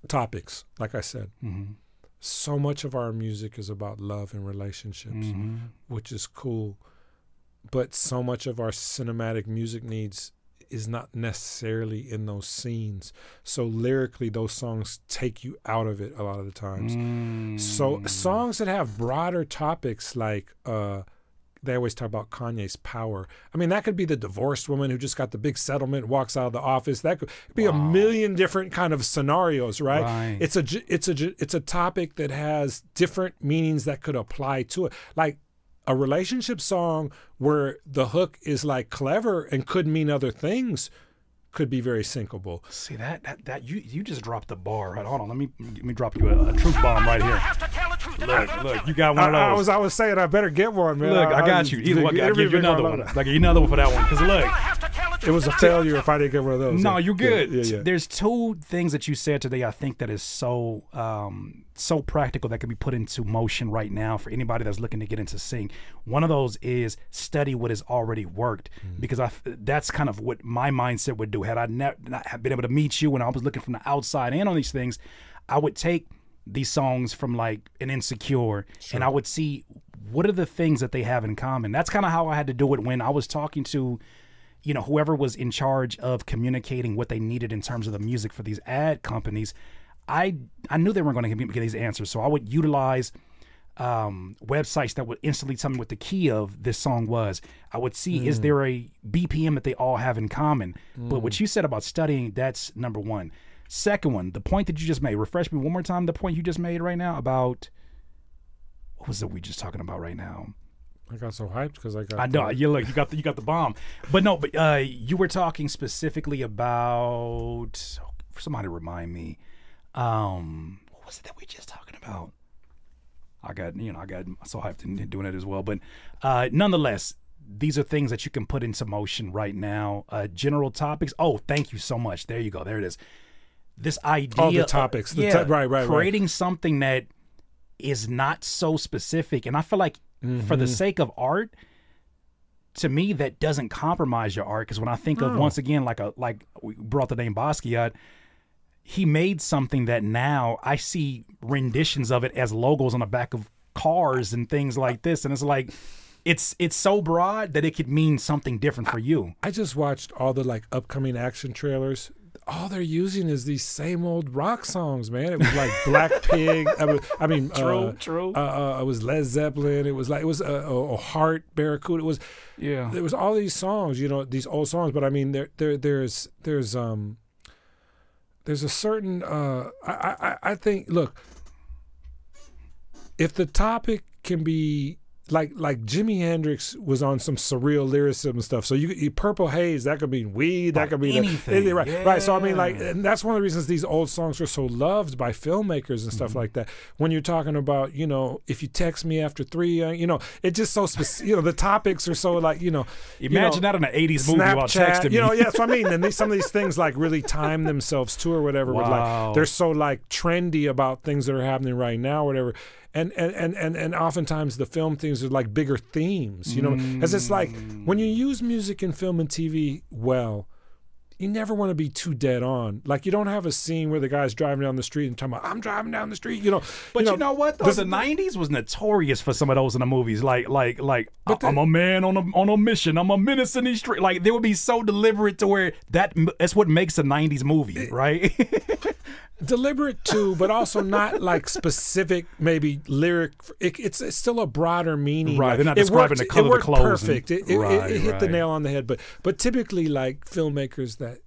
topics like I said Mm-hmm. so much of our music is about love and relationships Mm-hmm. which is cool but so much of our cinematic music needs is not necessarily in those scenes. So lyrically, those songs take you out of it a lot of the times. Mm. So songs that have broader topics like uh they always talk about Kanye's power. I mean, that could be the divorced woman who just got the big settlement, walks out of the office. That could be a million different kind of scenarios, right? Right. It's a it's a it's a topic that has different meanings that could apply to it. Like a relationship song where the hook is like clever and could mean other things could be very syncable. See that, that that you you just dropped the bar. Right, hold on. Let me let me drop you a, a truth bomb right here. Look, look, you got I, one of those. I was I was saying I better get one, man. look, I got you. Either way, I'll give you another one. You another one for that one. Because look, It was a failure if I didn't get one of those. no, you're good. Yeah, yeah, yeah. There's two things that you said today. I think that is so um, so practical that can be put into motion right now for anybody that's looking to get into sync. One of those is study what has already worked Mm. because I that's kind of what my mindset would do. Had I ne- not have been able to meet you when I was looking from the outside in on these things, I would take these songs from like an insecure and I would see what are the things that they have in common. That's kind of how I had to do it when I was talking to you know whoever was in charge of communicating what they needed in terms of the music for these ad companies i i knew they weren't going to get these answers so i would utilize um, websites that would instantly tell me what the key of this song was i would see is there a bpm that they all have in common but what you said about studying that's number one second one the point that you just made refresh me one more time the point you just made right now about what was it we just talking about right now I got so hyped because I got. I know. the- You look. You got the. You got the bomb. But no. But uh, you were talking specifically about. Somebody remind me. Um, what was it that we just talking about? I got. You know. I got so hyped in doing it as well. But uh, nonetheless, these are things that you can put into motion right now. Uh, general topics. Oh, thank you so much. There you go. There it is. This idea. All the of- topics. The yeah, right, right, right. Creating something that is not so specific, and I feel like for Mm-hmm. the sake of art to me that doesn't compromise your art because when i think of once again like a like we brought the name basquiat he made something that now i see renditions of it as logos on the back of cars and things like this and it's like it's it's so broad that it could mean something different for you I just watched all the like upcoming action trailers. All they're using is these same old rock songs, man. It was like Black Pig. I mean, I mean True, uh, true. Uh, uh, it was Led Zeppelin. It was like it was a, a, a Heart, Barracuda. It was yeah there was all these songs, you know, these old songs. But I mean, there there there's there's um there's a certain uh I I, I think look if the topic can be like like Jimi Hendrix was on some surreal lyricism stuff. So you, you purple haze that could mean weed, that Like could be anything, right, right. So I mean, like, and that's one of the reasons these old songs are so loved by filmmakers and stuff like that. When you're talking about, you know, if you text me after three, uh, you know, it's just so specific. You know, the topics are so like, you know, you imagine know, that in an 80s movie while texting me you know, yeah, that's what I mean. And these, some of these things like really time themselves to or whatever. Wow. like they're so like trendy about things that are happening right now, or whatever. And and and and and oftentimes the film things are like bigger themes, you know. As it's like mm. when you use music in film and TV well. You never want to be too dead on. Like you don't have a scene where the guy's driving down the street and talking about I'm driving down the street. You know, But you know, what? Though? the '90s was notorious for some of those in the movies. Like, like, like, But I'm a man on a on a mission. I'm a menace in these streets. Like, they would be so deliberate to where that that's what makes a '90s movie, right? deliberate too, but also not like specific, maybe lyric. It, it's, it's still a broader meaning. Right, Like, they're not describing worked- the color it of the clothes Perfect. It, it, it- Right, it hit the nail on the head. But but typically, like filmmakers that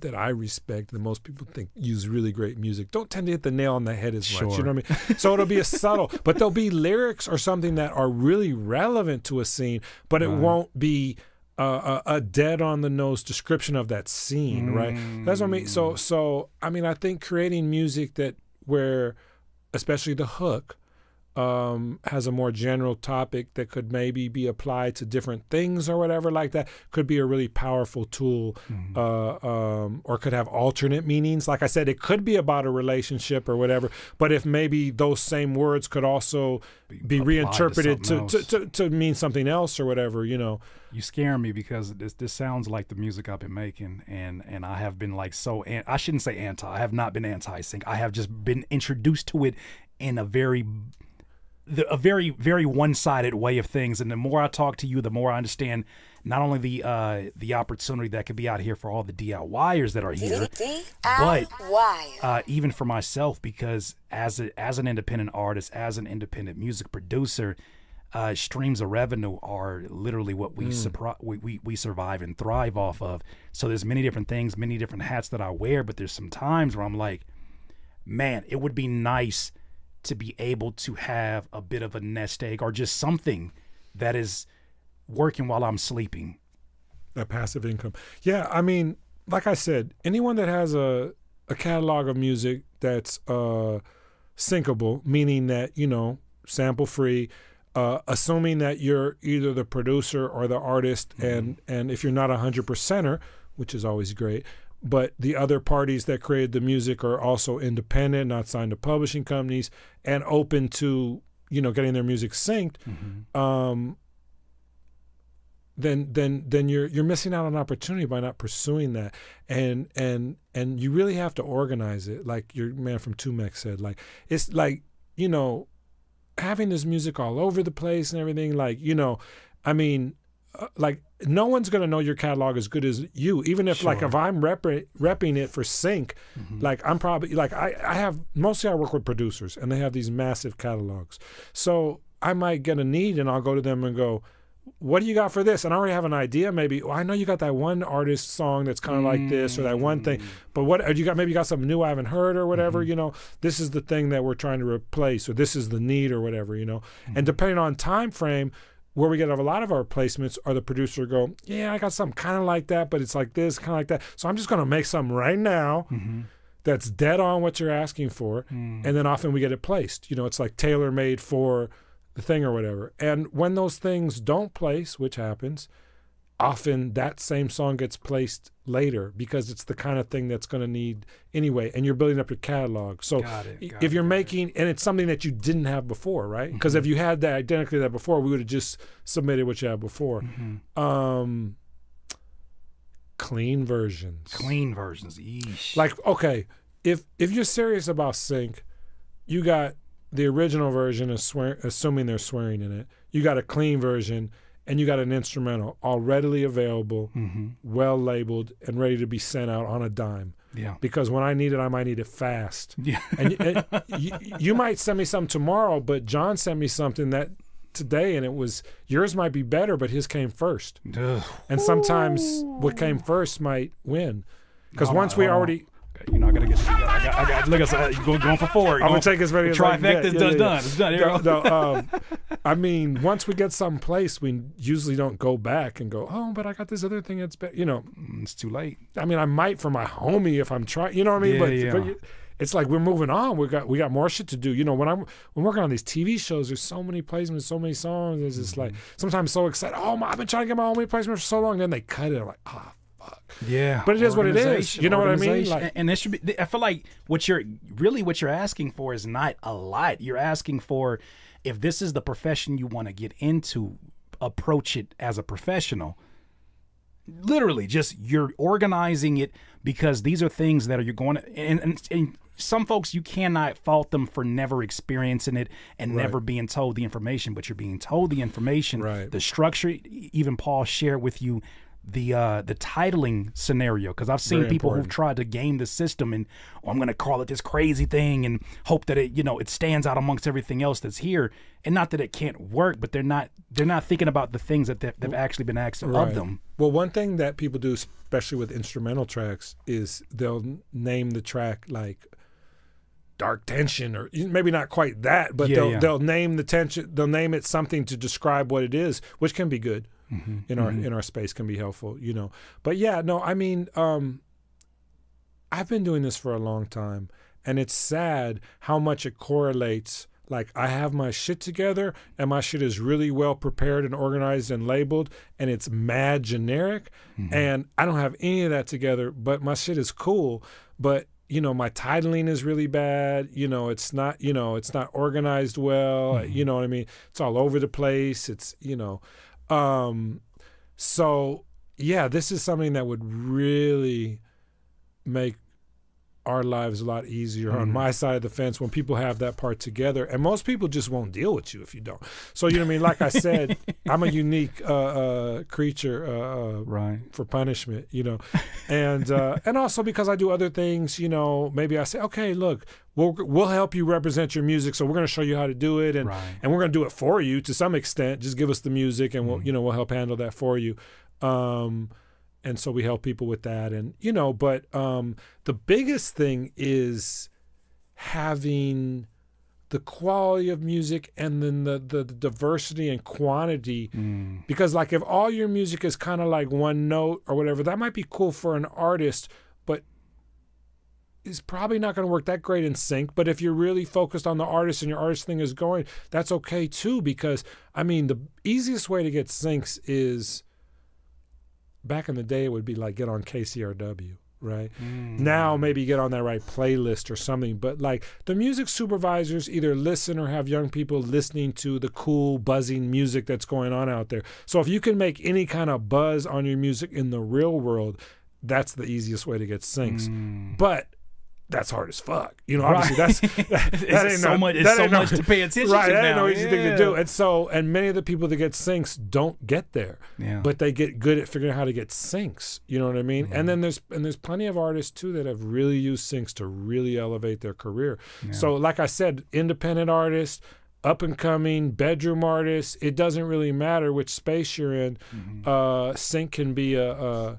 that I respect, that most people think use really great music, don't tend to hit the nail on the head as much. You know what I mean? So it'll be a subtle, but there'll be lyrics or something that are really relevant to a scene, but it won't be. A, a dead on the nose description of that scene, right? That's what I mean. Mm. So, so I mean, I think creating music that where, especially the hook, um, has a more general topic that could maybe be applied to different things or whatever like that could be a really powerful tool Mm-hmm. uh, um, or could have alternate meanings like i said it could be about a relationship or whatever but if maybe those same words could also be, applied reinterpreted to, something to, to, to mean something else or whatever you know you scare me because this this sounds like the music I've been making, and and I have been like so. An- I shouldn't say anti. I have not been anti sync. I have just been introduced to it in a very the, a very very one-sided way of things and the more i talk to you the more i understand not only the uh the opportunity that could be out here for all the diyers that are here but uh, even for myself because as a, as an independent artist as an independent music producer uh, streams of revenue are literally what we, surpri- we, we we survive and thrive off of. So there's many different things many different hats that i wear but there's some times where i'm like man, it would be nice to be able to have a bit of a nest egg or just something that is working while I'm sleeping. that passive income. Yeah, I mean, like I said, anyone that has a a catalog of music that's uh syncable, meaning that, you know, sample free, uh, assuming that you're either the producer or the artist and and if you're not a hundred percenter, which is always great, but the other parties that created the music are also independent, not signed to publishing companies, and open to, you know, getting their music synced. Um then then then you're you're missing out on an opportunity by not pursuing that and and and you really have to organize it like your man from 2Mex said like it's like you know having this music all over the place and everything like you know I mean uh, like no one's going to know your catalog as good as you even if like if I'm rep- repping it for sync mm-hmm. like I'm probably like I, I have mostly I work with producers and they have these massive catalogs so I might get a need and I'll go to them and go what do you got for this? And I already have an idea. Maybe well, I know you got that one artist song that's kind of like this, or that one thing. Mm. But what you got? Maybe you got something new I haven't heard, or whatever. Mm-hmm. You know, this is the thing that we're trying to replace, or this is the need, or whatever. You know, and mm-hmm. depending on time frame, where we get a lot of our placements, are the producer go, yeah, I got something kind of like that, but it's like this, kind of like that. So I'm just gonna make something right now. Mm-hmm. That's dead on what you're asking for, mm. and then often we get it placed. You know, it's like tailor made for the thing or whatever. And when those things don't place, which happens, often that same song gets placed later because it's the kind of thing that's going to need anyway. And you're building up your catalog. So Got it, got if you're it. making, and it's something that you didn't have before, right? Because Mm-hmm. if you had that identically that before, we would have just submitted what you had before. Mm-hmm. Um, clean versions. Clean versions. Yeesh. Like, okay, if if you're serious about sync, you got the original version of swear, assuming they're swearing in it. You got a clean version, and you got an instrumental, all readily available, well labeled, and ready to be sent out on a dime. yeah. Because when I need it, I might need it fast. Yeah. And, and you, you might send me something tomorrow, but John sent me something that today, and it was yours might be better, but his came first. Ugh. And sometimes what came first might win. Because once we already You know, I gotta get. I got. I got. Look, at you going, going for four. I'm gonna take as many the I trifecta is Yeah, done. yeah, done. It's done. Here No, no, um, I mean, once we get someplace, we usually don't go back and go, oh, but I got this other thing that's better. You know, It's too late. I mean, I might for my homie if I'm trying. You know what I mean? Yeah, but, yeah. but you- it's like we're moving on. We got we got more shit to do. You know, when I'm when working on these TV shows, there's so many placements, so many songs. It's just like Mm-hmm. sometimes so excited. Oh, my, I've been trying to get my homie placement for so long. Then they cut it. I'm like, ah, fuck. Yeah, But it is what it is. You know what I mean? Like- and, and it should be. I feel like what you're really what you're asking for is not a lot. You're asking for if this is the profession you want to get into, approach it as a professional. Literally, just you're organizing it because these are things that are you're going to and, and, and some folks you cannot fault them for never experiencing it and never being told the information, but you're being told the information, Right. the structure. Even Paul shared with you the uh the titling scenario because I've seen Very people important. who've tried to game the system and oh, I'm going to call it this crazy thing and hope that it you know it stands out amongst everything else that's here and not that it can't work but they're not they're not thinking about the things that they've, they've actually been asked of them Well, one thing that people do, especially with instrumental tracks, is they'll name the track like "Dark Tension" or maybe not quite that, but Yeah, they'll yeah. they'll name the tension. They'll name it something to describe what it is, which can be good Mm-hmm. in our in our space, can be helpful, you know. But yeah, no, I mean, um, I've been doing this for a long time, and it's sad how much it correlates. Like I have my shit together, and my shit is really well prepared and organized and labeled, and it's mad generic, and I don't have any of that together. But my shit is cool, but you know my titling is really bad. You know it's not you know it's not organized well. You know what I mean? It's all over the place. It's you know, um, so yeah, this is something that would really make our lives a lot easier Mm-hmm. on my side of the fence when people have that part together. And most people just won't deal with you if you don't. So you know what I mean? Like I said, I'm a unique uh, uh, creature. Uh, uh, Right. for punishment, you know, and uh, and also because I do other things, you know, maybe I say, okay, look, we'll we'll help you represent your music, so we're going to show you how to do it, and Right. and we're going to do it for you to some extent. Just give us the music, and we'll you know we'll help handle that for you. Um, and so we help people with that, and you know, but um, the biggest thing is having the quality of music and then the, the, the diversity and quantity because like if all your music is kind of like one note or whatever that might be cool for an artist but it's probably not going to work that great in sync. But if you're really focused on the artist and your artist thing is going that's okay too because i mean the easiest way to get syncs is back in the day it would be like get on kcrw right? Mm. Now maybe get on that right playlist or something but like the music supervisors either listen or have young people listening to the cool buzzing music that's going on out there. So if you can make any kind of buzz on your music in the real world that's the easiest way to get syncs. Mm. But that's hard as fuck. You know, obviously that's that, that ain't so no- much- it's so no- much to pay attention right, to that ain't no easy thing to do. And so, and many of the people that get syncs don't get there, Yeah. but they get good at figuring out how to get syncs. You know what I mean? Mm-hmm. And then there's and there's plenty of artists too that have really used syncs to really elevate their career. So, like I said, independent artists. Up and coming bedroom artists, it doesn't really matter which space you're in. Mm-hmm. Uh, sync can be a, a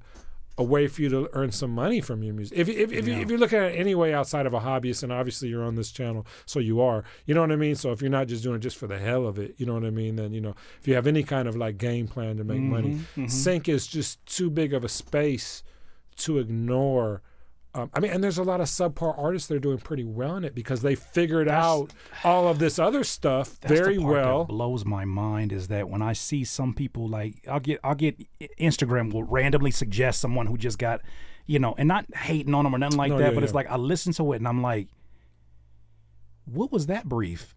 a way for you to earn some money from your music. If if if, you, if you're looking at it any way outside of a hobbyist, and obviously you're on this channel, so you are. You know what I mean? So if you're not just doing it just for the hell of it, you know what I mean? Then you know if you have any kind of like game plan to make money, mm-hmm, mm-hmm. sync is just too big of a space to ignore. Um, I mean, and there's a lot of subpar artists that are doing pretty well in it because they figured out all of this other stuff That's very the part well. That blows my mind is that when I see some people like I'll get I'll get Instagram will randomly suggest someone who just got, you know, and not hating on them or nothing like No, that, yeah, but it's like I listen to it and I'm like, what was that brief?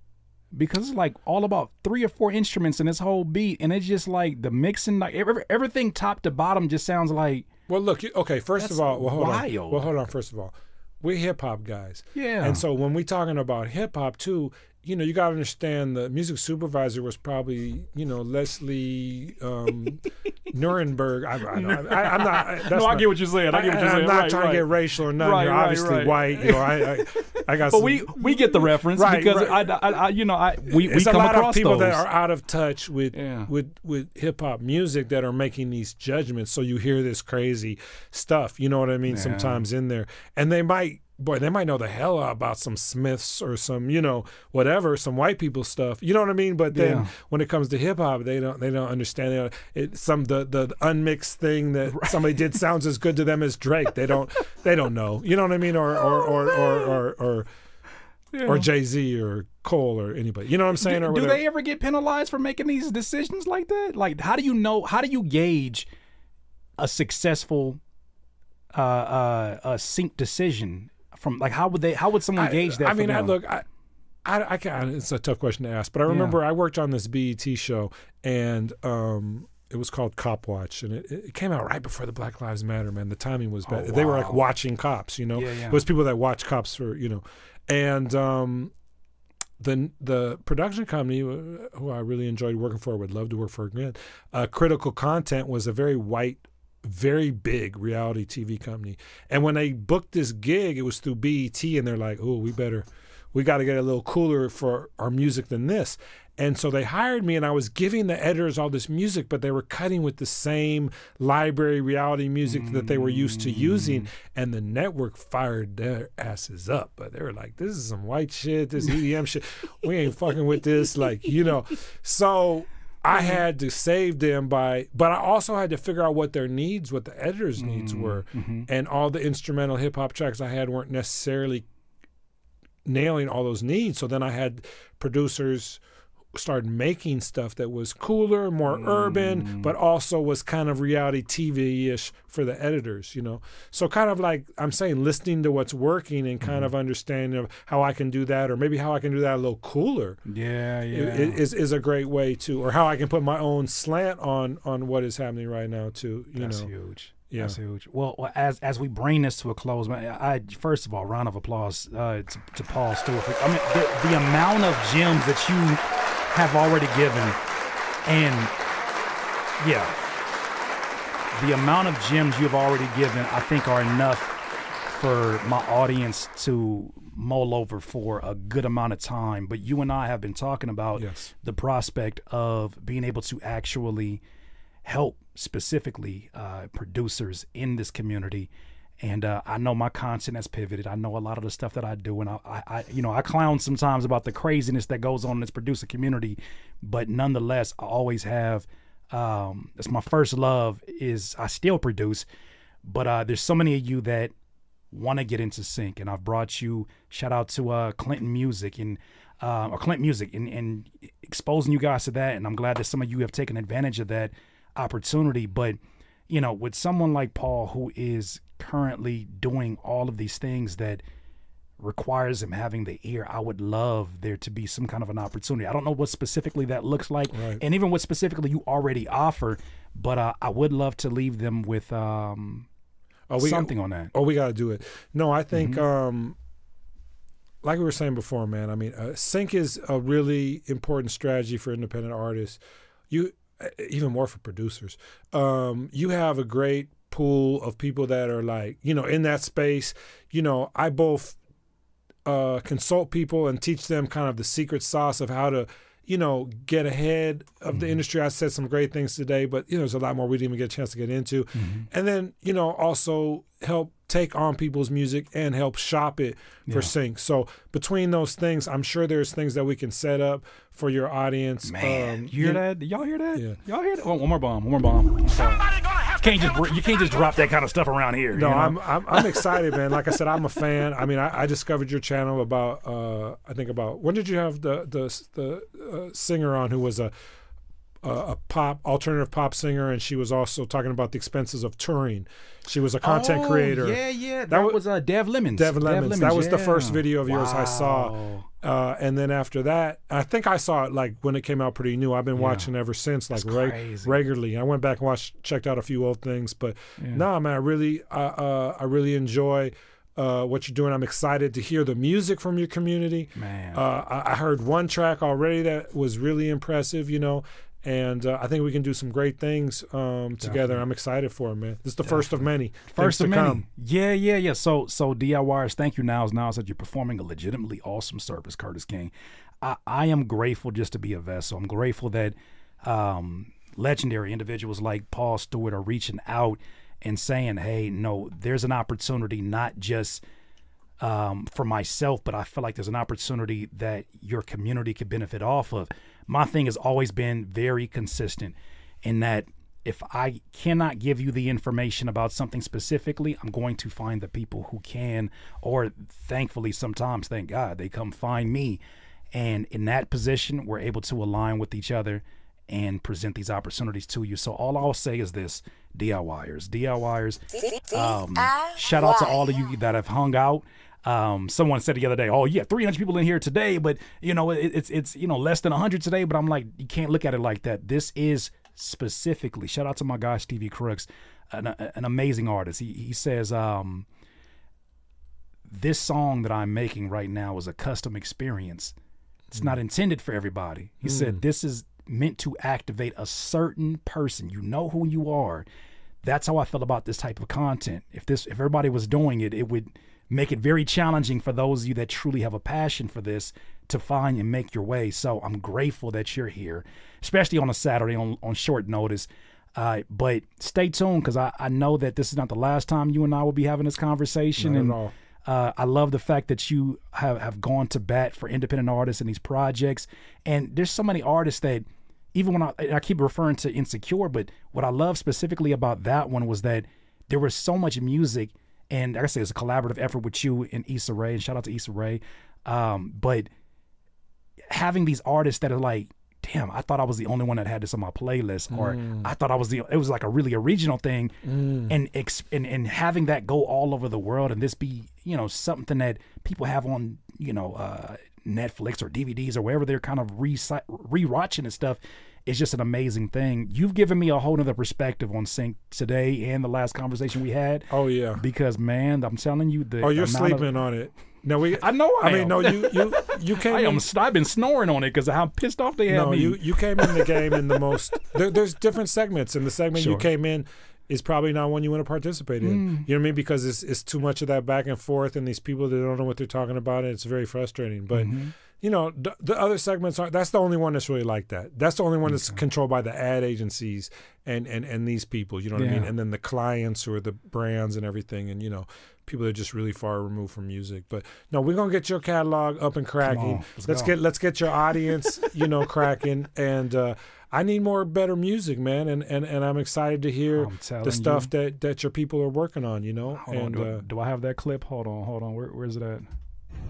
Because it's like all about three or four instruments in this whole beat, and it's just like the mixing, like every, everything top to bottom just sounds like Well, look, okay. First That's of all, well, hold on. Well, hold on. First of all, we're hip hop guys. Yeah. And so when we're talking about hip hop too, you know, you got to understand the music supervisor was probably, you know, Leslie um, Nuremberg. I, I, I, I'm not. That's No, I get what you're saying. I get what you're and saying. I'm not Right, trying right. to get racial or nothing. Right, You're obviously white. You know, I, I, I got. But some, we we get the reference Right, because. I, I, I you know I we, we it's a lot across of people those. that are out of touch with Yeah. with with hip hop music that are making these judgments. So you hear this crazy stuff, you know what I mean? Sometimes in there, and they might. Boy, they might know the hell about some Smiths or some, you know, whatever, some white people stuff. You know what I mean? But then Yeah. when it comes to hip hop, they don't they don't understand it. it some the, the unmixed thing that somebody did sounds as good to them as Drake. They don't they don't know. You know what I mean? Or or or or or, or or Jay Z or Cole or anybody. You know what I'm saying? do, or do they ever get penalized for making these decisions like that? Like, how do you know? How do you gauge a successful uh, uh, uh, sync decision from? Like, how would they? How would someone gauge that? I mean, I look, I, I, I can It's a tough question to ask, but I remember I worked on this BET show, and um, it was called Cop Watch, and it, it came out right before the Black Lives Matter. Man, the timing was bad. They were like watching cops, you know. Yeah, yeah. It was people that watch cops for you know, and um, the the production company uh, who I really enjoyed working for, would love to work for again. Uh, Critical Content was a very white, very big reality TV company, and when they booked this gig, it was through BET, and they're like, "Oh, we better, we got to get a little cooler for our music than this." And so they hired me, and I was giving the editors all this music, but they were cutting with the same library reality music that they were used to using. Mm. And the network fired their asses up. But they were like, this is some white shit, this EDM shit. We ain't fucking with this. Like, you know. So I mm-hmm. had to save them by, but I also had to figure out what their needs, what the editors' needs mm-hmm. were. Mm-hmm. And all the instrumental hip hop tracks I had weren't necessarily nailing all those needs. So then I had producers start making stuff that was cooler, more urban, but also was kind of reality TV ish for the editors, you know. So kind of like I'm saying, listening to what's working and kind of understanding of how I can do that, or maybe how I can do that a little cooler. yeah, yeah. Is is a great way to, or how I can put my own slant on on what is happening right now too. You That's know, huge. Yeah. That's huge. Well, well, as as we bring this to a close, man, I first of all, round of applause uh, to, to Paul Stewart. I mean, the, the amount of gems that you have already given, and yeah, the amount of gems you've already given, I think, are enough for my audience to mull over for a good amount of time. But you and I have been talking about Yes. the prospect of being able to actually help specifically uh, producers in this community. And uh, I know my content has pivoted. I know a lot of the stuff that I do, and I, I, I, you know, I clown sometimes about the craziness that goes on in this producer community, but nonetheless, I always have. Um, it's my first love. Is I still produce, but uh, there's so many of you that want to get into sync, and I've brought you. Shout out to uh, Clinton Music and uh, or Clint Music, and, and exposing you guys to that. And I'm glad that some of you have taken advantage of that opportunity. But you know, with someone like Paul who is currently doing all of these things that requires him having the ear, I would love there to be some kind of an opportunity. I don't know what specifically that looks like, Right. and even what specifically you already offer, but uh, I would love to leave them with um, Oh, we something on that. Oh, we got to do it. No, I think, Mm-hmm. um, like we were saying before, man. I mean, uh, sync is a really important strategy for independent artists. You, uh, even more for producers. Um, you have a great pool of people that are like, you know, in that space. You know, I both uh, consult people and teach them kind of the secret sauce of how to, you know, get ahead of the industry. I said some great things today, but you know, there's a lot more we didn't even get a chance to get into. And then, you know, also help take on people's music and help shop it for sync. So between those things, I'm sure there's things that we can set up for your audience. Man, Um, you hear that? Y'all hear that? Yeah. Y'all hear that? Oh, one more bomb. One more bomb. Sorry. Can't just you can't just drop that kind of stuff around here. No, you know? I'm, I'm I'm excited, man. Like I said, I'm a fan. I mean, I, I discovered your channel about uh, I think about when did you have the the the uh, singer on who was a a, a pop alternative pop singer, and she was also talking about the expenses of touring. She was a content Oh, creator. Yeah, yeah. That, wa- was uh, Dev Lemons. Dev Lemons. That was the first video of yours I saw. Uh, and then after that, I think I saw it like when it came out pretty new. I've been watching ever since, like regularly. I went back and watched, checked out a few old things, but no, man, I really, uh, uh, I really enjoy uh, what you're doing. I'm excited to hear the music from your community. Man. uh, I, I heard one track already that was really impressive. You know. And uh, I think we can do some great things um, together. I'm excited for it, man. This is the first of many. First of many. come. Yeah, yeah, yeah. So, so DIYers, thank you. Now is now that you're performing a legitimately awesome service, Curtiss King. I, I am grateful just to be a vessel. I'm grateful that um, legendary individuals like Paul Stewart are reaching out and saying, "Hey, no, there's an opportunity not just." um, for myself, but I feel like there's an opportunity that your community could benefit off of. My thing has always been very consistent in that if I cannot give you the information about something specifically, I'm going to find the people who can, or thankfully, sometimes, thank God, they come find me. And in that position, we're able to align with each other and present these opportunities to you. So all I'll say is this DIYers, DIYers, um, shout out to all of you that have hung out. Um, someone said the other day, "Oh, yeah, 300 people in here today, but you know, it, it's it's you know less than 100 today." But I'm like, you can't look at it like that. This is specifically. Shout out to my guy Stevie Crooks, an, an amazing artist. He he says, um, "This song that I'm making right now is a custom experience. It's not intended for everybody." He said, "This is meant to activate a certain person. You know who you are." That's how I felt about this type of content. If this if everybody was doing it, it would make it very challenging for those of you that truly have a passion for this to find and make your way. So I'm grateful that you're here, especially on a Saturday on, on short notice. Uh, but stay tuned because I, I know that this is not the last time you and I will be having this conversation. Not and all. uh, I love the fact that you have, have gone to bat for independent artists in these projects. And there's so many artists that, even when I, I keep referring to Insecure, but what I love specifically about that one was that there was so much music. And like I say, it's a collaborative effort with you and Issa Rae. And shout out to Issa Rae. Um, but having these artists that are like, damn, I thought I was the only one that had this on my playlist, or I thought I was the. It was like a really original thing, and, ex, and and having that go all over the world, and this be you know something that people have on you know uh, Netflix or DVDs or wherever they're kind of re rewatching and stuff. It's just an amazing thing. You've given me a whole nother perspective on sync today and the last conversation we had. Oh yeah. Because man, I'm telling you, the Oh, you're amount of- sleeping on it. No, we. I know I I mean, am. no, you you you came. I in, am. I've been snoring on it because of how pissed off they had no, me. you you came in the game in the most. There, there's different segments, and the segment you came in is probably not one you want to participate in. Mm. You know what I mean? Because it's it's too much of that back and forth, and these people that don't know what they're talking about, and it's very frustrating. But Mm-hmm. You know, the, the other segments are. That's the only one that's really like that. That's the only one that's controlled by the ad agencies and and and these people. You know what I mean? And then the clients or the brands and everything, and you know. People that are just really far removed from music, but no, we're gonna get your catalog up and cracking. let's let's get let's get your audience, you know, cracking. And uh, I need more better music, man. And and, and I'm excited to hear the stuff you. that that your people are working on. You know, Hold on, and do, uh, do I have that clip? Hold on, hold on. Where, where's it at?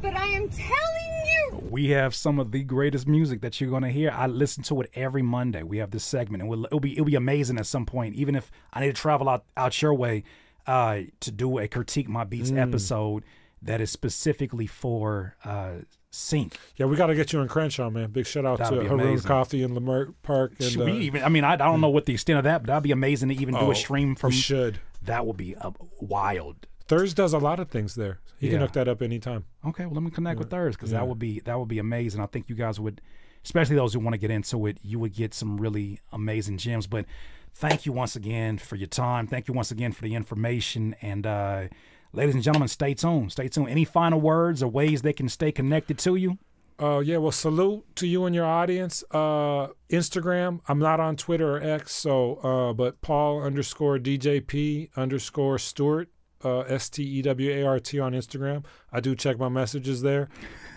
But I am telling you. We have some of the greatest music that you're gonna hear. I listen to it every Monday. We have this segment, and we'll, it'll be it'll be amazing at some point. Even if I need to travel out out your way uh, to do a critique my beats Mm. episode that is specifically for uh, sync. yeah, we got to get you in Crenshaw, man. Big shout out That'd to be Harun amazing. Coffee in Leimert Park. And, Should we uh, even? I mean, I, I don't know what the extent of that, but that'd be amazing to even do oh, a stream we from. should. That would be uh, wild. Thurz does a lot of things there. He can Yeah. hook that up anytime. Okay, well, let me connect with Thurz because yeah. that would be that would be amazing. I think you guys would, especially those who want to get into it, you would get some really amazing gems. But thank you once again for your time. Thank you once again for the information. And uh, ladies and gentlemen, stay tuned. Stay tuned. Any final words or ways they can stay connected to you? Uh, yeah, well, salute to you and your audience. Uh, Instagram, I'm not on Twitter or X, so, uh, but Paul underscore DJP underscore Stewart, uh, S T E W A R T on Instagram. I do check my messages there.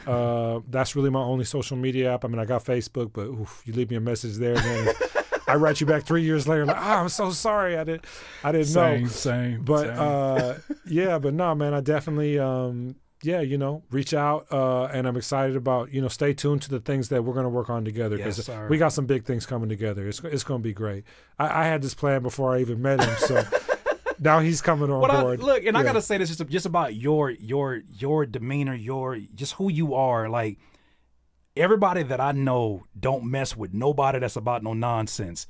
Uh, that's really my only social media app. I mean, I got Facebook, but oof, you leave me a message there, man. I write you back three years later, like, ah, I'm so sorry, I didn't, I didn't know. same. But uh, yeah, but no, man, I definitely, um, yeah, you know, reach out, uh, and I'm excited about, you know, stay tuned to the things that we're going to work on together because sir. we got some big things coming together. It's it's going to be great. I, I had this plan before I even met him, so now he's coming on I, board. look, and I gotta say this just just about your your your demeanor, your just who you are. Like everybody that I know don't mess with nobody that's about no nonsense.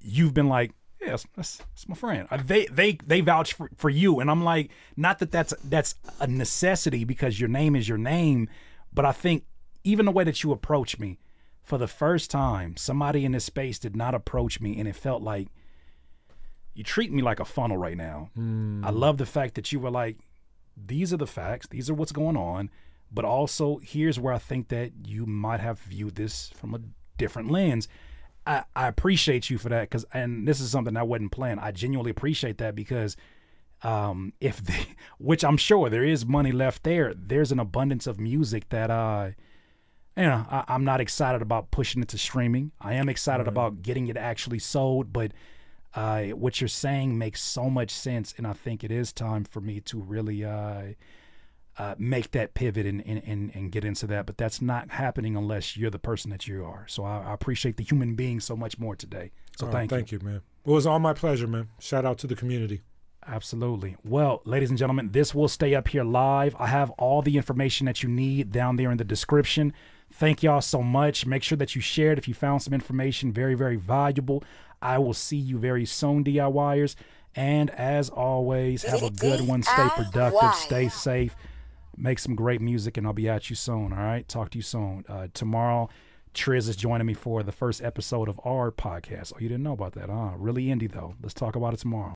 You've been like, yeah, that's, that's, my friend. They they they vouch for, for you, and I'm like, not that that's that's a necessity because your name is your name, but I think even the way that you approach me, for the first time, somebody in this space did not approach me, and it felt like you treat me like a funnel right now. I love the fact that you were like, these are the facts, these are what's going on, but also here's where I think that you might have viewed this from a different lens. I, I appreciate you for that because, and this is something I wasn't planning. I genuinely appreciate that because, um, if they, which I'm sure there is money left there, there's an abundance of music that, uh, you know, I, I'm not excited about pushing it to streaming. I am excited about getting it actually sold, but uh, what you're saying makes so much sense, and I think it is time for me to really uh, uh, make that pivot and, and, and, and get into that. But that's not happening unless you're the person that you are. So I, I appreciate the human being so much more today. So Oh, thank, you. thank you, man. It was all my pleasure, man. Shout out to the community. Absolutely. Well, ladies and gentlemen, this will stay up here live. I have all the information that you need down there in the description. Thank y'all so much. Make sure that you share it if you found some information very, very valuable. I will see you very soon, DIYers. And as always, have a good one. Stay productive, stay safe, make some great music, and I'll be at you soon. All right. Talk to you soon. Uh, tomorrow, Triz is joining me for the first episode of our podcast. Oh, you didn't know about that, huh? Really indie, though. Let's talk about it tomorrow.